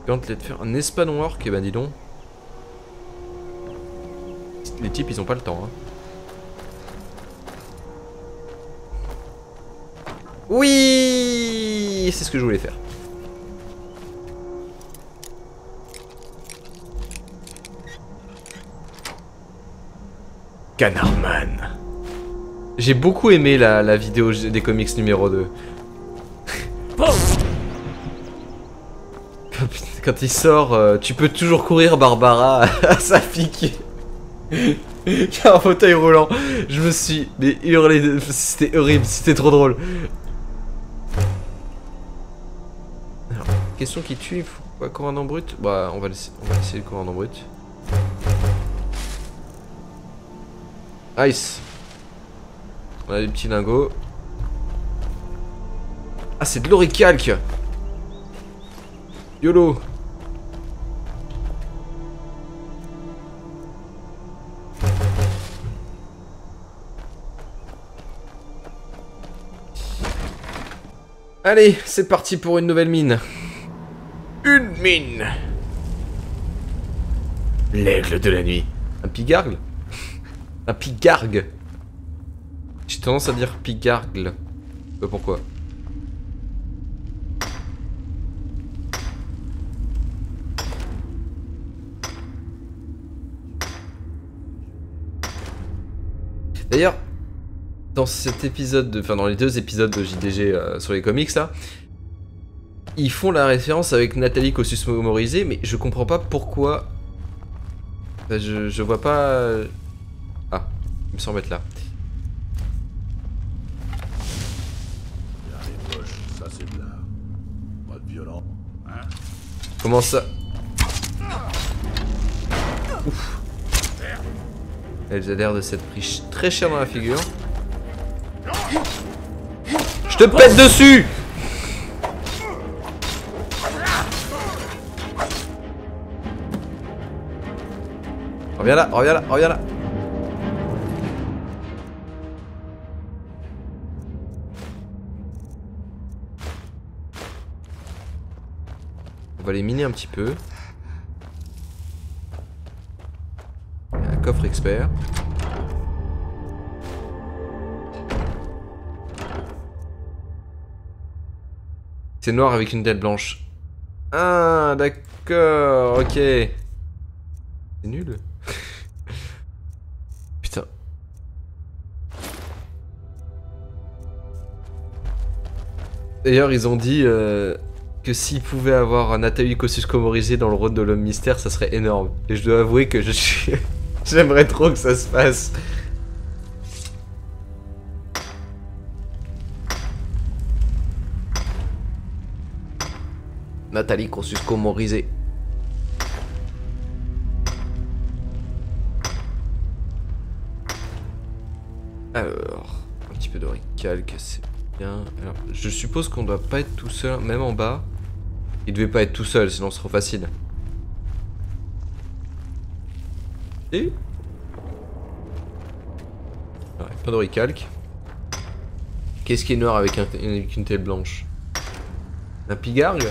Gantelet de fer. Un espadon orc, et ben dis donc. Les types ils ont pas le temps. Hein. Oui C'est ce que je voulais faire. Canardman. J'ai beaucoup aimé la, vidéo des comics numéro 2. [LAUGHS] Quand il sort, euh, tu peux toujours courir Barbara [LAUGHS] à sa fille qui [LAUGHS] a un fauteuil roulant. Je me suis mais hurlé, c'était horrible, c'était trop drôle. Question qui tue, faut pas commandant brut? Bah on va laisser, on va laisser le commandant brut. Ice. On a des petits lingots. Ah c'est de l'oricalque YOLO Allez, c'est parti pour une nouvelle mine. Mine L'aigle de la nuit. Un pigargle [LAUGHS] Un pigargue J'ai tendance à dire pigargle. Euh, pourquoi D'ailleurs, dans cet épisode, de, enfin dans les deux épisodes de JDG euh, sur les comics là, ils font la référence avec Nathalie Kossus Morisé, mais je comprends pas pourquoi. Je, je vois pas. Ah, il me semble être là. Comment ça? Ouf. Elle a l'air de s'être pris très cher dans la figure. Je te pète dessus Reviens là, reviens là, reviens là On va les miner un petit peu. Il y a un coffre expert. C'est noir avec une tête blanche. Ah, d'accord, ok. C'est nul. D'ailleurs, ils ont dit euh, que s'ils pouvaient avoir un comorisé dans le rôle de l'homme mystère, ça serait énorme. Et je dois avouer que je suis... [LAUGHS] J'aimerais trop que ça se passe. Nathalie Kosciusko. Alors, un petit peu de recalque, c'est je suppose qu'on doit pas être tout seul, même en bas. Il devait pas être tout seul, sinon c'est trop facile. Et? Ouais, Pas de recalque. Qu'est-ce qui est noir avec une tête blanche? Un pigargue?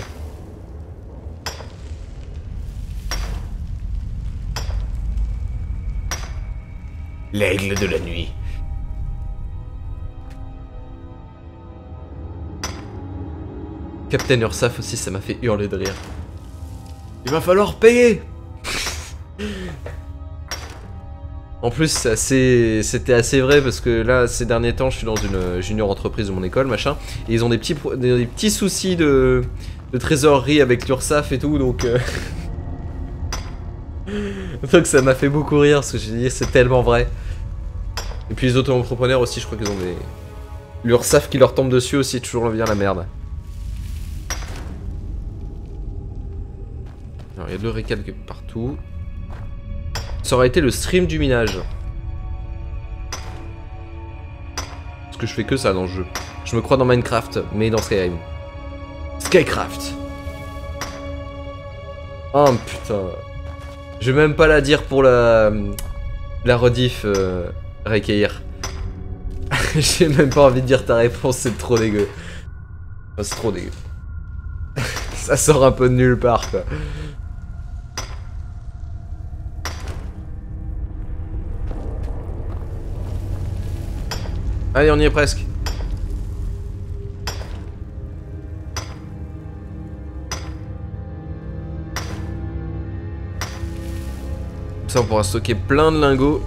L'aigle de la nuit. Captain Ursaf aussi, ça m'a fait hurler de rire. Il va falloir payer En plus, c'était assez vrai parce que là, ces derniers temps, je suis dans une junior entreprise de mon école, machin, et ils ont des petits, des, petits soucis de, de trésorerie avec l'Ursaf et tout, donc... Euh... [LAUGHS] Donc ça m'a fait beaucoup rire parce que j'ai dit c'est tellement vrai. Et puis les auto-entrepreneurs aussi, je crois qu'ils ont des. L'URSAF qui leur tombe dessus aussi, toujours bien la merde. Il y a de l'euricalque partout. Ça aurait été le stream du minage. Parce que je fais que ça dans le jeu. Je me crois dans Minecraft, mais dans Skyrim. Skycraft Oh putain. Je vais même pas la dire pour la, la rediff, euh. [LAUGHS] J'ai même pas envie de dire ta réponse, c'est trop dégueu. C'est trop dégueu. [LAUGHS] Ça sort un peu de nulle part. Allez, on y est presque. Comme ça, on pourra stocker plein de lingots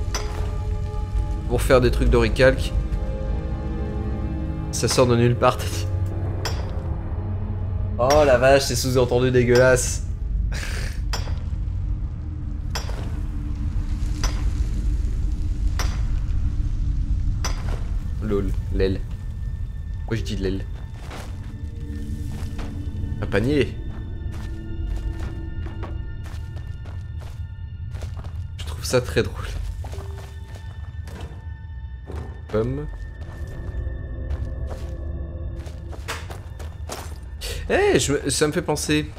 pour faire des trucs d'oricalque. Ça sort de nulle part. [LAUGHS] Oh la vache, c'est sous-entendu dégueulasse. L'aile. Pourquoi je dis l'aile? Un panier Je trouve ça très drôle. Pomme. Eh, me- ça me fait penser.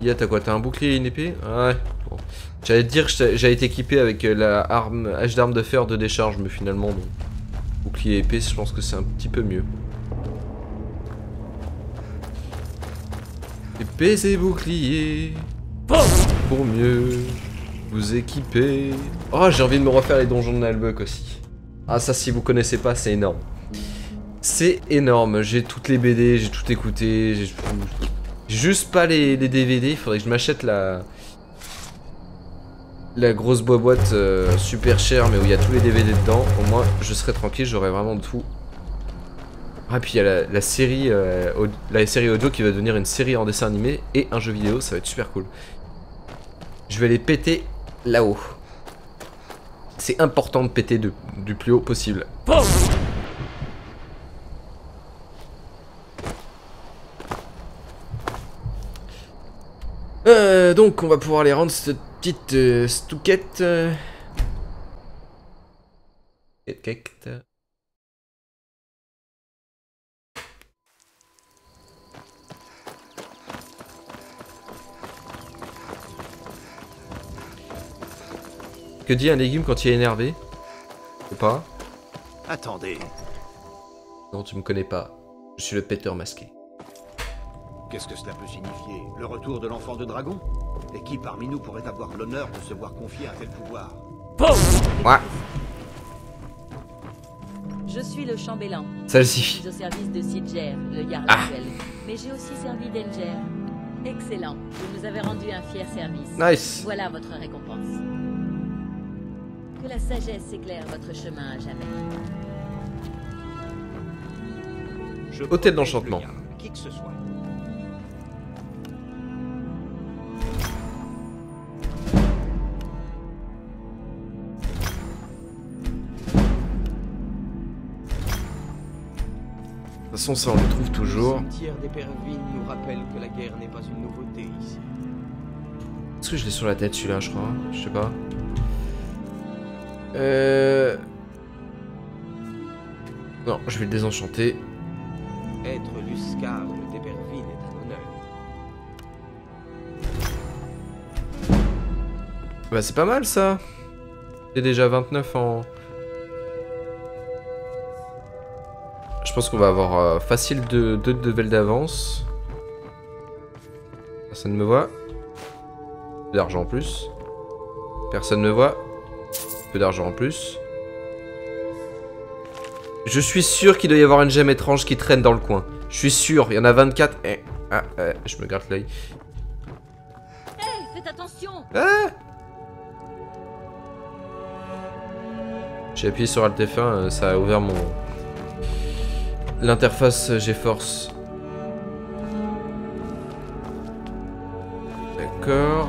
Ya, t'as quoi T'as un bouclier et une épée? Ouais. Bon. J'allais dire été équipé avec euh, la arme hache d'arme de fer de décharge, mais finalement, non. Bouclier épée, je pense que c'est un petit peu mieux. Épée et bouclier. Pour mieux vous équiper. Oh, j'ai envie de me refaire les donjons de Nalbuck aussi. Ah, ça, si vous connaissez pas, c'est énorme. C'est énorme, j'ai toutes les BD, j'ai tout écouté, j'ai j'ai juste pas les, les DVD, il faudrait que je m'achète la la grosse boîte euh, super chère mais où il y a tous les DVD dedans, au moins je serai tranquille, j'aurai vraiment tout. Ah puis il y a la, la série euh, la série audio qui va devenir une série en dessin animé et un jeu vidéo, ça va être super cool. Je vais les péter là-haut. C'est important de péter du plus haut possible. Euh, donc on va pouvoir aller rendre petite euh, stouquette. euh. Quête. Que dit un légume quand il est énervé? Je sais pas? Attendez, Non, tu me connais pas. Je suis le péteur masqué. Qu'est-ce que cela peut signifier? Le retour de l'enfant de dragon? Et qui parmi nous pourrait avoir l'honneur de se voir confier un tel pouvoir? Ouais. Je suis le chambellan. Ça le Je suffit. suis au service de Sidger, le Jarl Ah. actuel. Mais j'ai aussi servi d'Enger. Excellent. Vous nous avez rendu un fier service. Nice. Voilà votre récompense. Que la sagesse éclaire votre chemin à jamais. Je Hôtel d'enchantement. Qui que ce soit. Façon, ça on le trouve toujours. Est-ce que je l'ai sur la tête celui-là, je crois Je sais pas. Euh... Non, je vais le désenchanter. Être d'Eperville est un honneur. Bah c'est pas mal ça. J'ai déjà 29 en... Je pense qu'on va avoir euh, facile 2 de, deux levels d'avance. Personne ne me voit. Peu d'argent en plus. Personne ne me voit. Peu d'argent en plus. Je suis sûr qu'il doit y avoir une gemme étrange qui traîne dans le coin. Je suis sûr, il y en a 24. Eh, ah, eh, je me gratte l'œil. Hey, faites attention Ah J'ai appuyé sur Alt F1, euh, ça a ouvert mon... L'interface GeForce. D'accord.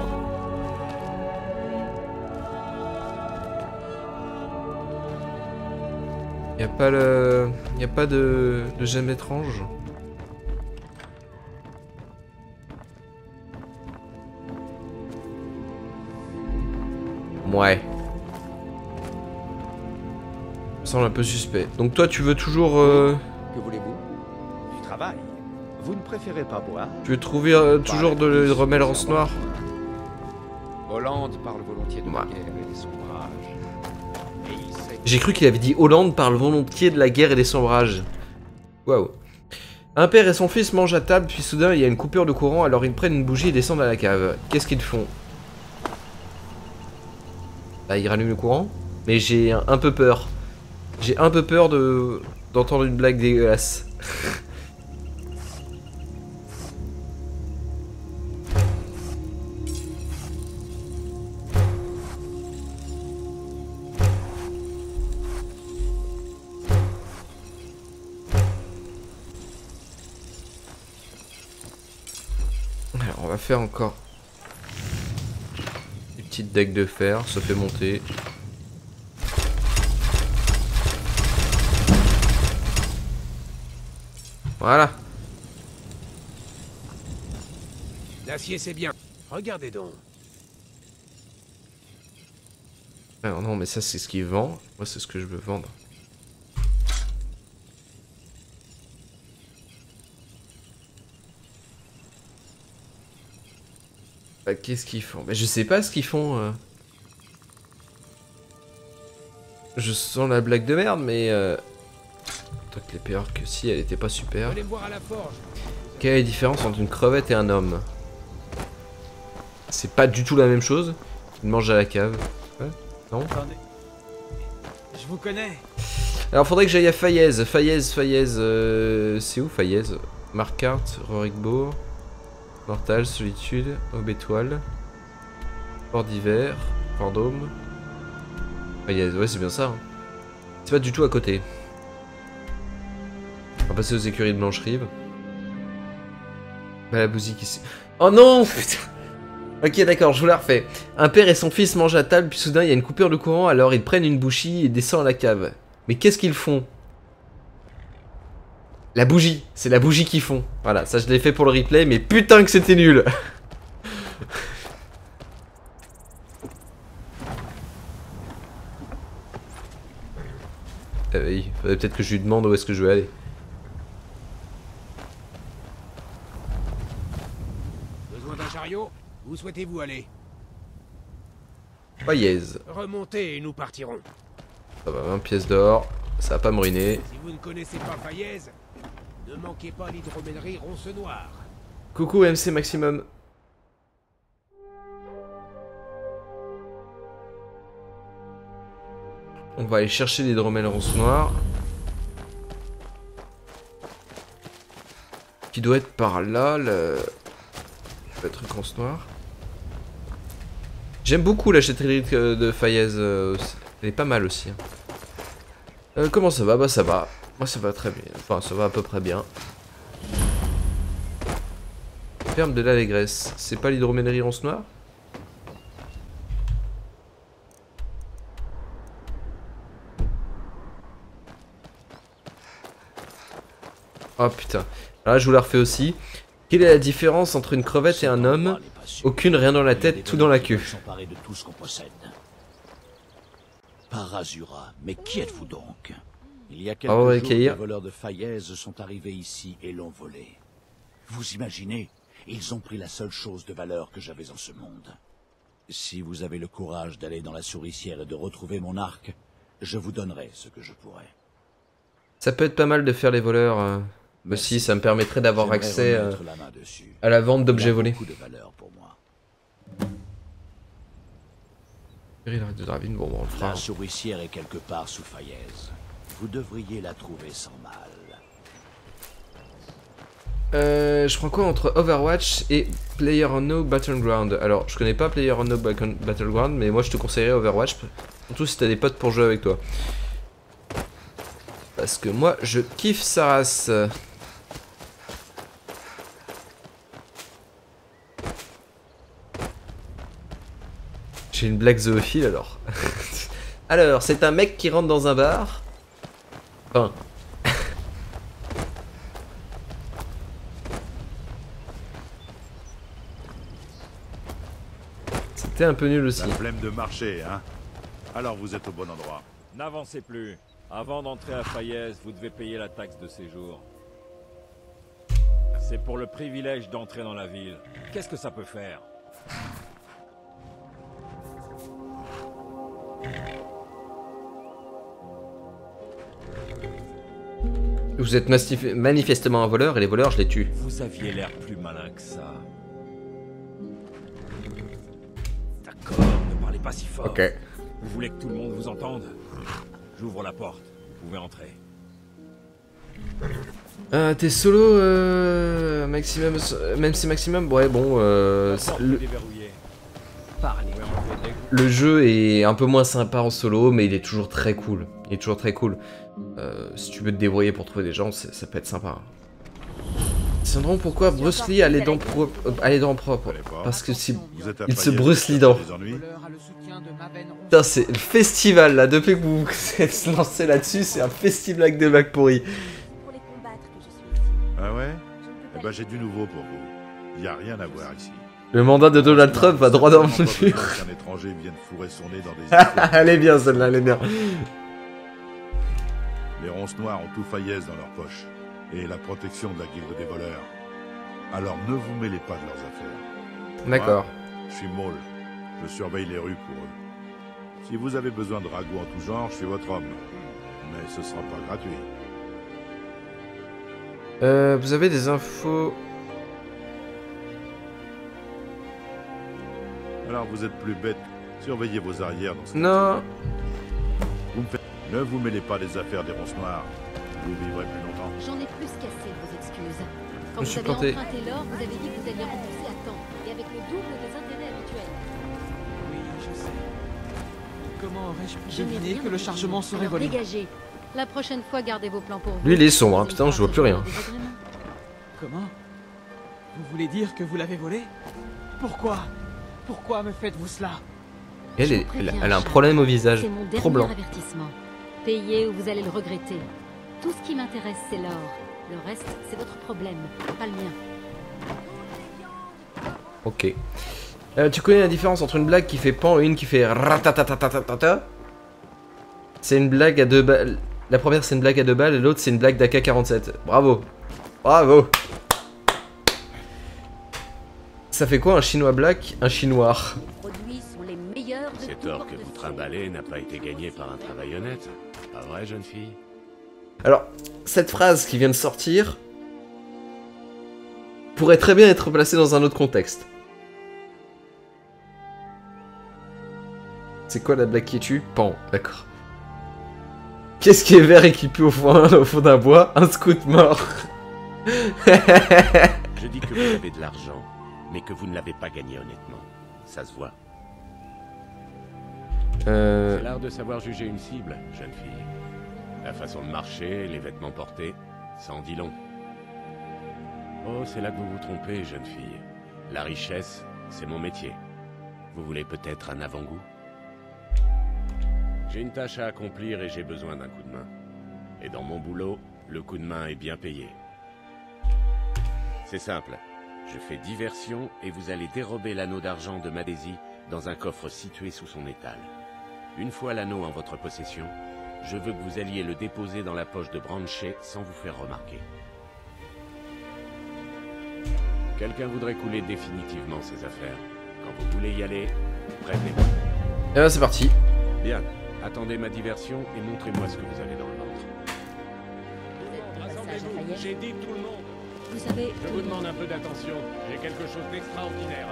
Y a pas le, y a pas de, de gemme étrange. Ouais. Ça me semble un peu suspect. Donc toi, tu veux toujours... Euh, que voulez-vous? Du travail. Vous ne préférez pas boire? Tu veux trouver euh, toujours de l'hydromel en noir? Hollande parle volontiers de la guerre et des sombrages. Sait J'ai cru qu'il avait dit Hollande parle volontiers de la guerre et des sombrages. Waouh. Un père et son fils mangent à table, puis soudain il y a une coupure de courant, alors ils prennent une bougie et descendent à la cave. Qu'est-ce qu'ils font? Bah ils rallument le courant Mais j'ai un peu peur. J'ai un peu peur de d'entendre une blague dégueulasse. Alors on va faire encore des petites decks de fer, ça fait monter. Voilà. L'acier, c'est bien. Regardez donc. Alors non mais ça c'est ce qu'il vend, moi c'est ce que je veux vendre. Bah, Qu'est-ce qu'ils font? Mais je sais pas ce qu'ils font. euh. Je sens la blague de merde mais... Euh... Les peurs que si elle était pas super. Quelle est la différence entre une crevette et un homme? C'est pas du tout la même chose. Ils mangent à la cave. Ouais Non? Attendez. Je vous connais. Alors faudrait que j'aille à Fayez. Fayez, Fayez. euh, C'est où Fayez? Marquart, Rorikbourg, Mortal, Solitude, Aube-Étoile, Port d'hiver, Vendôme. Fayez, ouais c'est bien ça. hein. C'est pas du tout à côté. On va passer aux écuries de Blanche-Rive. Bah la bousique ici. Oh non [LAUGHS] Ok d'accord, je vous la refais. Un père et son fils mangent à table, puis soudain il y a une coupure de courant, alors ils prennent une bougie et descendent à la cave. Mais qu'est-ce qu'ils font? La bougie, c'est la bougie qu'ils font. Voilà, ça je l'ai fait pour le replay, mais putain que c'était nul [LAUGHS] Euh, oui, faudrait peut-être que je lui demande où est-ce que je vais aller. Besoin d'un chariot Où souhaitez-vous aller Fayez. Remontez et nous partirons. Ça va, 20 pièces d'or, ça va pas me ruiner. Si vous ne connaissez pas Fayez, ne manquez pas l'hydromellerie Ronce Noire. Coucou MC Maximum. On va aller chercher l'hydromel ronce noire. Qui doit être par là, le, le truc ronce noire. J'aime beaucoup la châtellerie de de Fayez. euh. Elle est pas mal aussi. hein. Euh, comment ça va? Bah ça va. Moi ça va très bien. Enfin ça va à peu près bien. Ferme de l'allégresse. C'est pas l'hydromellerie ronce noire Oh putain. Là je vous la refais aussi. Quelle est la différence entre une crevette et un homme? Aucune, rien dans la tête, tout dans la queue. de tout ce qu'on possède. Parazura, mais qui êtes-vous donc? Il y a quelques Ah jours, les voleurs de Fayez sont arrivés ici et l'ont volé. Vous imaginez Ils ont pris la seule chose de valeur que j'avais en ce monde. Si vous avez le courage d'aller dans la souricière et de retrouver mon arc, je vous donnerai ce que je pourrai. Ça peut être pas mal de faire les voleurs. euh. Aussi, ça me permettrait d'avoir accès euh, à la vente d'objets volés. beaucoup de valeur pour arrête de Dravine, bon, bon, on le fera. La souricière est quelque part sous Fayez. Vous devriez la trouver sans mal. Euh, je prends quoi entre Overwatch et PlayerUnknown Battleground? Alors, je connais pas PlayerUnknown Ba- Battleground, mais moi je te conseillerais Overwatch, surtout si t'as des potes pour jouer avec toi. Parce que moi, je kiffe sa race. J'ai une blague zoophile alors. [LAUGHS] alors, c'est un mec qui rentre dans un bar. [LAUGHS] C'était un peu nul aussi. La flemme de marcher, hein Alors vous êtes au bon endroit. N'avancez plus. Avant d'entrer à Fayez, vous devez payer la taxe de séjour. C'est pour le privilège d'entrer dans la ville. Qu'est-ce que ça peut faire? Vous êtes manifestement un voleur et les voleurs, je les tue. Vous aviez l'air plus malin que ça. D'accord, ne parlez pas si fort. Ok. Vous voulez que tout le monde vous entende? J'ouvre la porte. Vous pouvez entrer. Euh, T'es solo, euh, maximum, même si maximum, ouais bon, euh, le, le jeu est un peu moins sympa en solo, mais il est toujours très cool. Il est toujours très cool. Euh, si tu veux te débrouiller pour trouver des gens, c'est- ça peut être sympa. Syndrome, pourquoi Bruce Lee a les dents, pro- euh, a les dents propres Parce que si il se bruce les dents. Putain, c'est le festival là. Depuis que vous [LAUGHS] vous êtes lancé là-dessus, c'est un festival avec des blagues pourries. Ah ouais Eh ben j'ai du nouveau pour vous. Y a rien à voir ici. Le mandat de Donald Trump va droit dans le mur. [LAUGHS] elle est bien celle-là, elle est bien. Les ronces noires ont tout Fayez dans leurs poches. Et la protection de la guilde des voleurs. Alors ne vous mêlez pas de leurs affaires. D'accord. Je suis Maul. Je surveille les rues pour eux. Si vous avez besoin de ragots en tout genre, je suis votre homme. Mais ce sera pas gratuit. Euh, vous avez des infos Alors vous êtes plus bête. Surveillez vos arrières dans cette Non. Vous me faites- Ne vous mêlez pas des affaires des ronces noires. Vous vivrez plus longtemps. J'en ai plus qu'assez de vos excuses. Quand Je vous suis avez planté. emprunté l'or, vous avez dit que vous alliez rembourser à temps, et avec le double des intérêts habituels. Oui, je sais. Comment aurais-je pu Je n'ai deviner rien que le chargement serait volé dégagez. La prochaine fois, gardez vos plans pour vous. Lui, il est sombre, hein. Putain, je vois plus rien. Comment? Vous voulez dire que vous l'avez volé? Pourquoi? Pourquoi me faites-vous cela Elle, est- elle, elle a un problème au visage. Mon Trop blanc. avertissement. Payez ou vous allez le regretter. Tout ce qui m'intéresse, c'est l'or. Le reste, c'est votre problème, pas le mien. Ok. Euh, tu connais la différence entre une blague qui fait pan et une qui fait ratatatatata? C'est une blague à deux balles. La première c'est une blague à deux balles et l'autre c'est une blague d'AK-47. Bravo. Bravo. Ça fait quoi un chinois black Un chinois. Cet or que vous trimballez n'a pas été gagné par un travail honnête. Pas vrai, jeune fille? Alors, cette phrase qui vient de sortir pourrait très bien être placée dans un autre contexte. C'est quoi la blague qui tue? Pan, d'accord. Qu'est-ce qui est vert et qui pue au fond, au fond d'un bois? Un scout mort. [LAUGHS] Je dis que vous avez de l'argent, mais que vous ne l'avez pas gagné honnêtement. Ça se voit. Euh, C'est l'art de savoir juger une cible, jeune fille. La façon de marcher, les vêtements portés, ça en dit long. Oh, c'est là que vous vous trompez, jeune fille. La richesse, c'est mon métier. Vous voulez peut-être un avant-goût? J'ai une tâche à accomplir et j'ai besoin d'un coup de main. Et dans mon boulot, le coup de main est bien payé. C'est simple. Je fais diversion et vous allez dérober l'anneau d'argent de Madesi dans un coffre situé sous son étal. Une fois l'anneau en votre possession, je veux que vous alliez le déposer dans la poche de Branchet sans vous faire remarquer. Quelqu'un voudrait couler définitivement ses affaires. Quand vous voulez y aller, prévenez-moi. Et là, c'est parti. Bien, attendez ma diversion et montrez-moi ce que vous avez dans le ventre. J'ai dit tout le monde. Vous savez, Je vous demande un peu d'attention. J'ai quelque chose d'extraordinaire.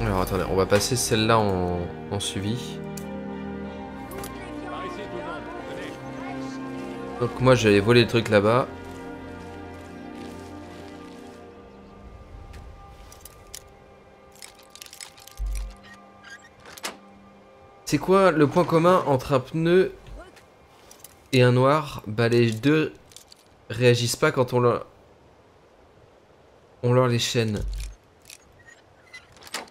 Alors attendez, on va passer celle-là en, en suivi. Donc moi j'allais voler le truc là-bas. C'est quoi le point commun entre un pneu et un noir? Bah les deux réagissent pas quand on leur... On leur les chaînes.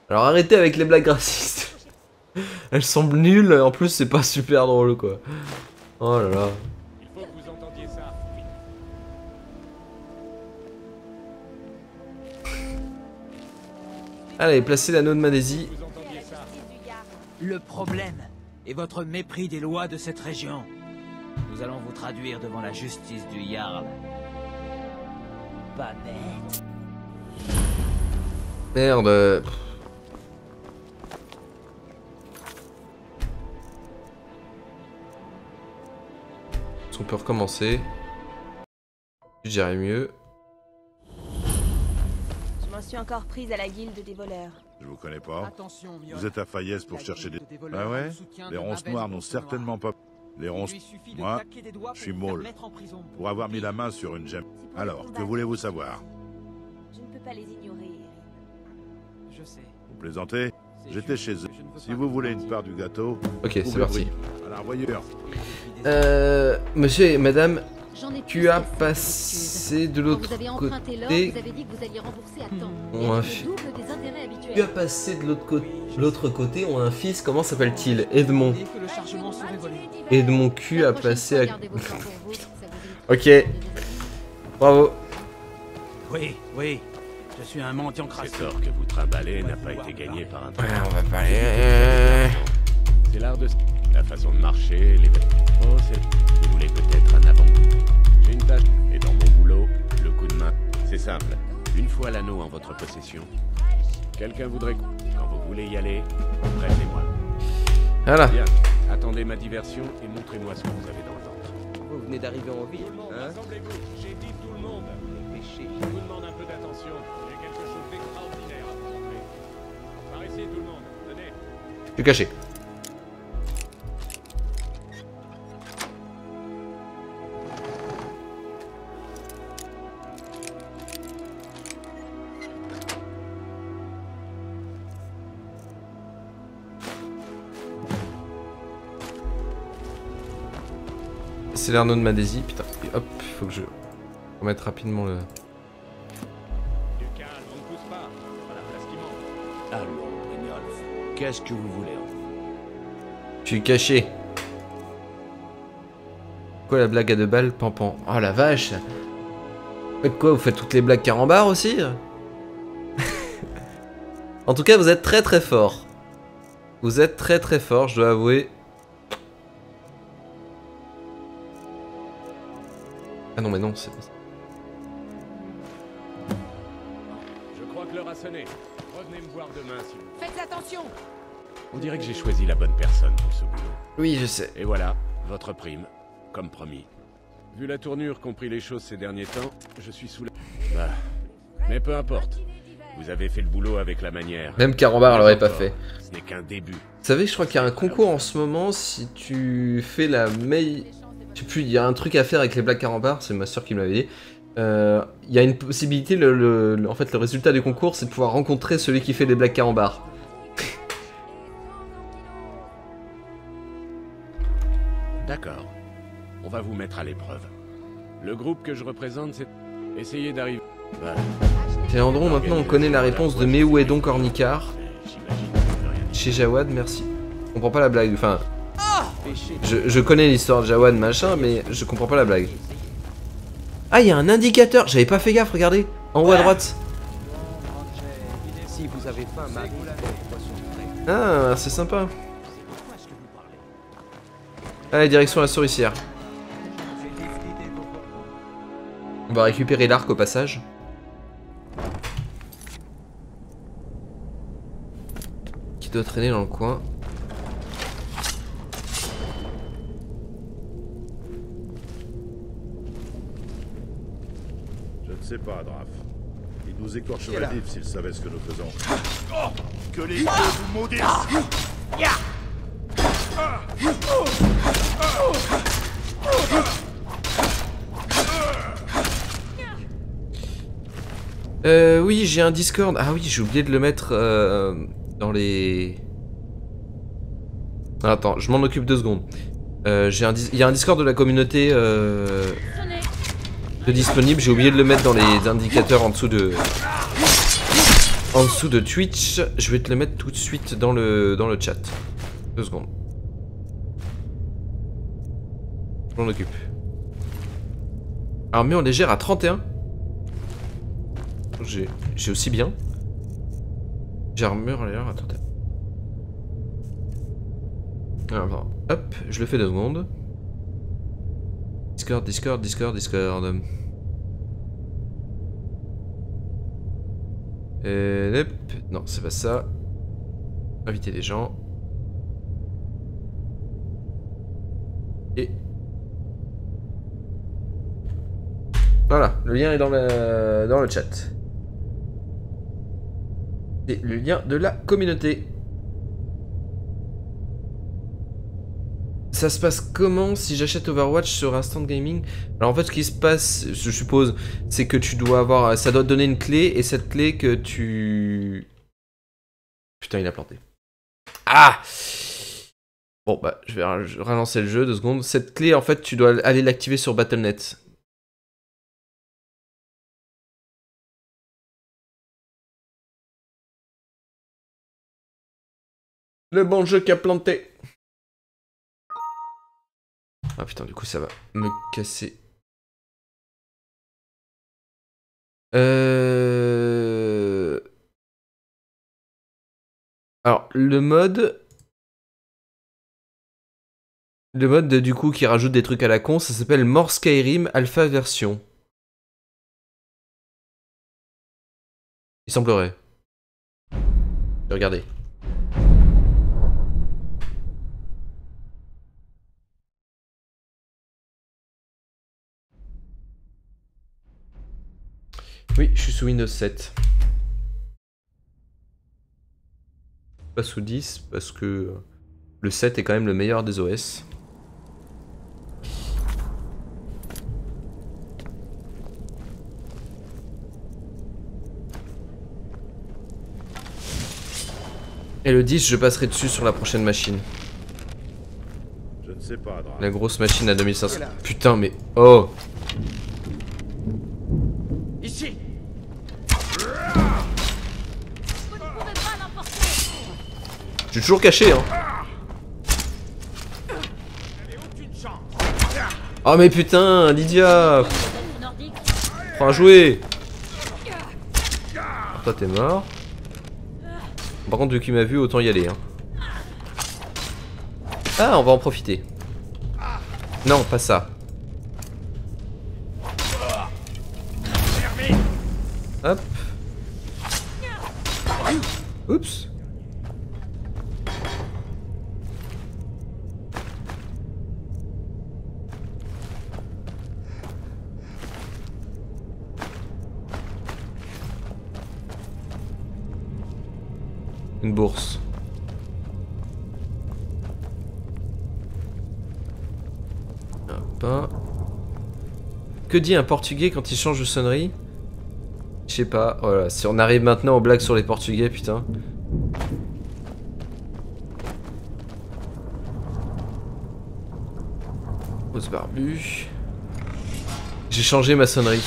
Alors arrêtez avec les blagues racistes. [LAUGHS] Elles semblent nulles, en plus c'est pas super drôle quoi. Oh là là. [LAUGHS] Allez, placez l'anneau de Madésie. Le problème est votre mépris des lois de cette région. Nous allons vous traduire devant la justice du Jarl. Pas bête. Merde. euh, On peut recommencer. Je dirais mieux. Je m'en suis encore prise à la guilde des voleurs. Je vous connais pas. Attention. Vous êtes à Fayez pour chercher des... des voleurs Ah ouais Les ronces noires n'ont certainement pas... Les ronces... Il lui suffit de Moi, je suis prison. Pour avoir mis la main sur une gemme. Alors, que voulez-vous savoir? Pas les ignorer. Je sais. Vous plaisantez J'étais chez eux. Si vous voulez une part du gâteau... Ok, c'est parti. Euh, monsieur et madame, J'en ai tu plus as passé de l'autre côté. temps. On Et a intérêts habituels. Tu as passé de l'autre côté. L'autre côté, on a un fils, comment s'appelle-t-il? Edmond. Edmond Q a passé à. [LAUGHS] Ok. Bravo. Oui, oui. Je suis un mendiant Cet crasseux. or que vous trimballez n'a pas été gagné par un Ouais, on va pas aller. C'est l'art de... La façon de marcher, les... Oh, c'est... Vous voulez peut-être un avant-goût. J'ai une tâche. Et dans mon boulot, le coup de main, c'est simple. Une fois l'anneau en votre possession, quelqu'un voudrait... Quand vous voulez y aller, prévenez-moi. Voilà. Bien. Attendez ma diversion et montrez-moi ce que vous avez dans le ventre. Vous venez d'arriver en ville, hein? Rassemblez-vous, j'ai dit tout le monde. Je vous demande un peu d'attention. Je suis caché. C'est l'Arnaud de Madésie, putain. Et hop, faut que je remette rapidement le. Qu'est-ce que vous voulez Je suis caché. Quoi la blague à deux balles, pampan? Oh la vache Faites quoi? Vous faites toutes les blagues carambar aussi? [LAUGHS] En tout cas, vous êtes très très fort. Vous êtes très très fort, je dois avouer. Ah non, mais non, c'est. Je crois que l'heure a sonné. Revenez me voir demain si vous... Faites attention On dirait que j'ai choisi la bonne personne pour ce boulot. Oui, je sais. Et voilà, votre prime, comme promis. Vu la tournure qu'ont pris les choses ces derniers temps, je suis sous la... Bah, mais peu importe. Vous avez fait le boulot avec la manière. Même Carambar l'aurait pas fait. Ce n'est qu'un début. Vous savez, je crois qu'il y a un concours en ce moment. Si tu fais la meilleure. Je sais plus, il y a un truc à faire avec les blagues carambar, c'est ma soeur qui me l'avait dit. Euh, Il y a une possibilité, le, le- le- en fait, le résultat du concours, c'est de pouvoir rencontrer celui qui fait les blagues carambar. D'accord. On va vous mettre à l'épreuve. Le groupe que je représente, c'est... Essayez d'arriver... Bah, Chez Andron, maintenant, on connaît la réponse de Mais où est donc Ornicar Chez Jawad, merci. Je comprends pas la blague, enfin. Je, je connais l'histoire de Jawad, machin, mais je comprends pas la blague. Ah, il y a un indicateur J'avais pas fait gaffe, regardez En haut à droite Si vous avez faim, Marie, poisson frais. Ah, c'est sympa. Allez, direction la souricière. On va récupérer l'arc au passage. Qui doit traîner dans le coin. Je ne sais pas, Draf. Il nous écorcherait là vif s'il savait ce que nous faisons. Oh Que les dieux vous maudissent Euh, oui, j'ai un Discord. Ah oui, j'ai oublié de le mettre euh, dans les. Ah, Attends, je m'en occupe deux secondes. Euh, j'ai un Il y a un Discord de la communauté euh, disponible. J'ai oublié de le mettre dans les indicateurs en dessous de. En dessous de Twitch. Je vais te le mettre tout de suite dans le, dans le chat. Deux secondes. Je m'en occupe. Armée légère à 31. J'ai aussi bien. J'ai armure d'ailleurs, attends. attends. Alors, attends. hop, je le fais deux secondes. Discord, Discord, Discord, Discord. Et non, c'est pas ça. Inviter des gens. Et voilà, le lien est dans le, dans le chat. C'est le lien de la communauté. Ça se passe comment si j'achète Overwatch sur Instant Gaming? Alors en fait ce qui se passe, je suppose, c'est que tu dois avoir... Ça doit te donner une clé et cette clé que tu... Putain il a planté. Ah Bon bah je vais relancer le jeu deux secondes. Cette clé en fait tu dois aller l'activer sur Battle.net. Le bon jeu qui a planté. Ah putain, du coup, ça va me casser. Euh... Alors, le mode... Le mode, du coup, qui rajoute des trucs à la con, ça s'appelle More Skyrim Alpha Version. Il semblerait. Regardez. Oui, je suis sous Windows 7. Pas sous 10 parce que le 7 est quand même le meilleur des OS. Et le 10, je passerai dessus sur la prochaine machine. Je ne sais pas, La grosse machine à 2500. Putain, mais... Oh Je suis toujours caché, hein. Oh mais putain, Lydia Prends un jouet Toi t'es mort. Par contre, vu qu'il m'a vu, autant y aller. Hein. Ah, on va en profiter. Non, pas ça. Hop. Oups. Bourse. Hop. Que dit un portugais quand il change de sonnerie? Je sais pas. Voilà, si on arrive maintenant aux blagues sur les portugais, putain. Rose barbu. J'ai changé ma sonnerie.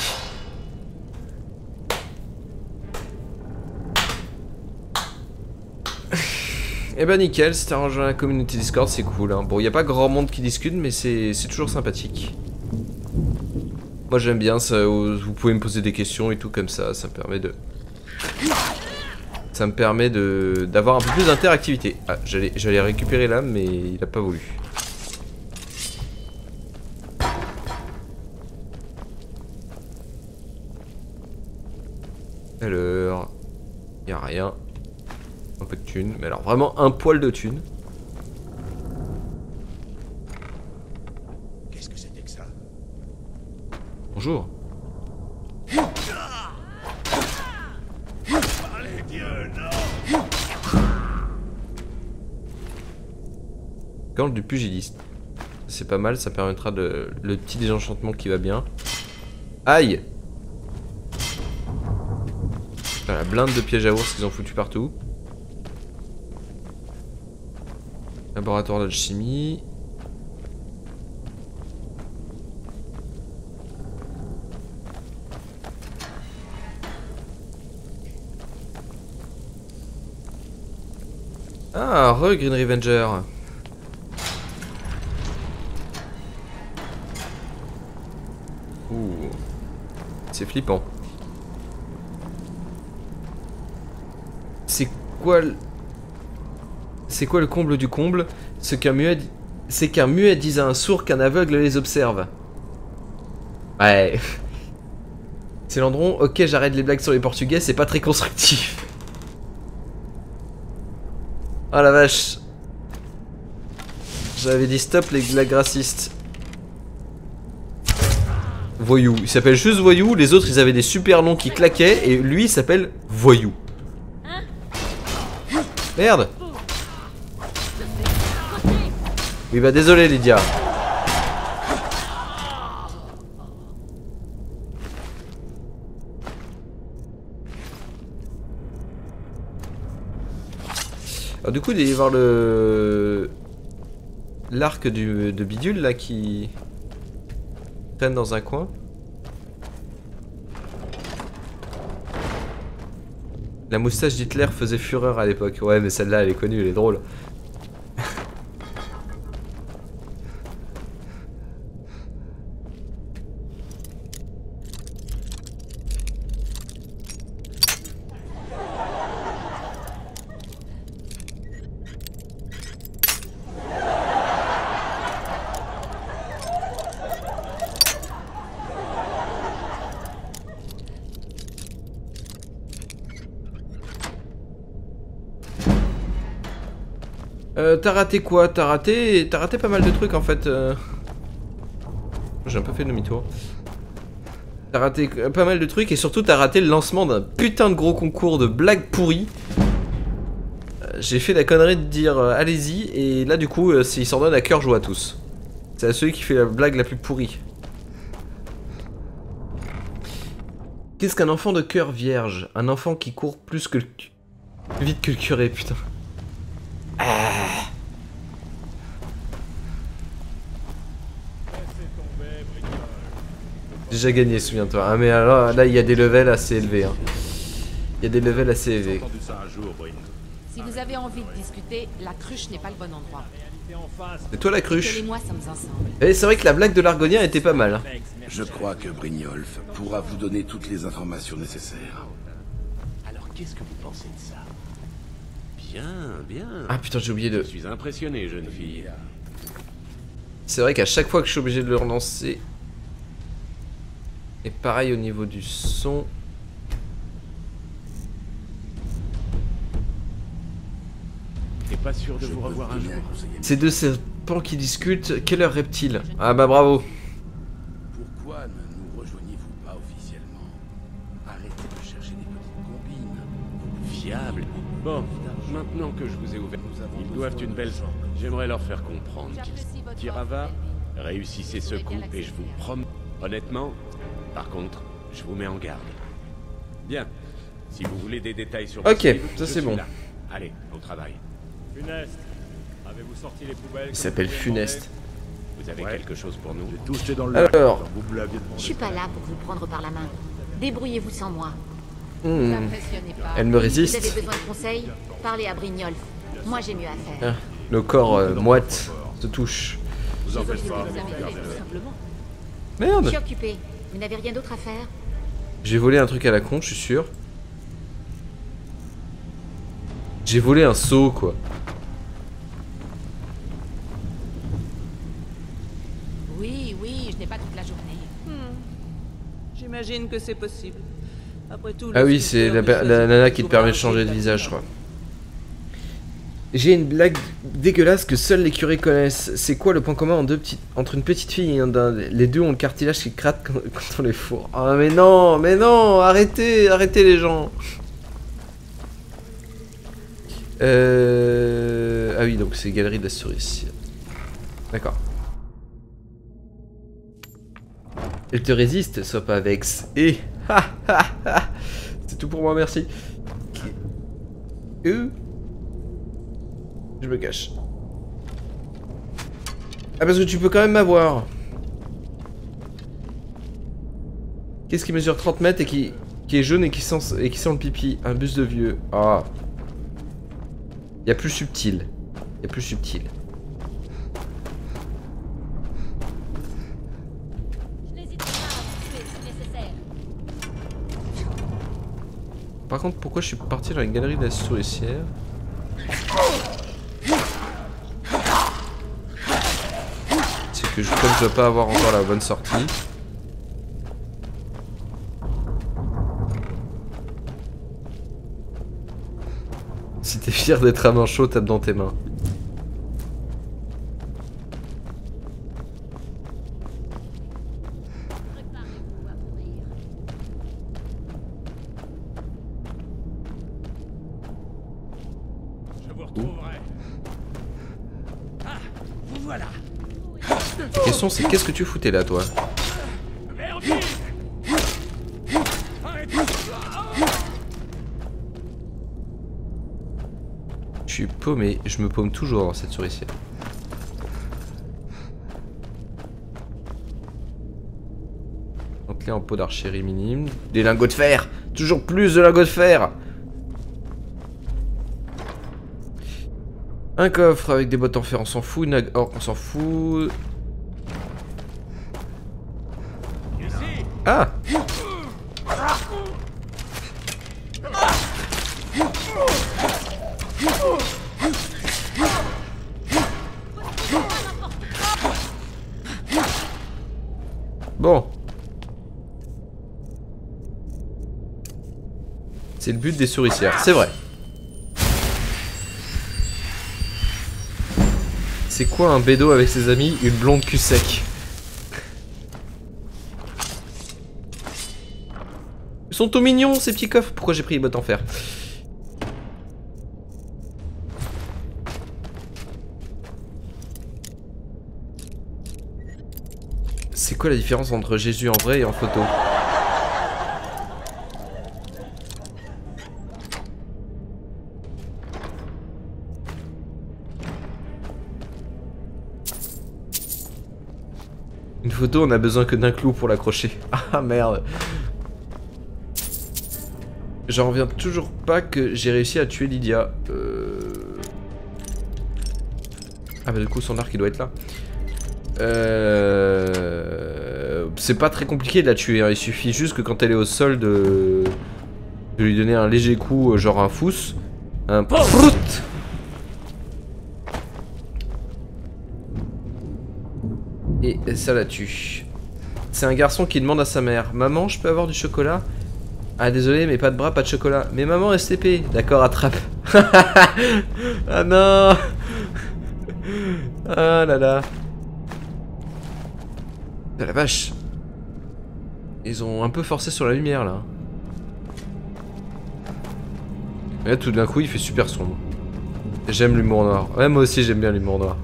Eh ben nickel, si t'as rejoint la communauté Discord, c'est cool. Hein. Bon, il a pas grand monde qui discute, mais c'est toujours sympathique. Moi j'aime bien, ça, vous pouvez me poser des questions et tout comme ça, ça me permet de... Ça me permet d'avoir un peu plus d'interactivité. Ah, j'allais j'allais récupérer l'âme, mais il a pas voulu. Peu de thunes, mais alors vraiment un poil de thunes. Qu'est-ce que c'était que ça? Bonjour. Gant du pugiliste. C'est pas mal, ça permettra de... Le petit désenchantement qui va bien. Aïe La blinde de pièges à ours qu'ils ont foutu partout. Laboratoire d'alchimie. Ah, re Green Revenger. Ouh. C'est flippant. C'est quoi. C'est quoi le comble du comble? Ce qu'un muet... C'est qu'un muet dise à un sourd qu'un aveugle les observe. Ouais. [LAUGHS] C'est Landron, ok j'arrête les blagues sur les portugais, c'est pas très constructif. [LAUGHS] Oh la vache. J'avais dit stop les blagues racistes. Voyou. Il s'appelle juste Voyou, les autres ils avaient des super noms qui claquaient et lui il s'appelle Voyou. Merde Oui bah désolé Lydia. Alors du coup il y avoir le... L'arc de bidule là qui traîne dans un coin. La moustache d'Hitler faisait fureur à l'époque. Ouais mais celle-là elle est connue, elle est drôle. T'as raté quoi? T'as raté... Pas mal de trucs en fait. euh. J'ai un peu fait demi-tour. T'as raté euh, pas mal de trucs et surtout t'as raté le lancement d'un putain de gros concours de blagues pourries. Euh, J'ai fait la connerie de dire allez-y et là du coup euh, il s'en donne à cœur joie à tous. C'est à celui qui fait la blague la plus pourrie. Qu'est-ce qu'un enfant de cœur vierge? Un enfant qui court plus que le vite que le curé, putain. Ah. Déjà gagné, souviens-toi. Ah mais alors là il y a des levels assez élevés. hein. Il y a des levels assez élevés. Si vous avez envie de discuter, la cruche n'est pas le bon endroit. C'est toi la cruche Et. Et c'est vrai que la blague de l'argonien était pas mal. hein. Je crois que Brignolf pourra vous donner toutes les informations nécessaires. Alors qu'est-ce que vous pensez de ça? Bien, bien. Ah putain j'ai oublié de... Je suis impressionné, jeune fille. C'est vrai qu'à chaque fois que je suis obligé de le relancer. Et pareil au niveau du son. T'es pas sûr de vous revoir un jour Ces deux serpents qui discutent, quelle heure reptile Ah bah bravo. Pourquoi ne nous rejoignez-vous pas officiellement? Arrêtez de chercher des petites combines. Fiable. Bon, maintenant que je vous ai ouvert, ils doivent une belle... J'aimerais leur faire comprendre qu'ils... Tirava, réussissez ce coup et je vous promets... Honnêtement, par contre, je vous mets en garde. Bien. Si vous voulez des détails sur... Ok, ça, c'est bon. là. Allez, au travail. Funeste, avez-vous sorti les poubelles Il s'appelle Funeste. Vous avez quelque chose pour nous Touché dans le Alors. Je suis pas là pour vous prendre par la main. Débrouillez-vous sans moi. Hmm. Pas. Elle me Vous avez résiste. besoin de conseils Parlez à Brignolf. Moi j'ai mieux à faire. Ah, le corps euh, moite se touche. Vous en faites pas. Simplement. Je Merde suis occupée. Vous n'avez rien d'autre à faire J'ai volé un truc à la con, je suis sûr. J'ai volé un seau quoi. Oui, oui, je n'ai pas toute la journée. Hmm. J'imagine que c'est possible. Après tout, Ah oui, c'est la, la nana qui te permet de changer de visage, je crois. J'ai une blague dégueulasse que seuls les curés connaissent. C'est quoi le point commun entre une petite fille et un d'un Les deux ont le cartilage qui craque [LAUGHS] quand, on les fourre? Ah mais non, mais non, arrêtez, arrêtez les gens. Euh... Ah oui, donc c'est Galerie de la Souris. D'accord. Elle te résiste, sois pas vex. Et... [LAUGHS] C'est tout pour moi, merci. Euh... Je me cache. Ah parce que tu peux quand même m'avoir. Qu'est-ce qui mesure 30 mètres et qui, est jaune et qui, sent, et qui sent le pipi? Un bus de vieux. Ah. Il y a plus subtil. Il y a plus subtil. Par contre, pourquoi je suis parti dans la galerie de la souricière C'est que je, comme je dois pas avoir encore la bonne sortie. Si t'es fier d'être un manchot, tape dans tes mains. Je vous retrouverai. Ah, vous voilà. La qu'est-ce que tu foutais là toi Je suis paumé, je me paume toujours dans cette souricière. Entrée en pot d'archérie minime. Des lingots de fer Toujours plus de lingots de fer Un coffre avec des bottes en fer, on s'en fout. On s'en fout. Ah Bon. C'est le but des souricières, c'est vrai. C'est quoi un bédo avec ses amis Une blonde cul sec? Sont tout mignons ces petits coffres. Pourquoi j'ai pris les bottes en fer C'est quoi la différence entre Jésus en vrai et en photo Une photo, on a besoin que d'un clou pour l'accrocher. [LAUGHS] Ah merde. J'en reviens toujours pas que j'ai réussi à tuer Lydia. Euh... Ah bah du coup son arc il doit être là. Euh... C'est pas très compliqué de la tuer, hein. il suffit juste que quand elle est au sol de... lui donner un léger coup, euh, genre un fouce. Un prout Et ça la tue. C'est un garçon qui demande à sa mère Maman, je peux avoir du chocolat? Ah, désolé, mais pas de bras, pas de chocolat. Mais maman, STP. D'accord, attrape. [LAUGHS] ah non Ah là là. Ah la vache. Ils ont un peu forcé sur la lumière là. Et là, tout d'un coup, il fait super sombre. J'aime l'humour noir. Ouais, moi aussi, j'aime bien l'humour noir.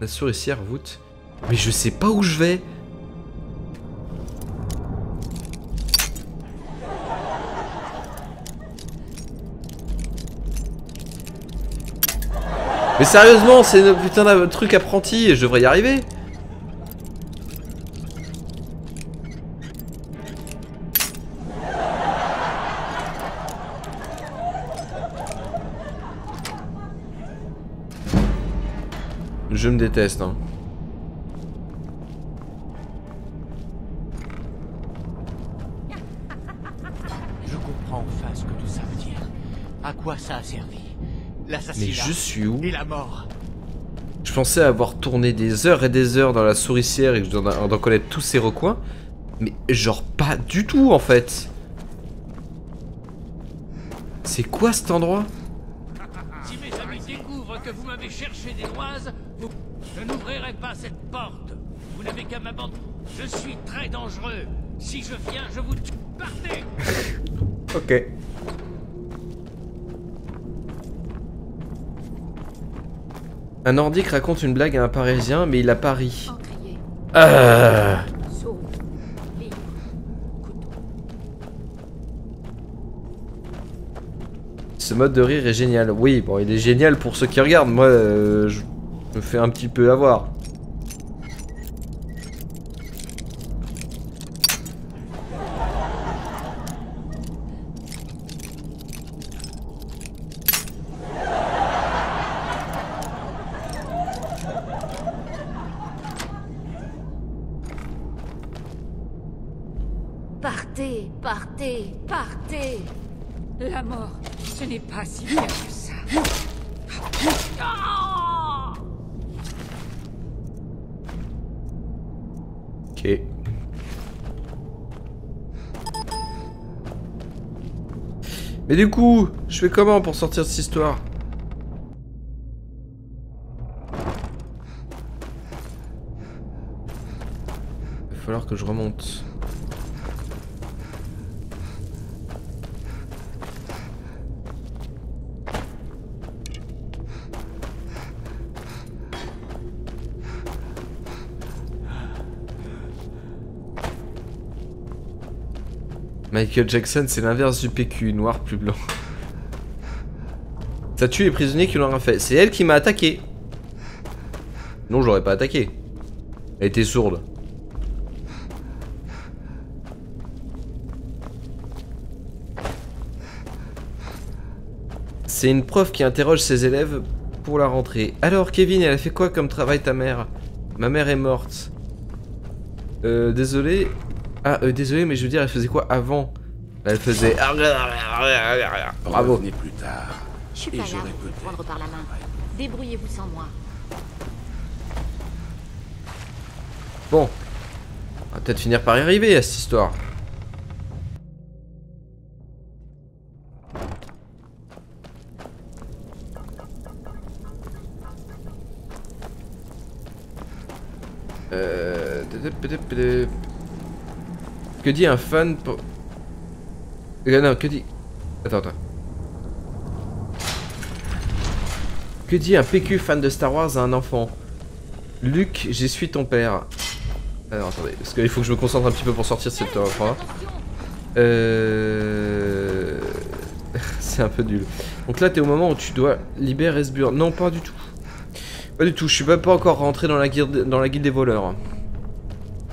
La souricière voûte. Mais je sais pas où je vais. Mais sérieusement, c'est une putain de truc apprenti et je devrais y arriver. Je me déteste, hein. Je comprends enfin ce que tout ça veut dire. À quoi ça a servi L'assassinat Mais je suis où Et la mort Je pensais avoir tourné des heures et des heures dans la souricière et que je dois en dois connaître tous ces recoins. Mais genre pas du tout en fait. C'est quoi cet endroit? Si mes amis découvrent que vous m'avez cherché des oises, vous... je n'ouvrirai pas cette porte. Vous n'avez qu'à m'abandonner. Je suis très dangereux. Si je viens, je vous tue. Partez Ok. Un nordique raconte une blague à un parisien, mais il a pas ri. Ah. Ce mode de rire est génial. Oui, bon, il est génial pour ceux qui regardent. Moi, euh, je me fais un petit peu avoir. Mais du coup, je fais comment pour sortir de cette histoire? Il va falloir que je remonte. Michael Jackson, c'est l'inverse du PQ, noir plus blanc. Ça tue les prisonniers qui l'ont rien fait. C'est elle qui m'a attaqué. Non, je l'aurais pas attaqué. Elle était sourde. C'est une prof qui interroge ses élèves pour la rentrée. Alors, Kevin, elle a fait quoi comme travail ta mère? Ma mère est morte. Euh, désolé. Ah, euh, désolé, mais je veux dire, elle faisait quoi avant? Elle faisait... Bravo. Revenez plus tard. Je suis pas là pour vous prendre par la main. Débrouillez-vous sans moi. Bon. On va peut-être finir par y arriver à cette histoire. Euh... Que dit un fan pour... Euh, non, que dit... Attends, attends. Que dit un PQ fan de Star Wars à un enfant? Luc, j'essuie ton père. Alors attendez, parce qu'il faut que je me concentre un petit peu pour sortir de cette fois. Euh... [LAUGHS] C'est un peu nul. Donc là, t'es au moment où tu dois libérer Esbjorn. Non, pas du tout. Pas du tout, je suis même pas encore rentré dans la guilde, dans la guilde des voleurs.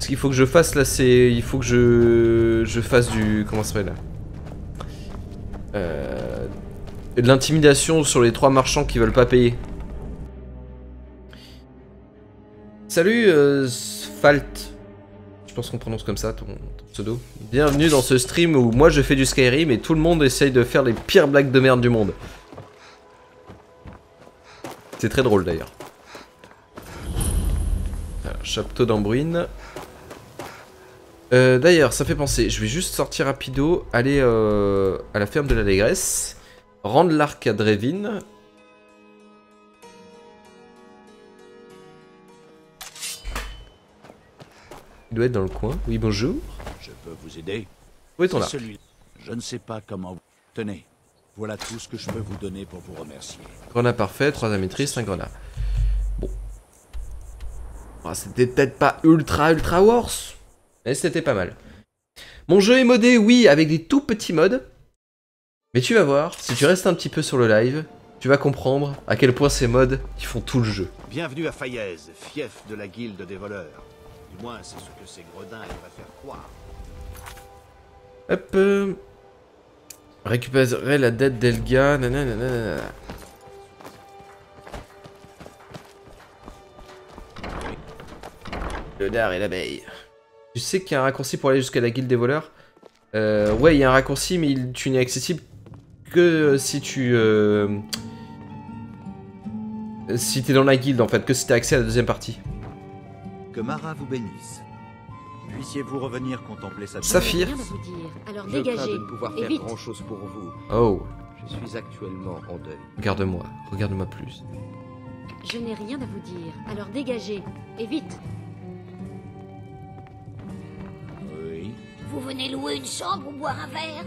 Ce qu'il faut que je fasse là, c'est... Il faut que je... Je fasse du... Comment ça s'appelle euh... De l'intimidation sur les trois marchands qui veulent pas payer. Salut euh, Sphalt. Je pense qu'on prononce comme ça ton, pseudo. Bienvenue dans ce stream où moi je fais du Skyrim et tout le monde essaye de faire les pires blagues de merde du monde. C'est très drôle d'ailleurs. Chapteau d'Ambruine. Euh, d'ailleurs, ça fait penser, je vais juste sortir rapido, aller euh, à la ferme de l'Allégresse, rendre l'arc à Drevin. Il doit être dans le coin. Oui, bonjour. Je peux vous aider Où est ton arc celui Je ne sais pas comment vous... Tenez, voilà tout ce que je peux vous donner pour vous remercier. Grenat parfait, 3 maîtrise, 5 grenats. Bon. Ah, c'était peut-être pas ultra ultra worse, mais c'était pas mal. Mon jeu est modé, oui, avec des tout petits modes. Mais tu vas voir, si tu restes un petit peu sur le live, tu vas comprendre à quel point ces modes, ils font tout le jeu. Bienvenue à Fayez, fief de la guilde des voleurs. Du moins, c'est ce que ces gredins aimeraient faire croire. Hop. euh, Récupérer la dette d'Elga. nanana. Le dard et l'abeille. Tu sais qu'il y a un raccourci pour aller jusqu'à la guilde des voleurs euh, Ouais, il y a un raccourci, mais il, tu n'es accessible que si tu... Euh, si t'es dans la guilde, en fait, que si t'as accès à la deuxième partie. Que Mara vous bénisse. Puissiez-vous revenir contempler sa Saphir. Rien à vous dire. Alors Je crains dégagez. de ne pouvoir Et faire vite. grand chose pour vous. Oh, Je suis actuellement en deuil. regarde-moi, regarde-moi plus. Je n'ai rien à vous dire. Alors dégagez. Et vite. Vous venez louer une chambre ou boire un verre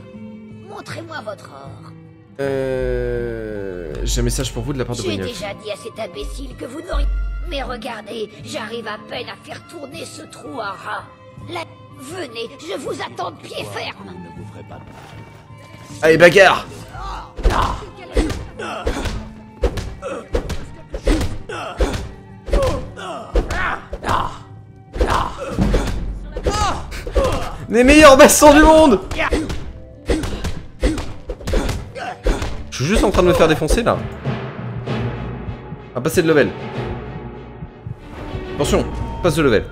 Montrez-moi votre or. Euh... J'ai un message pour vous de la part de J'ai déjà dit à cet imbécile que vous n'auriez... Mais regardez, j'arrive à peine à faire tourner ce trou à rat. Là, venez, je vous attends de pied ferme. Ne vous ferez pas Allez, bagarre Les meilleurs bassons du monde Je suis juste en train de me faire défoncer là. On va passer de level. Attention, passe de level.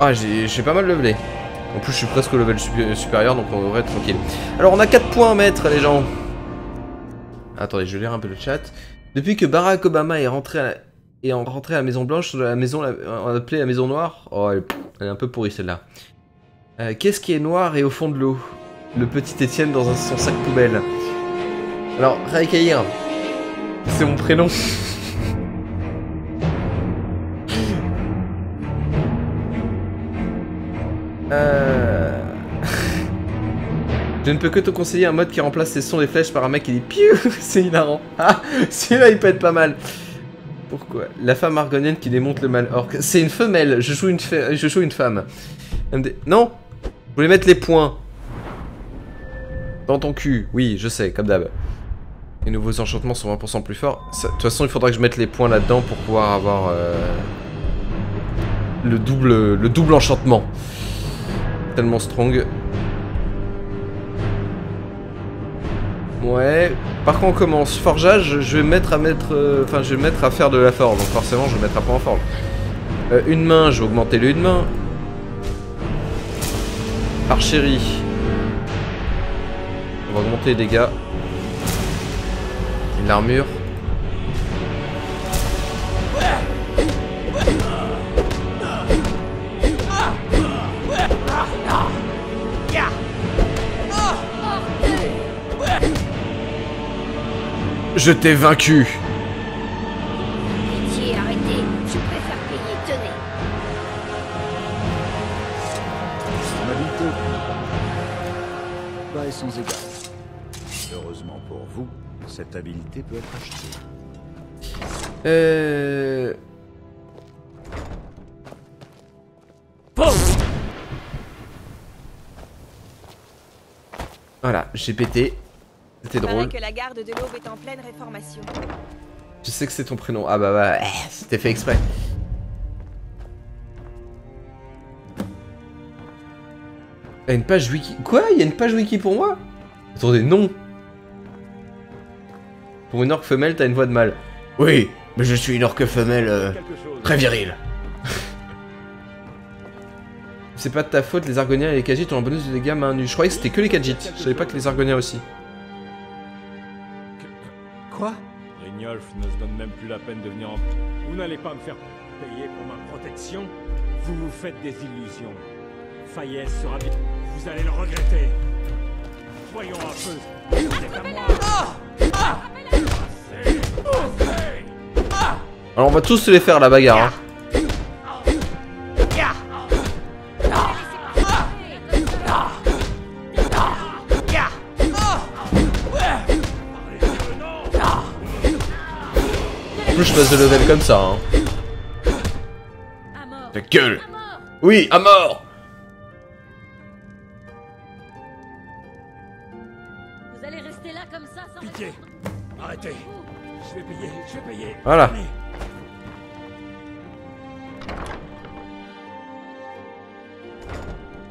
Ah, j'ai pas mal levelé. En plus, je suis presque au level supé- supérieur, donc on devrait être tranquille. Alors, on a 4 points à mettre, les gens. Attendez, je vais lire un peu le chat. Depuis que Barack Obama est rentré à la, est en- rentré à la Maison Blanche, la maison on l'a appelée la Maison Noire. Oh, elle, elle est un peu pourrie celle-là. Euh, Qu'est-ce qui est noir et au fond de l'eau? Le petit Étienne dans un, son sac poubelle. Alors, Raikaïr, c'est mon prénom. [LAUGHS] Euh... [LAUGHS] Je ne peux que te conseiller un mode qui remplace les sons des flèches par un mec qui dit Piou C'est hilarant. Ah, [LAUGHS] celui-là il peut être pas mal. Pourquoi La femme argonienne qui démonte le mal orc. C'est une femelle, je joue une, femme. Non Je voulais mettre les points. Dans ton cul, oui, je sais, comme d'hab. Les nouveaux enchantements sont 20% plus forts. De toute façon, il faudra que je mette les points là-dedans pour pouvoir avoir euh, le, double, le double enchantement. Tellement strong. Ouais. Par contre, on commence. Forgeage, je vais mettre à mettre. euh, Enfin, je vais mettre à faire de la forge. Donc forcément, je vais mettre un point en forge. Euh, une main, je vais augmenter le une main. Archerie. On va augmenter les dégâts. L'armure. Je t'ai vaincu. Pitié, arrêtez. Je préfère payer. Tenez. Son habileté. Bas et sans égard. Heureusement pour vous, cette habileté peut être achetée. Euh... Voilà, j'ai pété. C'était drôle. que la garde de l'aube est en pleine réformation. Je sais que c'est ton prénom. Ah bah bah, eh, c'était fait exprès. Il y a une page wiki. Quoi? Il y a une page wiki pour moi? Attendez, non. Pour une orque femelle, t'as une voix de mâle. Oui, mais je suis une orque femelle euh, très virile. [LAUGHS] C'est pas de ta faute, les argoniens et les Khajiits ont un bonus de dégâts main nue. Je croyais que c'était que les Khajiits. Je savais pas que les argoniens aussi. Quoi Rignolf ne se donne même plus la peine de venir en... Vous n'allez pas me faire payer pour ma protection Vous vous faites des illusions. Fayez sera bien... Vous allez le regretter. Voyons un peu. Alors on va tous se les faire la bagarre. hein. Plus je passe de level comme ça. Hein. Ta gueule Oui, à mort Vous allez rester là comme ça sans Pitié Arrêtez Je vais payer, je vais payer. Voilà.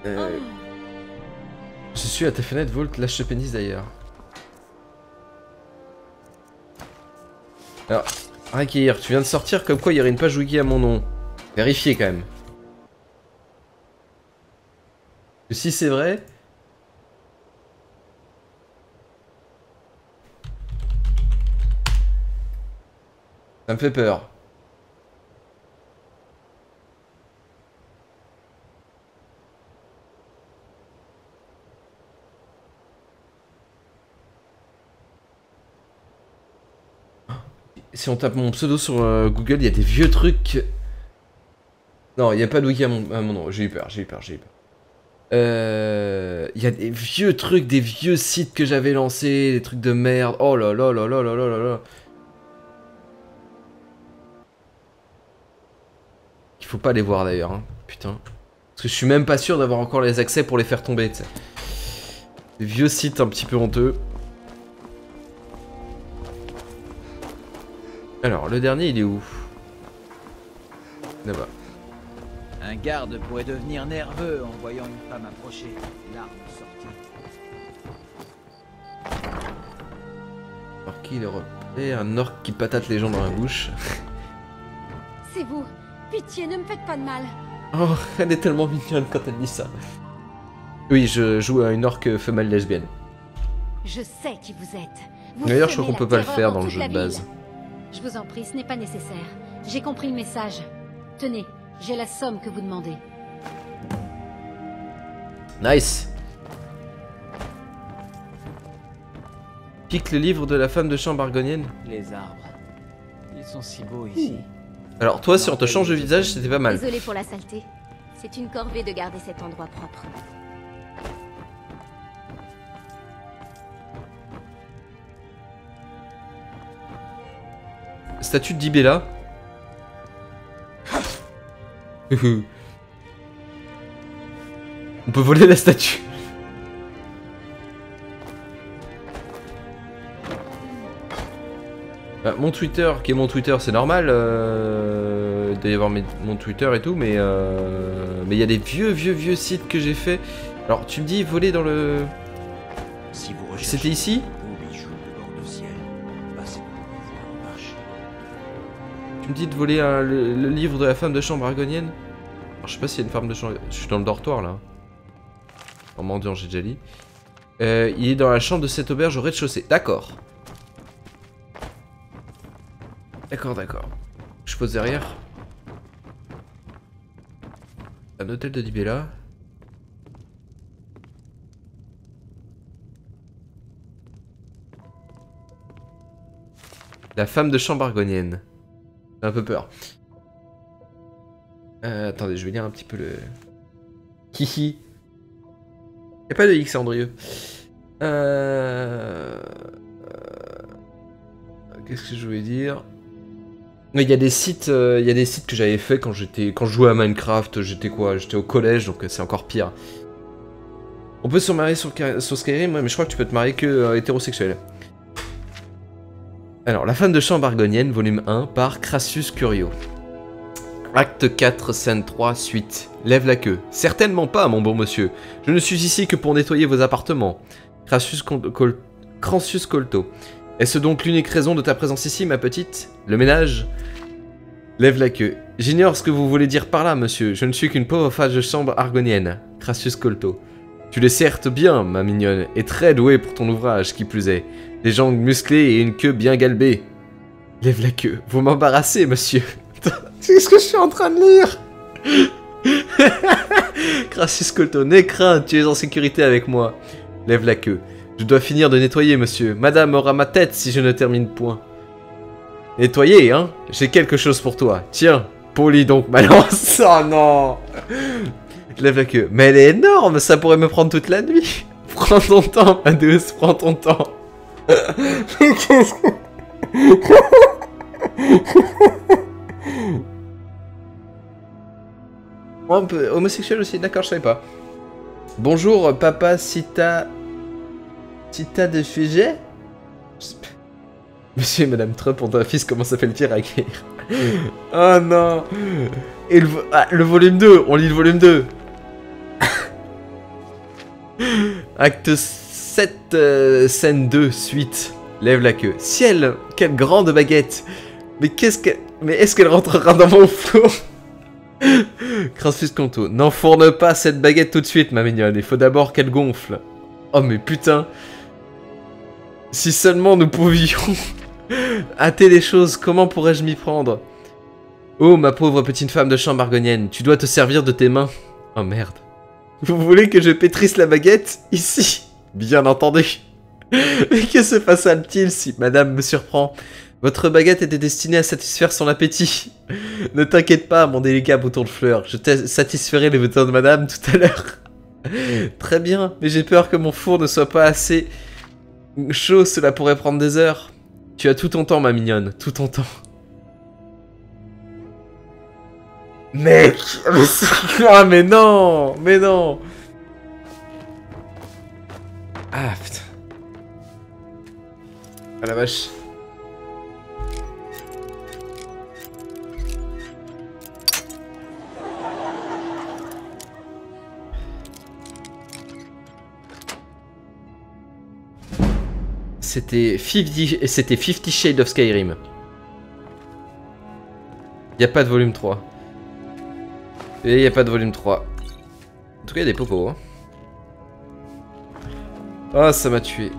Euh, Je suis à ta fenêtre, Volt, lâche ce pénis d'ailleurs. Alors, Rakir, tu viens de sortir comme quoi il y aurait une page wiki à mon nom. Vérifiez quand même. Si c'est vrai... Ça me fait peur. Si on tape mon pseudo sur euh, Google, il y a des vieux trucs. Non, il n'y a pas de wiki à mon, nom. J'ai eu peur, j'ai eu peur, j'ai eu peur. Euh, Il y a des vieux trucs, des vieux sites que j'avais lancés, des trucs de merde. Oh là là là là là là là là. Il faut pas les voir d'ailleurs, hein. putain. Parce que je suis même pas sûr d'avoir encore les accès pour les faire tomber, tu sais. Vieux sites un petit peu honteux. Alors, le dernier, il est où? Là-bas. Un garde pourrait devenir nerveux en voyant une femme approcher, l'arme sortie. Alors, qui il est Un orc qui patate les gens dans la bouche. [LAUGHS] C'est vous. Pitié, ne me faites pas de mal. Oh, elle est tellement mignonne quand elle dit ça. Oui, je joue à une orque femelle lesbienne. Je sais qui vous êtes. D'ailleurs, je crois qu'on peut pas le faire dans le jeu de base. ville. Je vous en prie, ce n'est pas nécessaire. J'ai compris le message. Tenez, j'ai la somme que vous demandez. Nice Pique le livre de la femme de chambre argonienne. Les arbres. Ils sont si beaux ici. Alors toi, si on te change de visage, c'était pas mal. Désolé pour la saleté. C'est une corvée de garder cet endroit propre. Statue de Dibella. [LAUGHS] On peut voler la statue. Bah, mon Twitter, qui est mon Twitter, c'est normal euh, d'y avoir mes- mon Twitter et tout, mais euh, mais il y a des vieux, vieux, vieux sites que j'ai fait. Alors, tu me dis voler dans le. Si C'était ici? Tu me de voler un- le, livre de la femme de chambre argonienne Alors, je sais pas s'il y a une femme de chambre. Je suis dans le dortoir là. En mendiant, j'ai déjà. Euh, il est dans la chambre de cette auberge au rez-de-chaussée. D'accord. D'accord, d'accord. Je pose derrière. Un hôtel de Dibella. La femme de chambre argonienne. J'ai un peu peur. Euh, attendez, je vais lire un petit peu le. Hihi. Y'a pas de X, Andrieux. Euh... euh, Qu'est-ce que je voulais dire? Mais il y a des sites, il y a des sites que j'avais fait quand j'étais, quand je jouais à Minecraft. J'étais quoi? J'étais au collège, donc c'est encore pire. On peut se marier sur, sur Skyrim, mais je crois que tu peux te marier que hétérosexuel. Alors, La femme de chambre argonienne, volume 1, par Crassus Curio. Acte 4, scène 3, suite. Lève la queue. Certainement pas, mon bon monsieur. Je ne suis ici que pour nettoyer vos appartements. Crassus Colto. Est-ce donc l'unique raison de ta présence ici, ma petite? Le ménage? Lève la queue. J'ignore ce que vous voulez dire par là, monsieur. Je ne suis qu'une pauvre femme de chambre argonienne. Crassus Colto. Tu l'es certes bien, ma mignonne, et très douée pour ton ouvrage, qui plus est. Des jambes musclées et une queue bien galbée. Lève la queue. Vous m'embarrassez, monsieur. [LAUGHS] C'est ce que je suis en train de lire. [LAUGHS] Crassus Colto, n'aie crainte, tu es en sécurité avec moi. Lève la queue. Je dois finir de nettoyer, monsieur. Madame aura ma tête si je ne termine point. Nettoyer, hein? J'ai quelque chose pour toi. Tiens, polis donc ma lance. [LAUGHS] Oh non Lève la queue. Mais elle est énorme, ça pourrait me prendre toute la nuit. Prends ton temps, ma douce, prends ton temps. Mais qu'est-ce que... Un peu homosexuel aussi, d'accord, je savais pas. Bonjour, papa Cita. Cita de sujet Monsieur et Madame Trump ont un fils, comment s'appelle-t-il à écrire Oh non Et le, vo- ah, le volume 2, on lit le volume 2 Acte 7, euh, scène 2, suite. Lève la queue. Ciel, quelle grande baguette Mais qu'est-ce que... Mais est-ce qu'elle rentrera dans mon four? [LAUGHS] Crassus Conto. N'enfourne pas cette baguette tout de suite, ma mignonne. Il faut d'abord qu'elle gonfle. Oh mais putain. Si seulement nous pouvions [LAUGHS] hâter les choses, comment pourrais-je m'y prendre? Oh, ma pauvre petite femme de chambre argonienne, tu dois te servir de tes mains. Oh merde. Vous voulez que je pétrisse la baguette? Ici Bien entendu. [LAUGHS] Mais que se passe-t-il si madame me surprend? Votre baguette était destinée à satisfaire son appétit. [LAUGHS] Ne t'inquiète pas, mon délicat bouton de fleur, je satisferai les besoins de madame tout à l'heure. [LAUGHS] Très bien, mais j'ai peur que mon four ne soit pas assez chaud, cela pourrait prendre des heures. Tu as tout ton temps, ma mignonne, tout ton temps. Mec Ah mais non Mais non Ah putain. Ah la vache. C'était 50, c'était 50 Shades of Skyrim. Y a pas de volume 3. Et n'y a pas de volume 3. En tout cas, y a des popos. Hein. Ah, ça m'a tué.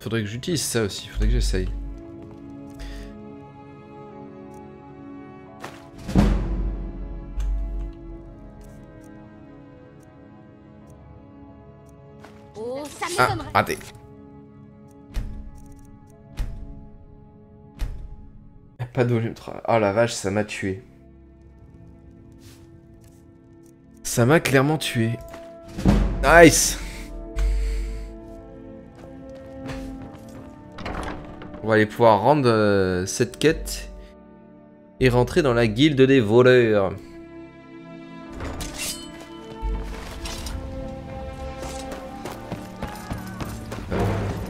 Faudrait que j'utilise ça aussi, faudrait que j'essaye. Oh, ça Ah, raté. Pas de volume 3. Oh la vache, ça m'a tué. Ça m'a clairement tué. Nice On va aller pouvoir rendre euh, cette quête et rentrer dans la guilde des voleurs.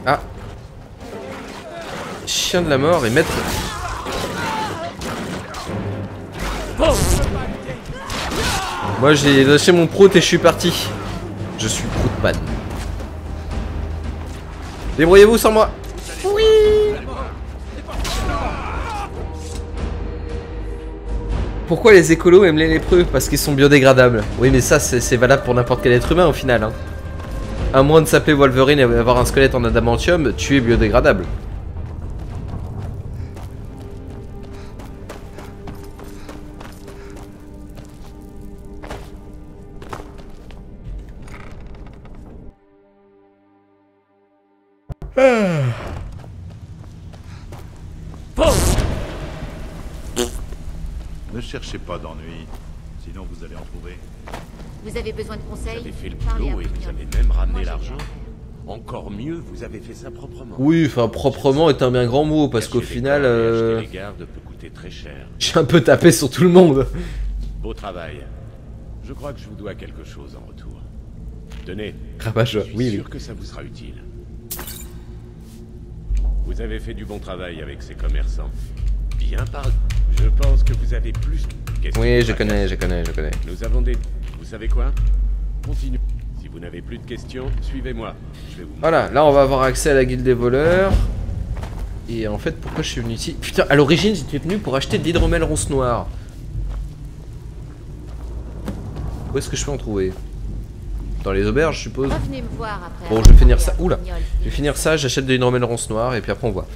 Ah Chien de la mort et maître... Moi j'ai lâché mon prout et je suis parti. Je suis proutman. Débrouillez-vous sans moi. Oui Pourquoi les écolos aiment les lépreux? Parce qu'ils sont biodégradables. Oui mais ça c'est valable pour n'importe quel être humain au final. Hein. À moins de s'appeler Wolverine et avoir un squelette en adamantium, tu es biodégradable. Mieux, vous avez fait ça proprement. Oui, enfin proprement est un bien grand mot parce qu'au final, euh, j'ai un peu tapé sur tout le monde. Beau travail. Je crois que je vous dois quelque chose en retour. Tenez. Suis oui, sûr oui. que ça vous sera utile. Vous avez fait du bon travail avec ces commerçants. Bien parlé. Je pense que vous avez plus. Oui, je connais, je connais, je connais. Nous avons des... Vous savez quoi? Continue. Vous n'avez plus de questions, suivez-moi. Voilà, là on va avoir accès à la guilde des voleurs. Et en fait, pourquoi je suis venu ici? Putain, à l'origine j'étais venu pour acheter de l'hydromel ronce noire. Où est-ce que je peux en trouver? Dans les auberges, je suppose? Revenez me voir après Bon, je vais finir ça. Oula, je vais finir ça, j'achète de l'hydromel ronce noire et puis après on voit.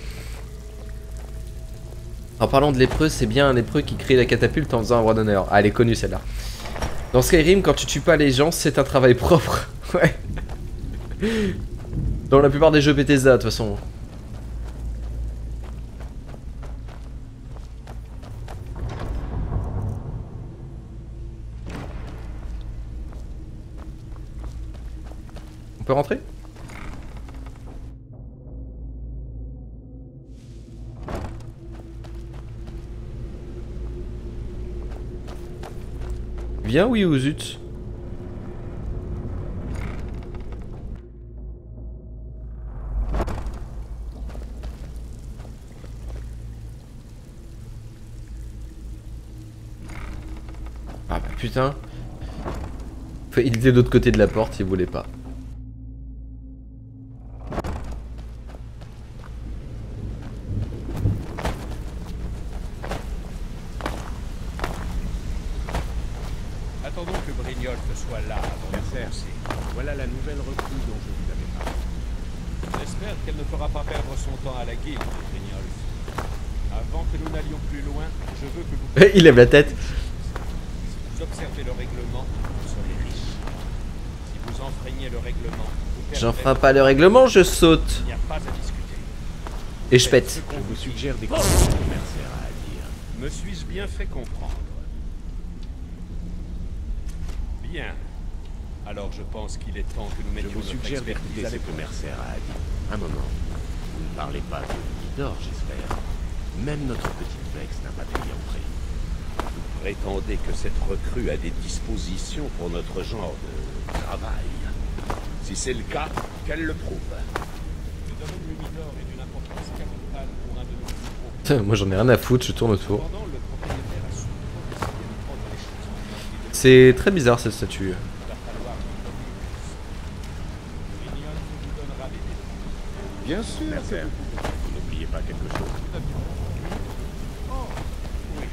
En parlant de lépreux, c'est bien un lépreux qui crée la catapulte en faisant un roi d'honneur. Ah, elle est connue celle-là. Dans Skyrim, quand tu tues pas les gens, c'est un travail propre. [LAUGHS] ouais. Dans la plupart des jeux Bethesda, de toute façon. On peut rentrer? Viens, oui ou zut Ah bah putain. Il était de l'autre côté de la porte, il voulait pas. Attendons que Brignoles soit là avant de Mercer, commencer. Voilà la nouvelle recrue dont je vous avais parlé. J'espère qu'elle ne fera pas perdre son temps à la guilde, Brignoles. Avant que nous n'allions plus loin, je veux que vous... [LAUGHS] Il lève la tête. Si vous observez le règlement, vous serez riche. Si vous enfreignez le règlement. J'enfreins pas le règlement, je saute. Il n'y a pas à discuter. Et je pète. Je vous suggère des a à dire. Me suis-je bien fait comprendre? Bien. Alors je pense qu'il est temps que nous Je mettions vous notre suggère expertise d'écouter à à dire. Un moment. Vous ne parlez pas de Midor, j'espère. Même notre petite Vex n'a pas payé entrée. Vous prétendez que cette recrue a des dispositions pour notre genre de travail Si c'est le cas, qu'elle le prouve. Le domaine de Midor est d'une importance capitale pour un de nos Putain, Moi j'en ai rien à foutre, je tourne autour. En. C'est très bizarre cette statue. Il va falloir nous donner plus. Brignoles vous donnera des détails. Bien sûr. Mercer, vous n'oubliez pas quelque chose Oh, oui.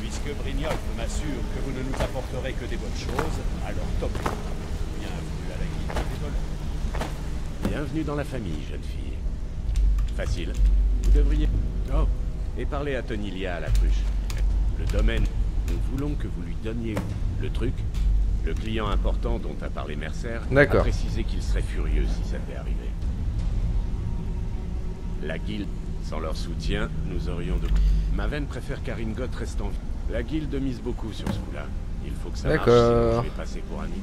Puisque Brignoc m'assure que vous ne nous apporterez que des bonnes choses, alors top. Bienvenue à la guilde des voleurs. Bienvenue dans la famille, jeune fille. Facile. Vous devriez... Oh, et parler à Tonilia à la cruche. Le domaine, nous voulons que vous lui donniez le truc. Le client important dont a parlé Mercer D'accord. a précisé qu'il serait furieux si ça devait arriver. La guilde, sans leur soutien, nous aurions de... Maven préfère qu'Aringot reste en vie. La guilde mise beaucoup sur ce coup-là. Il faut que ça marche, D'accord. sinon je vais passer pour un idiot.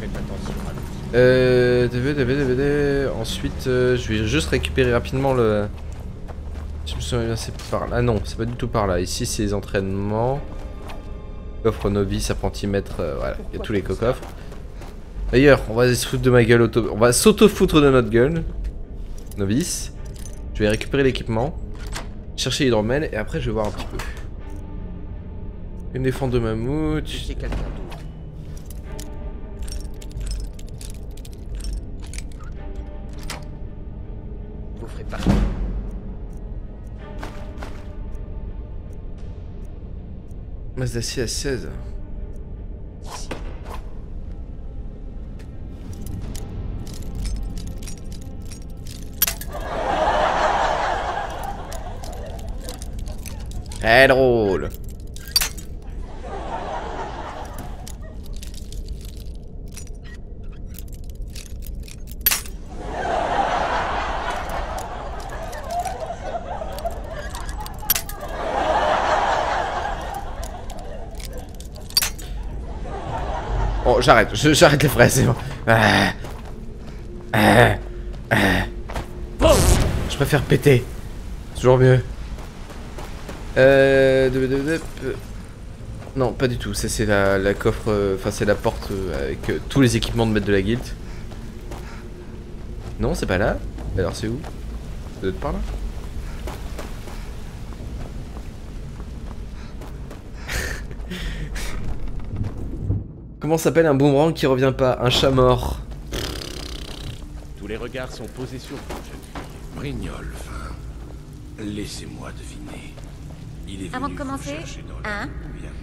Faites attention à vous. Euh, DVD, DVD, DVD. Ensuite, euh, je vais juste récupérer rapidement le. Si Je me souviens bien, c'est par là. Ah non, c'est pas du tout par là. Ici, c'est les entraînements. Coffre novice, apprenti maître. euh, voilà, il y a tous les coffres. D'ailleurs, on va se foutre de ma gueule. Auto... On va s'auto-foutre de notre gueule. Novice. Je vais récupérer l'équipement. Chercher l'hydromel. Et après, je vais voir un petit peu. Une défense de mammouth. Vous ferez pas. 6 à 16. Oh, j'arrête, j'arrête les fraises, c'est bon. Ah. Ah. Ah. Je préfère péter. Toujours mieux. Euh... Non, pas du tout. Ça, c'est la, coffre... euh, Enfin, c'est la porte euh, avec euh, tous les équipements de maître de la guilde. Non, c'est pas là. Alors, c'est où? Vous êtes par là? [LAUGHS] Comment s'appelle un boomerang qui revient pas? Un chat mort. Tous les regards sont posés sur vous, jeune fille. Laissez-moi deviner. Il est Avant de commencer, un,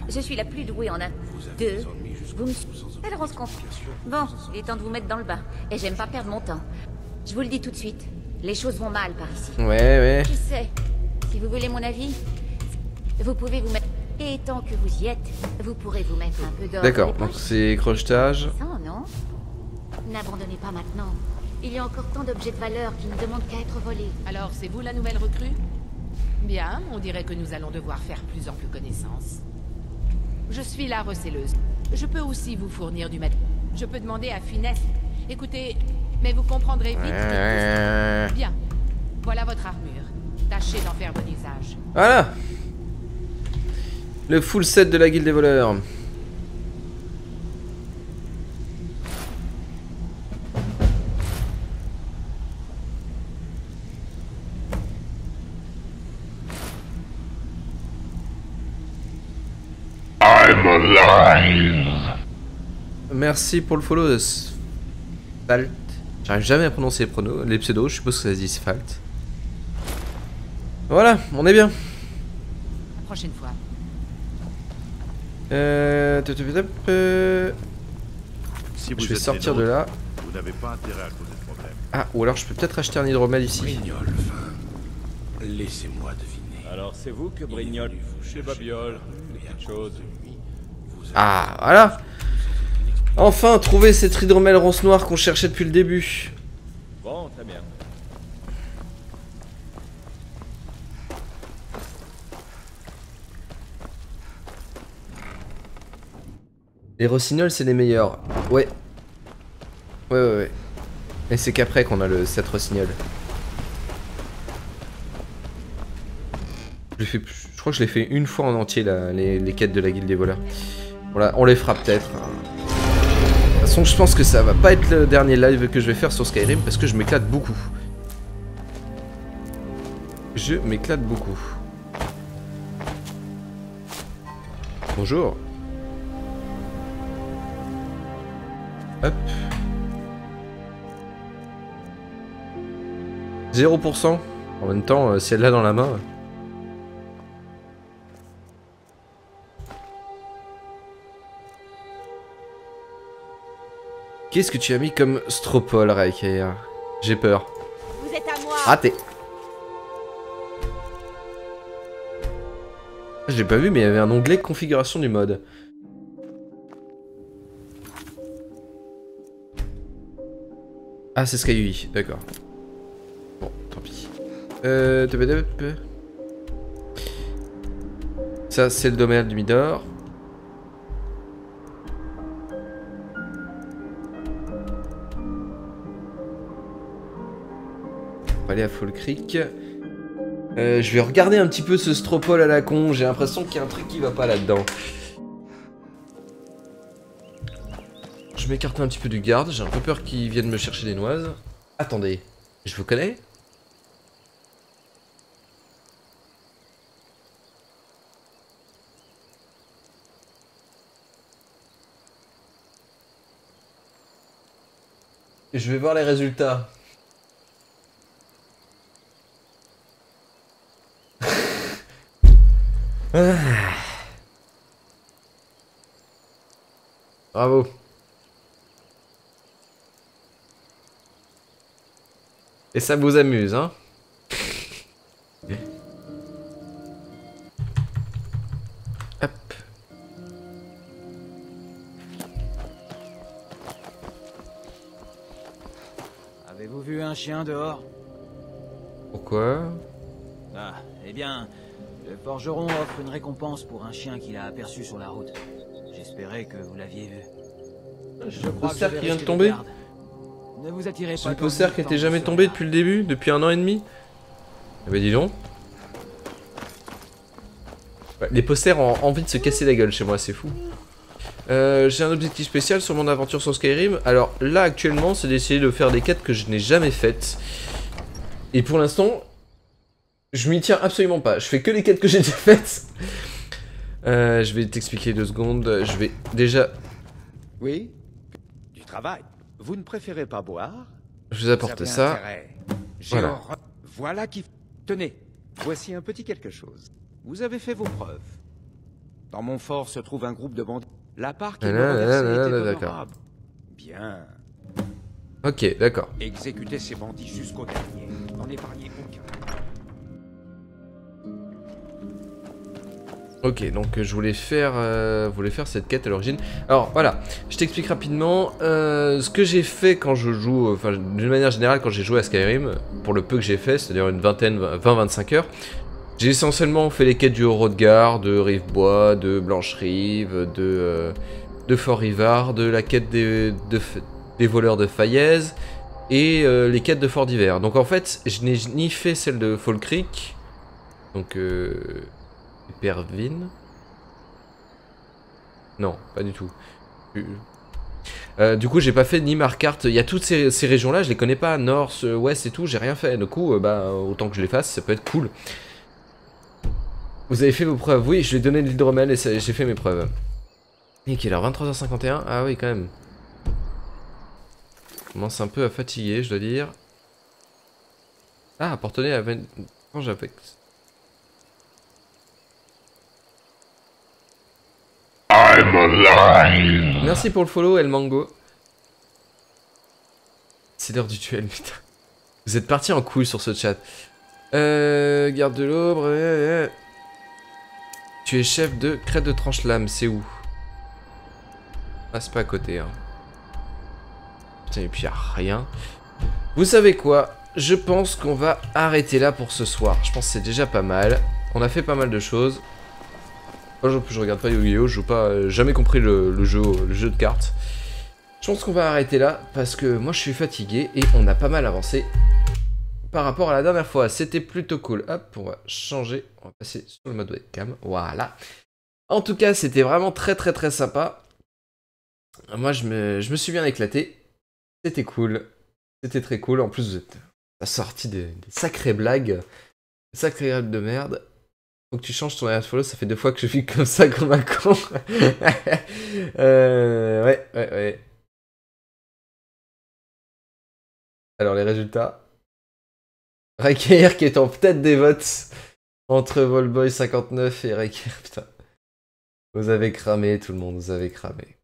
je suis la plus douée en un. Deux, vous me Elle rose conf- Bon, il est temps de vous mettre dans le bain. Et j'aime pas perdre mon temps. Je vous le dis tout de suite, les choses vont mal par ici. Ouais, ouais. Qui sait Si vous voulez mon avis, vous pouvez vous mettre. Et tant que vous y êtes, vous pourrez vous mettre un peu d'or. D'accord, donc c'est crochetage. Non? N'abandonnez pas maintenant. Il y a encore tant d'objets de valeur qui ne demandent qu'à être volés. Alors, c'est vous la nouvelle recrue? Bien, on dirait que nous allons devoir faire plus en plus connaissance. Je suis la recelleuse. Je peux aussi vous fournir du matériel. Je peux demander à Finesse. Écoutez, mais vous comprendrez vite que... Bien. Voilà votre armure. Tâchez d'en faire bon usage. Voilà Le full set de la guilde des voleurs. Merci pour le follow. Sfalt. J'arrive jamais à prononcer les, pronos, les pseudos, je suppose que ça se dit Sfalt. Voilà, on est bien. La prochaine fois. Euh... tup, tup, tup, euh, Si vous je vais êtes sortir de là. Vous n'avez pas intérêt à causer de problème. Ah, ou alors je peux peut-être acheter un hydromel ici. Brignolf, laissez-moi deviner. Alors c'est vous que Brignol chez Babiole, des petites choses. Ah, voilà Enfin, trouver cette hydromel ronce noire qu'on cherchait depuis le début. Bon, très bien. Les rossignols, c'est les meilleurs. Ouais. Ouais, ouais, ouais. Et c'est qu'après qu'on a le 7 rossignol. Je, l'ai fait- je crois que je l'ai fait une fois en entier, là, les, les quêtes de la guilde des voleurs. Voilà, on les fera peut-être. Toute façon, je pense que ça va pas être le dernier live que je vais faire sur Skyrim parce que je m'éclate beaucoup. Je m'éclate beaucoup. Bonjour. Hop. 0%. En même temps, euh, si elle dans la main. Qu'est-ce que tu as mis comme stropole, Raikair J'ai peur. Vous êtes à moi. Raté. Je l'ai pas vu, mais il y avait un onglet configuration du mode. Ah, c'est Sky d'accord. Bon, tant pis. Euh... Ça, c'est le domaine du Midor. Va aller à Fall Creek. Euh, je vais regarder un petit peu ce stropole à la con. J'ai l'impression qu'il y a un truc qui va pas là-dedans. Je m'écarte un petit peu du garde. J'ai un peu peur qu'il vienne me chercher des noises. Attendez, je vous connais? Je vais voir les résultats. Ah. Bravo. Et ça vous amuse, hein? Hop. Avez-vous vu un chien dehors? Pourquoi? Ah, eh bien, le forgeron offre une récompense pour un chien qu'il a aperçu sur la route. J'espérais que vous l'aviez vu. Je crois que qui vient de tomber Ne vous attirez pas. le poster qui était jamais tombé depuis le début, depuis un an et demi Eh ben dis donc. Ouais, les posters ont envie de se casser la gueule chez moi, c'est fou. Euh, J'ai un objectif spécial sur mon aventure sur Skyrim. Alors là actuellement c'est d'essayer de faire des quêtes que je n'ai jamais faites. Et pour l'instant, je m'y tiens absolument pas. Je fais que les quêtes que j'ai déjà faites. Euh, je vais t'expliquer deux secondes. Je vais déjà... Oui Du travail. Vous ne préférez pas boire? Je vous apporte ça. Voilà. Voilà qui... Tenez, voici un petit quelque chose. Vous avez fait vos preuves. Dans mon fort se trouve un groupe de bandits. La part qui Ah d'accord. honorable. Bien. Ok, d'accord. Exécutez ces bandits jusqu'au dernier. N'en épargnez aucun. Ok, donc euh, je voulais faire, euh, voulais faire cette quête à l'origine. Alors voilà, je t'explique rapidement euh, ce que j'ai fait quand je joue, enfin d'une manière générale quand j'ai joué à Skyrim, pour le peu que j'ai fait, c'est-à-dire une vingtaine, 20-25 heures. J'ai essentiellement fait les quêtes du Rodgar, de Rivebois, de Blanche-Rive, de, de Fort Rivard, de la quête des, des voleurs de Fayez et les quêtes de Fort d'Hiver. Donc en fait, je n'ai ni fait celle de Fall Creek, donc euh, Non, pas du tout. Euh, euh, du coup, j'ai pas fait ni Markart. Il y a toutes ces, régions-là, je les connais pas. Nord, Ouest et tout, j'ai rien fait. Du coup, euh, bah, autant que je les fasse, ça peut être cool. Vous avez fait vos preuves Oui, je lui ai donné l'hydromel et j'ai fait mes preuves. Et qu'il est 23h51 Ah oui, quand même. Je commence un peu à fatiguer, je dois dire. Ah, appartenait à 20... Quand Merci pour le follow, El Mango. C'est l'heure du duel, putain. Vous êtes parti en couille sur ce chat. Euh, garde de l'Aube. Tu es chef de Crête de Tranche-Lame, c'est où? Ah, c'est pas à côté, hein. Putain, et puis y rien. Vous savez quoi? Je pense qu'on va arrêter là pour ce soir. Je pense que c'est déjà pas mal. On a fait pas mal de choses. Moi, je, regarde pas Yu-Gi-Oh! Je joue pas. euh, jamais compris le, jeu, le jeu de cartes. Je pense qu'on va arrêter là parce que moi je suis fatigué et on a pas mal avancé par rapport à la dernière fois. C'était plutôt cool. Hop, on va changer. On va passer sur le mode webcam. Voilà. En tout cas, c'était vraiment très très très sympa. Moi, je me, je me suis bien éclaté. C'était cool. C'était très cool. En plus, vous êtes sorti des, sacrées blagues. Sacrées rêves de merde. Que tu changes ton follow, ça fait deux fois que je vis [LAUGHS] comme ça comme un con. [LAUGHS] euh, ouais, ouais, ouais. Alors les résultats. Raker qui est en tête des votes entre Volboy59 et Raker, [LAUGHS] putain. Vous avez cramé, tout le monde, vous avez cramé.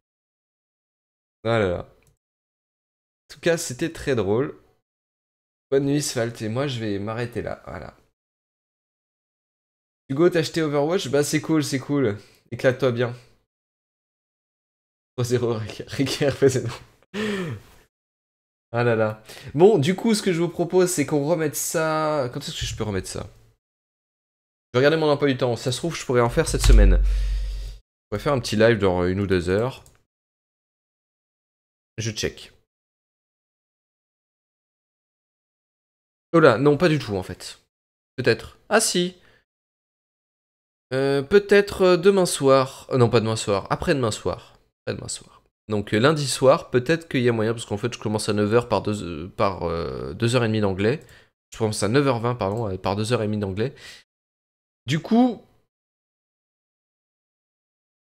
Voilà. En tout cas, c'était très drôle. Bonne nuit, Sfalt, et moi je vais m'arrêter là, voilà. Hugo, t'as acheté Overwatch? Bah c'est cool, c'est cool. Éclate-toi bien. 3-0, Raker, faisait Ah là là. Bon, du coup, ce que je vous propose, c'est qu'on remette ça... Quand est-ce que je peux remettre ça? Je vais regarder mon emploi du temps. Ça se trouve, je pourrais en faire cette semaine. Je pourrais faire un petit live dans une ou deux heures. Je check. Oh là, non, pas du tout, en fait. Peut-être. Ah si euh, Peut-être demain soir. Euh, non, pas demain soir. Après-demain soir. Après-demain soir. Donc euh, lundi soir, peut-être qu'il y a moyen, parce qu'en fait je commence à 9h par, 2, euh, par 2h30 euh, d'anglais. Je commence à 9h20, pardon, par 2h30 d'anglais. Du coup...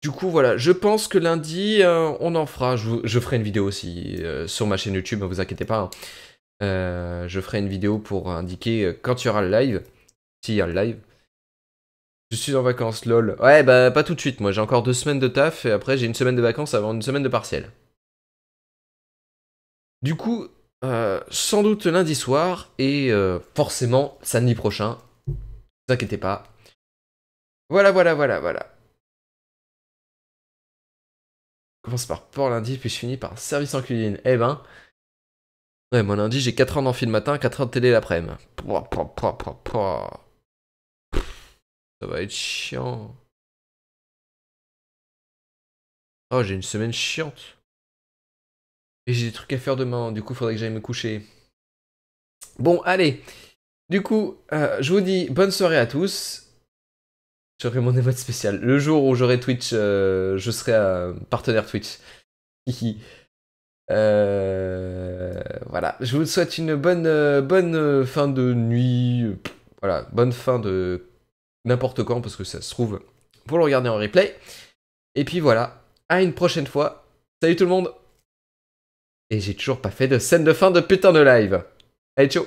Du coup, voilà, je pense que lundi, on en fera. Je, ferai une vidéo aussi sur ma chaîne YouTube, ne vous inquiétez pas. Hein. je ferai une vidéo pour indiquer quand il y aura le live. S'il y a le live. Je suis en vacances, lol. Ouais, bah pas tout de suite, moi j'ai encore deux semaines de taf et après j'ai une semaine de vacances avant une semaine de partiel. Du coup, euh, sans doute lundi soir et euh, forcément samedi prochain. Ne vous inquiétez pas. Voilà, voilà, voilà, voilà. Je commence par port lundi, puis je finis par service en cuisine. Eh ben. Ouais, moi lundi j'ai 4 heures d'amphi le matin, 4 heures de télé l'après-midi. Ça va être chiant. Oh, j'ai une semaine chiante. Et j'ai des trucs à faire demain, du coup, faudrait que j'aille me coucher. Bon, allez. Du coup, euh, je vous dis bonne soirée à tous. J'aurai mon émote spécial. Le jour où j'aurai Twitch, euh, je serai un partenaire Twitch. euh, voilà. Je vous souhaite une bonne, euh, bonne fin de nuit. Voilà, bonne fin de n'importe quand parce que ça se trouve pour le regarder en replay. Et puis voilà, à une prochaine fois. Salut tout le monde Et j'ai toujours pas fait de scène de fin de putain de live. Allez, ciao